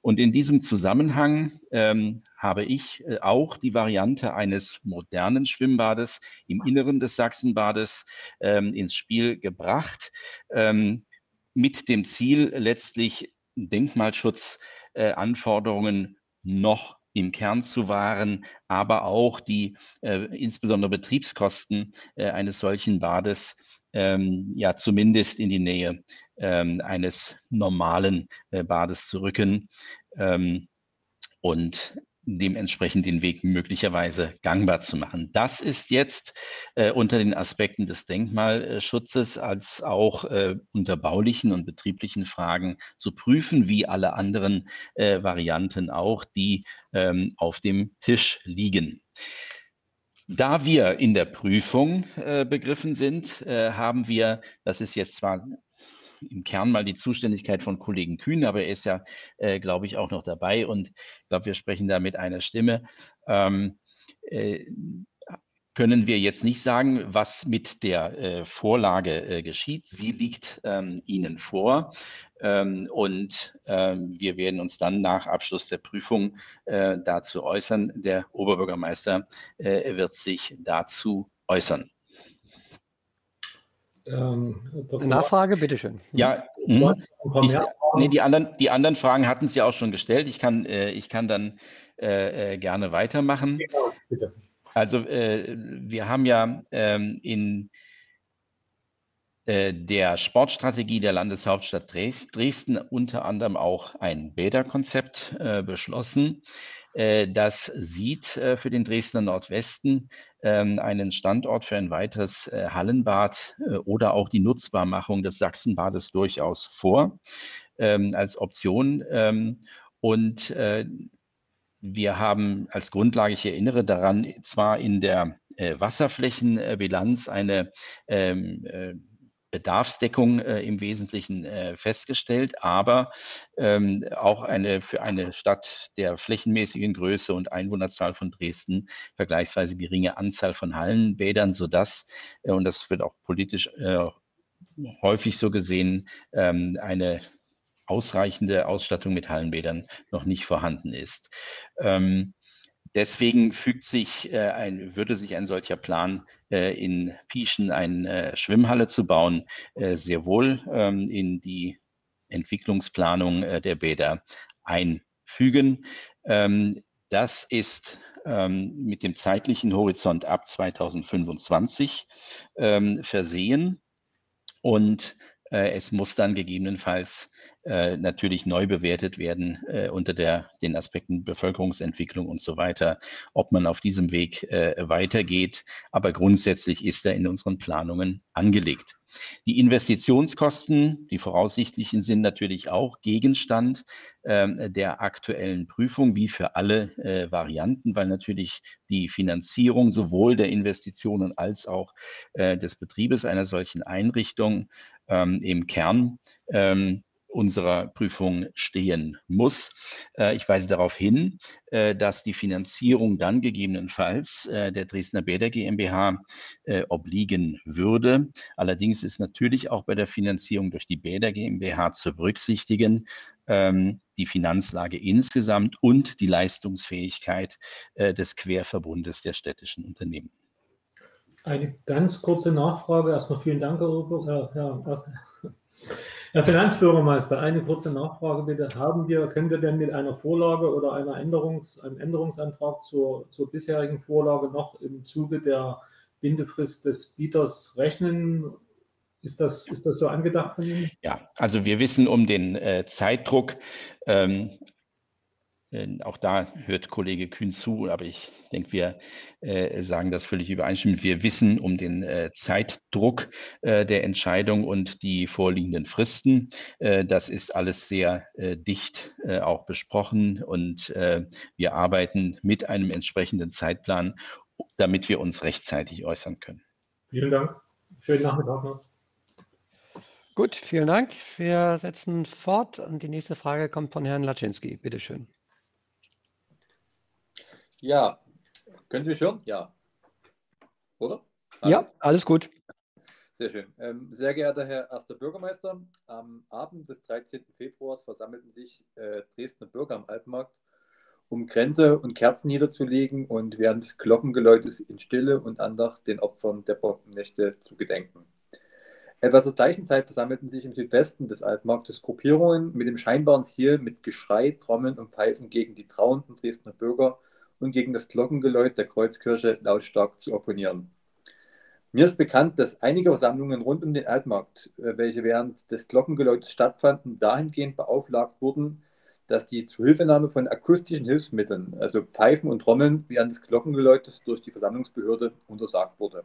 Und in diesem Zusammenhang ähm, habe ich äh, auch die Variante eines modernen Schwimmbades im Inneren des Sachsenbades ähm, ins Spiel gebracht, ähm, mit dem Ziel letztlich Denkmalschutzanforderungen äh, noch im Kern zu wahren, aber auch die äh, insbesondere Betriebskosten äh, eines solchen Bades ähm, ja zumindest in die Nähe ähm, eines normalen äh, Bades zu rücken. Ähm, und dementsprechend den Weg möglicherweise gangbar zu machen. Das ist jetzt äh, unter den Aspekten des Denkmalschutzes als auch äh, unter baulichen und betrieblichen Fragen zu prüfen, wie alle anderen äh, Varianten auch, die ähm, auf dem Tisch liegen. Da wir in der Prüfung äh, begriffen sind, äh, haben wir, das ist jetzt zwar im Kern mal die Zuständigkeit von Kollegen Kühn, aber er ist ja, äh, glaube ich, auch noch dabei und ich glaube, wir sprechen da mit einer Stimme. Ähm, äh, können wir jetzt nicht sagen, was mit der äh, Vorlage äh, geschieht. Sie liegt ähm, Ihnen vor ähm, und ähm, wir werden uns dann nach Abschluss der Prüfung äh, dazu äußern. Der Oberbürgermeister äh, wird sich dazu äußern. Ähm, Nachfrage, bitteschön. Ja, hm. ich, nee, die, anderen, die anderen Fragen hatten Sie auch schon gestellt. Ich kann, äh, ich kann dann äh, äh gerne weitermachen. Genau, bitte. Also äh, wir haben ja ähm, in äh, der Sportstrategie der Landeshauptstadt Dresden unter anderem auch ein Bäderkonzept äh, beschlossen. Äh, das sieht äh, für den Dresdner Nordwesten ähm, einen Standort für ein weiteres äh, Hallenbad oder auch die Nutzbarmachung des Sachsenbades durchaus vor ähm, als Option. Ähm, und wir haben als Grundlage, ich erinnere daran, zwar in der Wasserflächenbilanz eine Bedarfsdeckung äh, im Wesentlichen äh, festgestellt, aber ähm, auch eine für eine Stadt der flächenmäßigen Größe und Einwohnerzahl von Dresden vergleichsweise geringe Anzahl von Hallenbädern, sodass, äh, und das wird auch politisch äh, häufig so gesehen, ähm, eine ausreichende Ausstattung mit Hallenbädern noch nicht vorhanden ist. Ähm, Deswegen fügt sich äh, ein, würde sich ein solcher Plan äh, in Pieschen eine äh, Schwimmhalle zu bauen, äh, sehr wohl ähm, in die Entwicklungsplanung äh, der Bäder einfügen. Ähm, das ist ähm, mit dem zeitlichen Horizont ab 2025 ähm, versehen und es muss dann gegebenenfalls äh, natürlich neu bewertet werden äh, unter der, den Aspekten Bevölkerungsentwicklung und so weiter, ob man auf diesem Weg äh, weitergeht. Aber grundsätzlich ist er in unseren Planungen angelegt. Die Investitionskosten, die voraussichtlichen, sind natürlich auch Gegenstand äh, der aktuellen Prüfung, wie für alle äh, Varianten, weil natürlich die Finanzierung sowohl der Investitionen als auch äh, des Betriebes einer solchen Einrichtung ähm, im Kern ähm, unserer Prüfung stehen muss. Äh, ich weise darauf hin, äh, dass die Finanzierung dann gegebenenfalls äh, der Dresdner Bäder GmbH obliegen würde. Allerdings ist natürlich auch bei der Finanzierung durch die Bäder GmbH zu berücksichtigen, ähm, die Finanzlage insgesamt und die Leistungsfähigkeit des Querverbundes der städtischen Unternehmen. Eine ganz kurze Nachfrage. Erstmal vielen Dank, Herr, Herr, Herr Finanzbürgermeister. Eine kurze Nachfrage bitte. Haben wir, können wir denn mit einer Vorlage oder einer Änderungs, einem Änderungsantrag zur, zur bisherigen Vorlage noch im Zuge der Bindefrist des Bieters rechnen? Ist das, ist das so angedacht von Ihnen? Ja, also wir wissen um den äh, Zeitdruck. Ähm, äh, auch da hört Kollege Kühn zu, aber ich denke, wir äh, sagen das völlig übereinstimmend. Wir wissen um den äh, Zeitdruck äh, der Entscheidung und die vorliegenden Fristen. Äh, das ist alles sehr äh, dicht auch besprochen und wir arbeiten mit einem entsprechenden Zeitplan, damit wir uns rechtzeitig äußern können. Vielen Dank. Schönen Nachmittag noch. Gut, vielen Dank. Wir setzen fort und die nächste Frage kommt von Herrn Laczynski. Bitte schön. Ja, können Sie mich hören? Ja. Oder? Hallo? Ja, alles gut. Sehr schön. Ähm, sehr geehrter Herr Erster Bürgermeister, am Abend des 13. Februars versammelten sich äh, Dresdner Bürger am Alpenmarkt, um Grenze und Kerzen niederzulegen und während des Glockengeläutes in Stille und Andacht den Opfern der Bombennächte zu gedenken. Etwa zur gleichen Zeit versammelten sich im Südwesten des Altmarktes Gruppierungen mit dem scheinbaren Ziel, mit Geschrei, Trommeln und Pfeifen gegen die trauernden Dresdner Bürger und gegen das Glockengeläut der Kreuzkirche lautstark zu opponieren. Mir ist bekannt, dass einige Versammlungen rund um den Altmarkt, äh, welche während des Glockengeläutes stattfanden, dahingehend beauflagt wurden, dass die Zuhilfenahme von akustischen Hilfsmitteln, also Pfeifen und Trommeln, während des Glockengeläutes durch die Versammlungsbehörde untersagt wurde.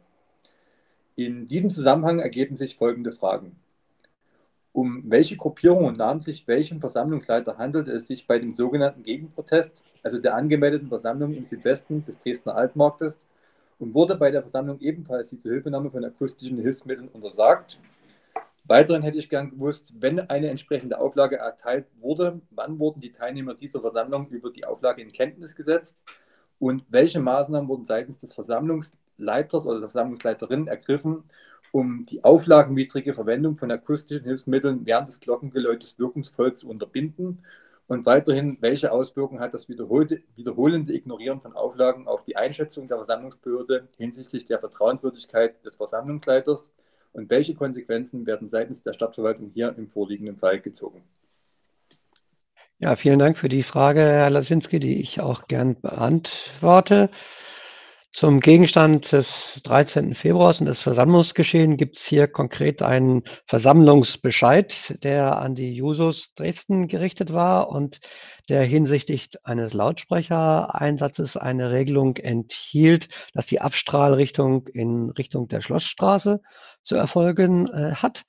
In diesem Zusammenhang ergeben sich folgende Fragen. Um welche Gruppierung und namentlich welchen Versammlungsleiter handelt es sich bei dem sogenannten Gegenprotest, also der angemeldeten Versammlung im Südwesten des Dresdner Altmarktes, und wurde bei der Versammlung ebenfalls die Zuhilfenahme von akustischen Hilfsmitteln untersagt? Weiterhin hätte ich gern gewusst, wenn eine entsprechende Auflage erteilt wurde, wann wurden die Teilnehmer dieser Versammlung über die Auflage in Kenntnis gesetzt und welche Maßnahmen wurden seitens des Versammlungsleiters oder der Versammlungsleiterin ergriffen, um die auflagenwidrige Verwendung von akustischen Hilfsmitteln während des Glockengeläutes wirkungsvoll zu unterbinden? Und weiterhin, welche Auswirkungen hat das wiederholende Ignorieren von Auflagen auf die Einschätzung der Versammlungsbehörde hinsichtlich der Vertrauenswürdigkeit des Versammlungsleiters? Und welche Konsequenzen werden seitens der Stadtverwaltung hier im vorliegenden Fall gezogen? Ja, vielen Dank für die Frage, Herr Lasinski, die ich auch gern beantworte. Zum Gegenstand des 13. Februars und des Versammlungsgeschehen gibt es hier konkret einen Versammlungsbescheid, der an die Jusos Dresden gerichtet war und der hinsichtlich eines Lautsprechereinsatzes eine Regelung enthielt, dass die Abstrahlrichtung in Richtung der Schlossstraße zu erfolgen äh, hat.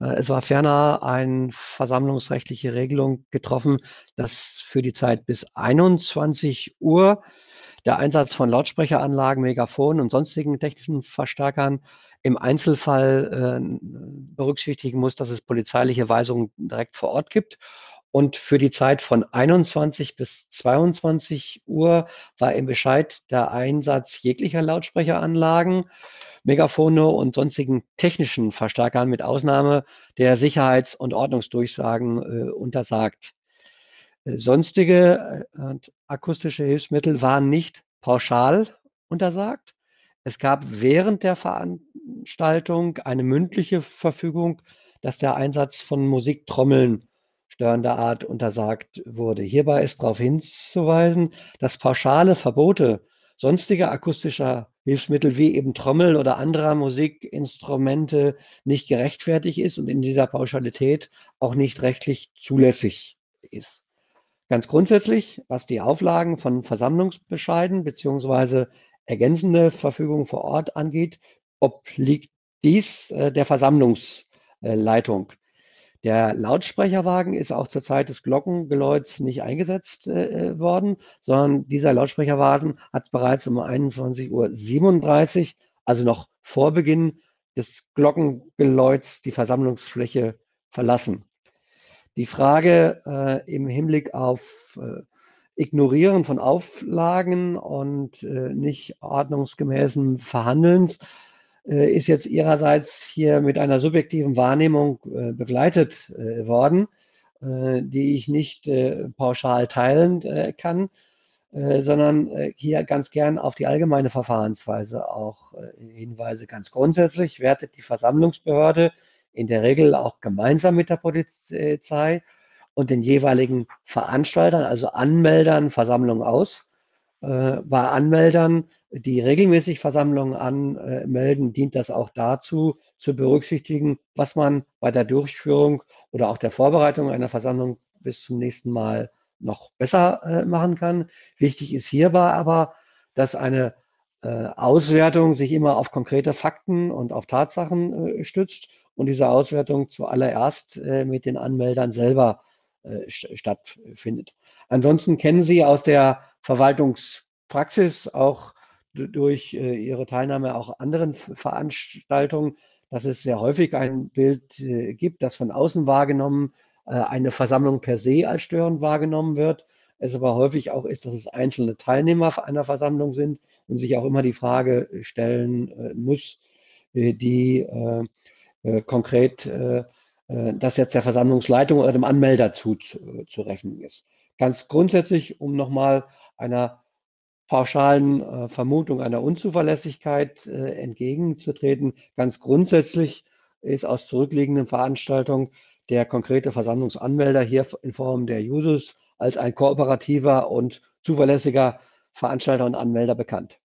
Äh, es war ferner eine versammlungsrechtliche Regelung getroffen, dass für die Zeit bis 21 Uhr der Einsatz von Lautsprecheranlagen, Megafonen und sonstigen technischen Verstärkern im Einzelfall äh, berücksichtigen muss, dass es polizeiliche Weisungen direkt vor Ort gibt. Und für die Zeit von 21 bis 22 Uhr war im Bescheid der Einsatz jeglicher Lautsprecheranlagen, Megafone und sonstigen technischen Verstärkern mit Ausnahme der Sicherheits- und Ordnungsdurchsagen äh, untersagt. Sonstige äh, akustische Hilfsmittel waren nicht pauschal untersagt. Es gab während der Veranstaltung eine mündliche Verfügung dass der Einsatz von Musiktrommeln störender Art untersagt wurde. Hierbei ist darauf hinzuweisen, dass pauschale Verbote sonstiger akustischer Hilfsmittel wie eben Trommeln oder anderer Musikinstrumente nicht gerechtfertigt ist und in dieser Pauschalität auch nicht rechtlich zulässig ist. Ganz grundsätzlich, was die Auflagen von Versammlungsbescheiden bzw. ergänzende Verfügungen vor Ort angeht, obliegt dies äh, der Versammlungsleitung. Der Lautsprecherwagen ist auch zur Zeit des Glockengeläuts nicht eingesetzt äh, worden, sondern dieser Lautsprecherwagen hat bereits um 21.37 Uhr, also noch vor Beginn des Glockengeläuts, die Versammlungsfläche verlassen. Die Frage äh, im Hinblick auf äh, Ignorieren von Auflagen und äh, nicht ordnungsgemäßen Verhandelns äh, ist jetzt ihrerseits hier mit einer subjektiven Wahrnehmung äh, begleitet äh, worden, die ich nicht pauschal teilen kann, sondern hier ganz gern auf die allgemeine Verfahrensweise auch hinweise. Ganz grundsätzlich wertet die Versammlungsbehörde in der Regel auch gemeinsam mit der Polizei und den jeweiligen Veranstaltern, also Anmeldern, Versammlungen aus. bei Anmeldern die regelmäßig Versammlungen anmelden, dient das auch dazu, zu berücksichtigen, was man bei der Durchführung oder auch der Vorbereitung einer Versammlung bis zum nächsten Mal noch besser äh, machen kann. Wichtig ist hierbei aber, dass eine äh, Auswertung sich immer auf konkrete Fakten und auf Tatsachen äh, stützt und diese Auswertung zuallererst mit den Anmeldern selber stattfindet. Ansonsten kennen Sie aus der Verwaltungspraxis auch durch äh, ihre Teilnahme auch anderen Veranstaltungen, dass es sehr häufig ein Bild äh, gibt, das von außen wahrgenommen äh, eine Versammlung per se als störend wahrgenommen wird. Es aber häufig auch ist, dass es einzelne Teilnehmer einer Versammlung sind und sich auch immer die Frage stellen muss, die konkret das jetzt der Versammlungsleitung oder dem Anmelder zuzurechnen ist. Ganz grundsätzlich, um nochmal einer pauschalen äh, Vermutung einer Unzuverlässigkeit äh, entgegenzutreten. Ganz grundsätzlich ist aus zurückliegenden Veranstaltungen der konkrete Versammlungsanmelder hier in Form der Jusus als ein kooperativer und zuverlässiger Veranstalter und Anmelder bekannt.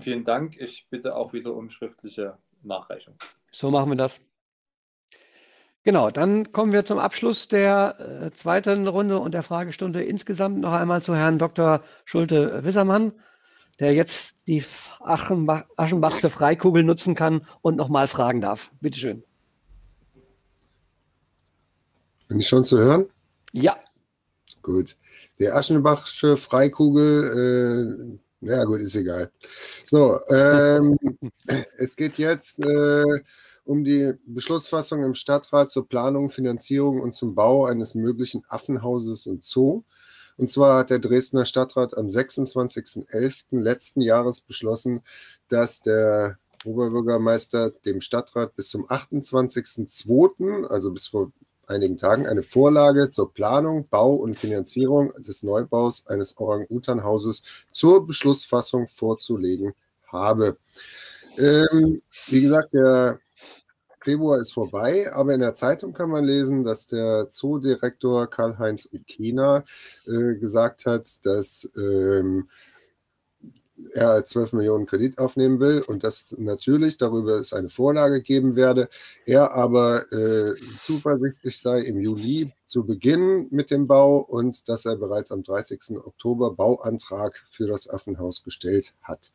Vielen Dank. Ich bitte auch wieder um schriftliche Nachreichung. So machen wir das. Genau, dann kommen wir zum Abschluss der äh, zweiten Runde und der Fragestunde insgesamt noch einmal zu Herrn Dr. Schulte-Wissermann, der jetzt die Aschenbach, Aschenbachste Freikugel nutzen kann und nochmal fragen darf. Bitte schön. Bin ich schon zu hören? Ja. Gut. Der Aschenbachsche Freikugel, äh, ja gut, ist egal. So, ähm, (laughs) es geht jetzt äh, um die Beschlussfassung im Stadtrat zur Planung, Finanzierung und zum Bau eines möglichen Affenhauses im Zoo. Und zwar hat der Dresdner Stadtrat am 26.11. letzten Jahres beschlossen, dass der Oberbürgermeister dem Stadtrat bis zum 28.02., also bis vor einigen Tagen, eine Vorlage zur Planung, Bau und Finanzierung des Neubaus eines Orang-Utan-Hauses zur Beschlussfassung vorzulegen habe. Ähm, wie gesagt, der Februar ist vorbei, aber in der Zeitung kann man lesen, dass der Zoodirektor Karl-Heinz Ukena äh, gesagt hat, dass ähm, er 12 Millionen Kredit aufnehmen will und dass natürlich darüber es eine Vorlage geben werde. Er aber äh, zuversichtlich sei, im Juli zu beginnen mit dem Bau und dass er bereits am 30. Oktober Bauantrag für das Affenhaus gestellt hat.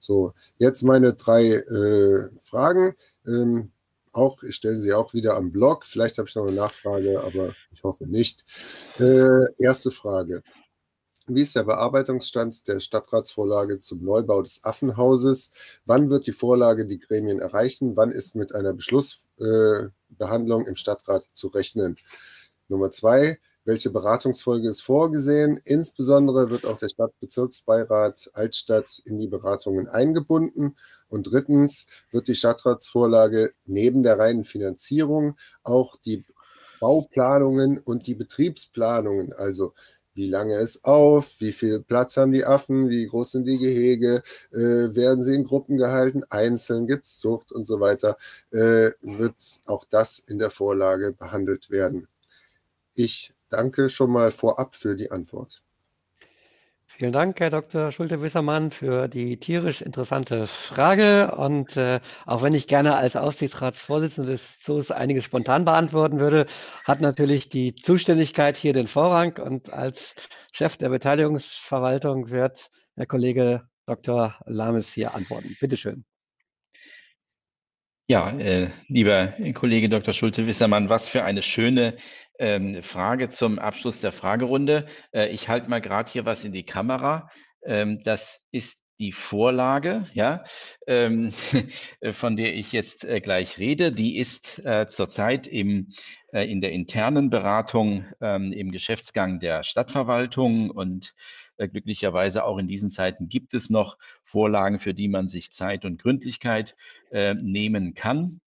So, jetzt meine drei äh, Fragen. Ähm, auch, ich stelle sie auch wieder am Blog. Vielleicht habe ich noch eine Nachfrage, aber ich hoffe nicht. Äh, erste Frage. Wie ist der Bearbeitungsstand der Stadtratsvorlage zum Neubau des Affenhauses? Wann wird die Vorlage die Gremien erreichen? Wann ist mit einer Beschlussbehandlung äh, im Stadtrat zu rechnen? Nummer zwei, welche Beratungsfolge ist vorgesehen? Insbesondere wird auch der Stadtbezirksbeirat Altstadt in die Beratungen eingebunden. Und drittens wird die Stadtratsvorlage neben der reinen Finanzierung auch die Bauplanungen und die Betriebsplanungen, also wie lange ist auf, wie viel Platz haben die Affen, wie groß sind die Gehege, äh, werden sie in Gruppen gehalten, einzeln, gibt es Zucht und so weiter, äh, wird auch das in der Vorlage behandelt werden. Ich danke schon mal vorab für die Antwort. Vielen Dank, Herr Dr. Schulte-Wissermann, für die tierisch interessante Frage. Und äh, auch wenn ich gerne als Aufsichtsratsvorsitzender des Zoos einiges spontan beantworten würde, hat natürlich die Zuständigkeit hier den Vorrang. Und als Chef der Beteiligungsverwaltung wird Herr Kollege Dr. Lames hier antworten. Bitte schön. Ja, äh, lieber Kollege Dr. Schulte-Wissermann, was für eine schöne ähm, Frage zum Abschluss der Fragerunde. Äh, ich halte mal gerade hier was in die Kamera. Ähm, das ist die Vorlage, ja, ähm, (laughs) von der ich jetzt äh, gleich rede, die ist äh, zurzeit im, äh, in der internen Beratung ähm, im Geschäftsgang der Stadtverwaltung und äh, glücklicherweise auch in diesen Zeiten gibt es noch Vorlagen, für die man sich Zeit und Gründlichkeit äh, nehmen kann.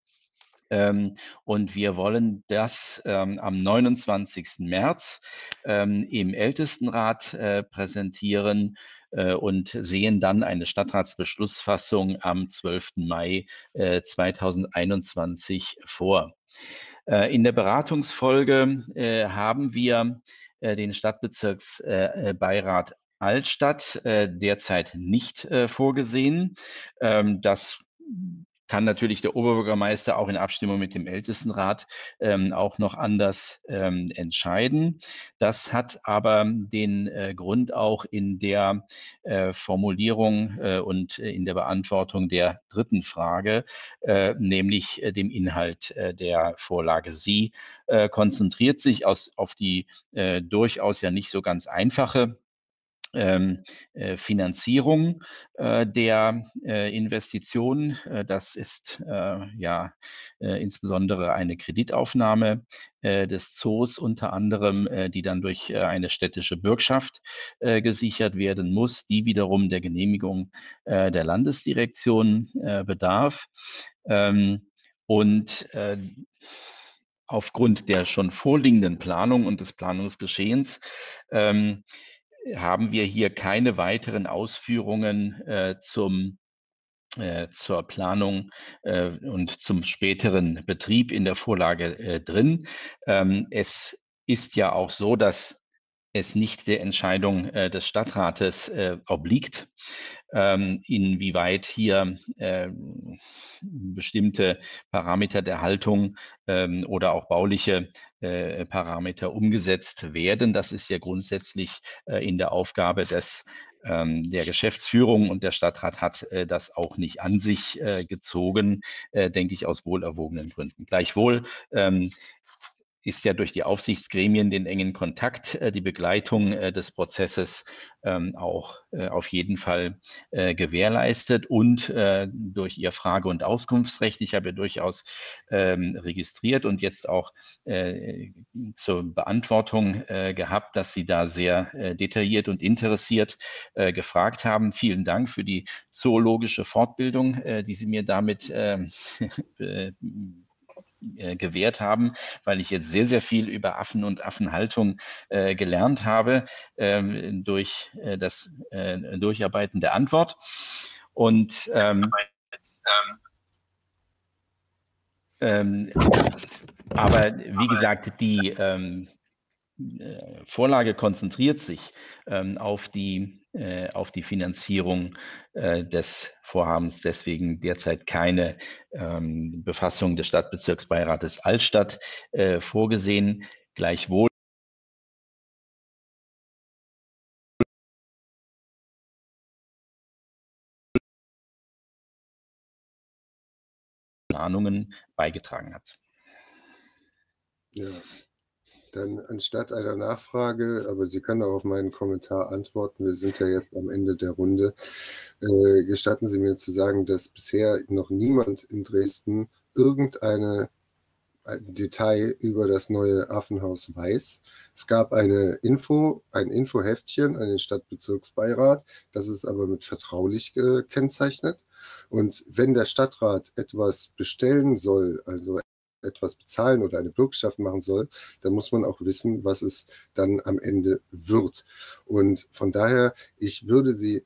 Ähm, und wir wollen das ähm, am 29. März ähm, im Ältestenrat äh, präsentieren äh, und sehen dann eine Stadtratsbeschlussfassung am 12. Mai äh, 2021 vor. Äh, in der Beratungsfolge haben wir den Stadtbezirksbeirat Altstadt derzeit nicht vorgesehen. das kann natürlich der Oberbürgermeister auch in Abstimmung mit dem Ältestenrat ähm, auch noch anders ähm, entscheiden. Das hat aber den äh, Grund auch in der äh, Formulierung äh, und in der Beantwortung der dritten Frage, äh, nämlich äh, dem Inhalt äh, der Vorlage. Sie konzentriert sich aus, auf die durchaus ja nicht so ganz einfache ähm, äh, Finanzierung äh, der äh, Investitionen. Äh, das ist äh, ja äh, insbesondere eine Kreditaufnahme des Zoos unter anderem, die dann durch eine städtische Bürgschaft gesichert werden muss, die wiederum der Genehmigung der Landesdirektion bedarf. Ähm, und aufgrund der schon vorliegenden Planung und des Planungsgeschehens ähm, haben wir hier keine weiteren Ausführungen äh, zum äh, zur Planung äh, und zum späteren Betrieb in der Vorlage äh, drin. Ähm, es ist ja auch so, dass es nicht der Entscheidung äh, des Stadtrates obliegt, inwieweit hier äh, bestimmte Parameter der Haltung ähm, oder auch bauliche äh, Parameter umgesetzt werden. Das ist ja grundsätzlich äh, in der Aufgabe des ähm, der Geschäftsführung und der Stadtrat hat äh, das auch nicht an sich gezogen, denke ich, aus wohlerwogenen Gründen. Gleichwohl ähm, ist ja durch die Aufsichtsgremien den engen Kontakt, äh, die Begleitung äh, des Prozesses ähm, auch äh, auf jeden Fall gewährleistet und durch ihr Frage- und Auskunftsrecht. Ich habe durchaus ähm, registriert und jetzt auch zur Beantwortung gehabt, dass Sie da sehr detailliert und interessiert gefragt haben. Vielen Dank für die zoologische Fortbildung, die Sie mir damit ähm, (laughs) äh, gewährt haben, weil ich jetzt sehr, sehr viel über Affen und Affenhaltung äh, gelernt habe ähm, durch äh, das äh, Durcharbeiten der Antwort. Und ähm, ähm, aber wie gesagt, die ähm, äh, Vorlage konzentriert sich ähm, auf die auf die Finanzierung äh, des Vorhabens. Deswegen derzeit keine ähm, Befassung des Stadtbezirksbeirates Altstadt äh, vorgesehen. Gleichwohl Planungen beigetragen hat. Ja, dann anstatt einer Nachfrage, aber Sie können auch auf meinen Kommentar antworten, wir sind ja jetzt am Ende der Runde, äh, gestatten Sie mir zu sagen, dass bisher noch niemand in Dresden irgendeine ein Detail über das neue Affenhaus weiß. Es gab eine Info, ein Infoheftchen an den Stadtbezirksbeirat, das ist aber mit vertraulich gekennzeichnet. Und wenn der Stadtrat etwas bestellen soll, also etwas bezahlen oder eine Bürgschaft machen soll, dann muss man auch wissen, was es dann am Ende wird. Und von daher, ich würde Sie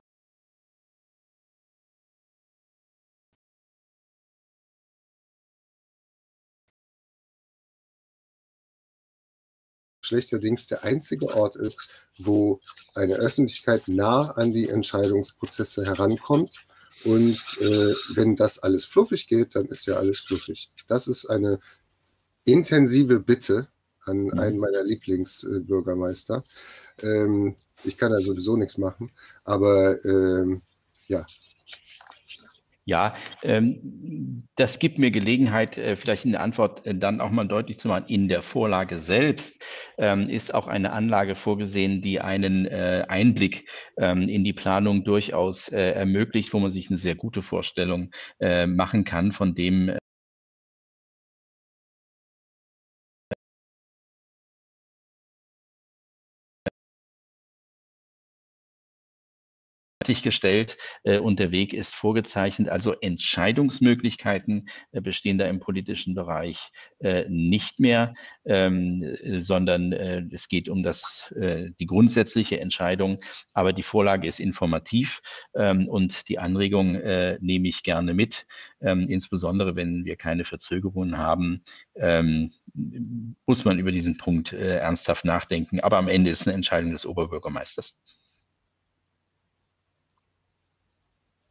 schlechterdings der einzige Ort ist, wo eine Öffentlichkeit nah an die Entscheidungsprozesse herankommt. Und äh, wenn das alles fluffig geht, dann ist ja alles fluffig. Das ist eine intensive Bitte an mhm. einen meiner Lieblingsbürgermeister. Ähm, ich kann da sowieso nichts machen, aber ähm, ja, ja, ähm, das gibt mir Gelegenheit, äh, vielleicht in der Antwort äh, dann auch mal deutlich zu machen. In der Vorlage selbst ähm, ist auch eine Anlage vorgesehen, die einen äh, Einblick ähm, in die Planung durchaus äh, ermöglicht, wo man sich eine sehr gute Vorstellung äh, machen kann von dem, fertiggestellt äh, und der Weg ist vorgezeichnet. Also Entscheidungsmöglichkeiten äh, bestehen da im politischen Bereich äh, nicht mehr, ähm, sondern es geht um das, die grundsätzliche Entscheidung. Aber die Vorlage ist informativ ähm, und die Anregung nehme ich gerne mit, ähm, insbesondere wenn wir keine Verzögerungen haben, muss man über diesen Punkt ernsthaft nachdenken. Aber am Ende ist eine Entscheidung des Oberbürgermeisters.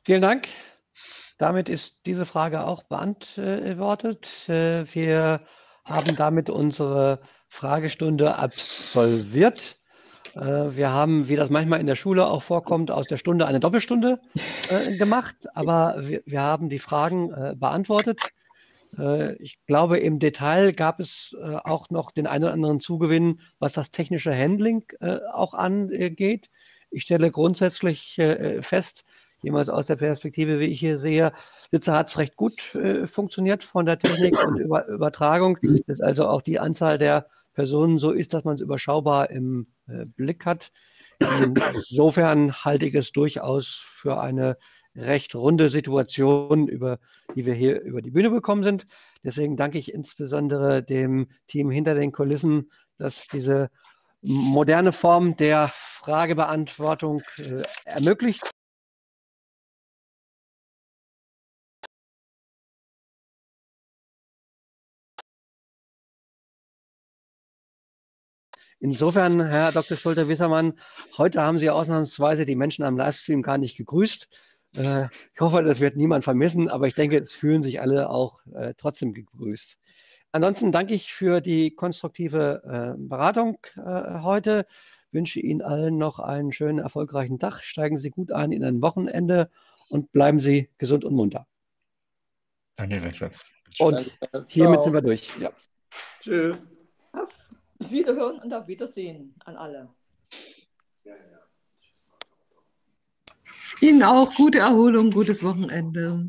Vielen Dank. Damit ist diese Frage auch beantwortet. Äh, wir haben damit unsere Fragestunde absolviert. Äh, wir haben, wie das manchmal in der Schule auch vorkommt, aus der Stunde eine Doppelstunde äh, gemacht, aber wir, wir haben die Fragen beantwortet. Ich glaube, im Detail gab es auch noch den einen oder anderen Zugewinn, was das technische Handling auch angeht. Ich stelle grundsätzlich fest, jemals aus der Perspektive, wie ich hier sehe, Sitzer hat es recht gut äh, funktioniert von der Technik und Über Übertragung, dass also auch die Anzahl der Personen so ist, dass man es überschaubar im äh, Blick hat. Insofern halte ich es durchaus für eine recht runde Situation, über die wir hier über die Bühne bekommen sind. Deswegen danke ich insbesondere dem Team hinter den Kulissen, dass diese moderne Form der Fragebeantwortung äh, ermöglicht. Insofern, Herr Dr. Schulte-Wissermann, heute haben Sie ausnahmsweise die Menschen am Livestream gar nicht gegrüßt. Äh, ich hoffe, das wird niemand vermissen, aber ich denke, es fühlen sich alle auch äh, trotzdem gegrüßt. Ansonsten danke ich für die konstruktive äh, Beratung heute. Wünsche Ihnen allen noch einen schönen, erfolgreichen Tag. Steigen Sie gut ein in ein Wochenende und bleiben Sie gesund und munter. Danke, gleichfalls. Und hiermit sind wir durch. Ja. Tschüss. Wiederhören und auf Wiedersehen an alle. Ihnen auch gute Erholung, gutes Wochenende.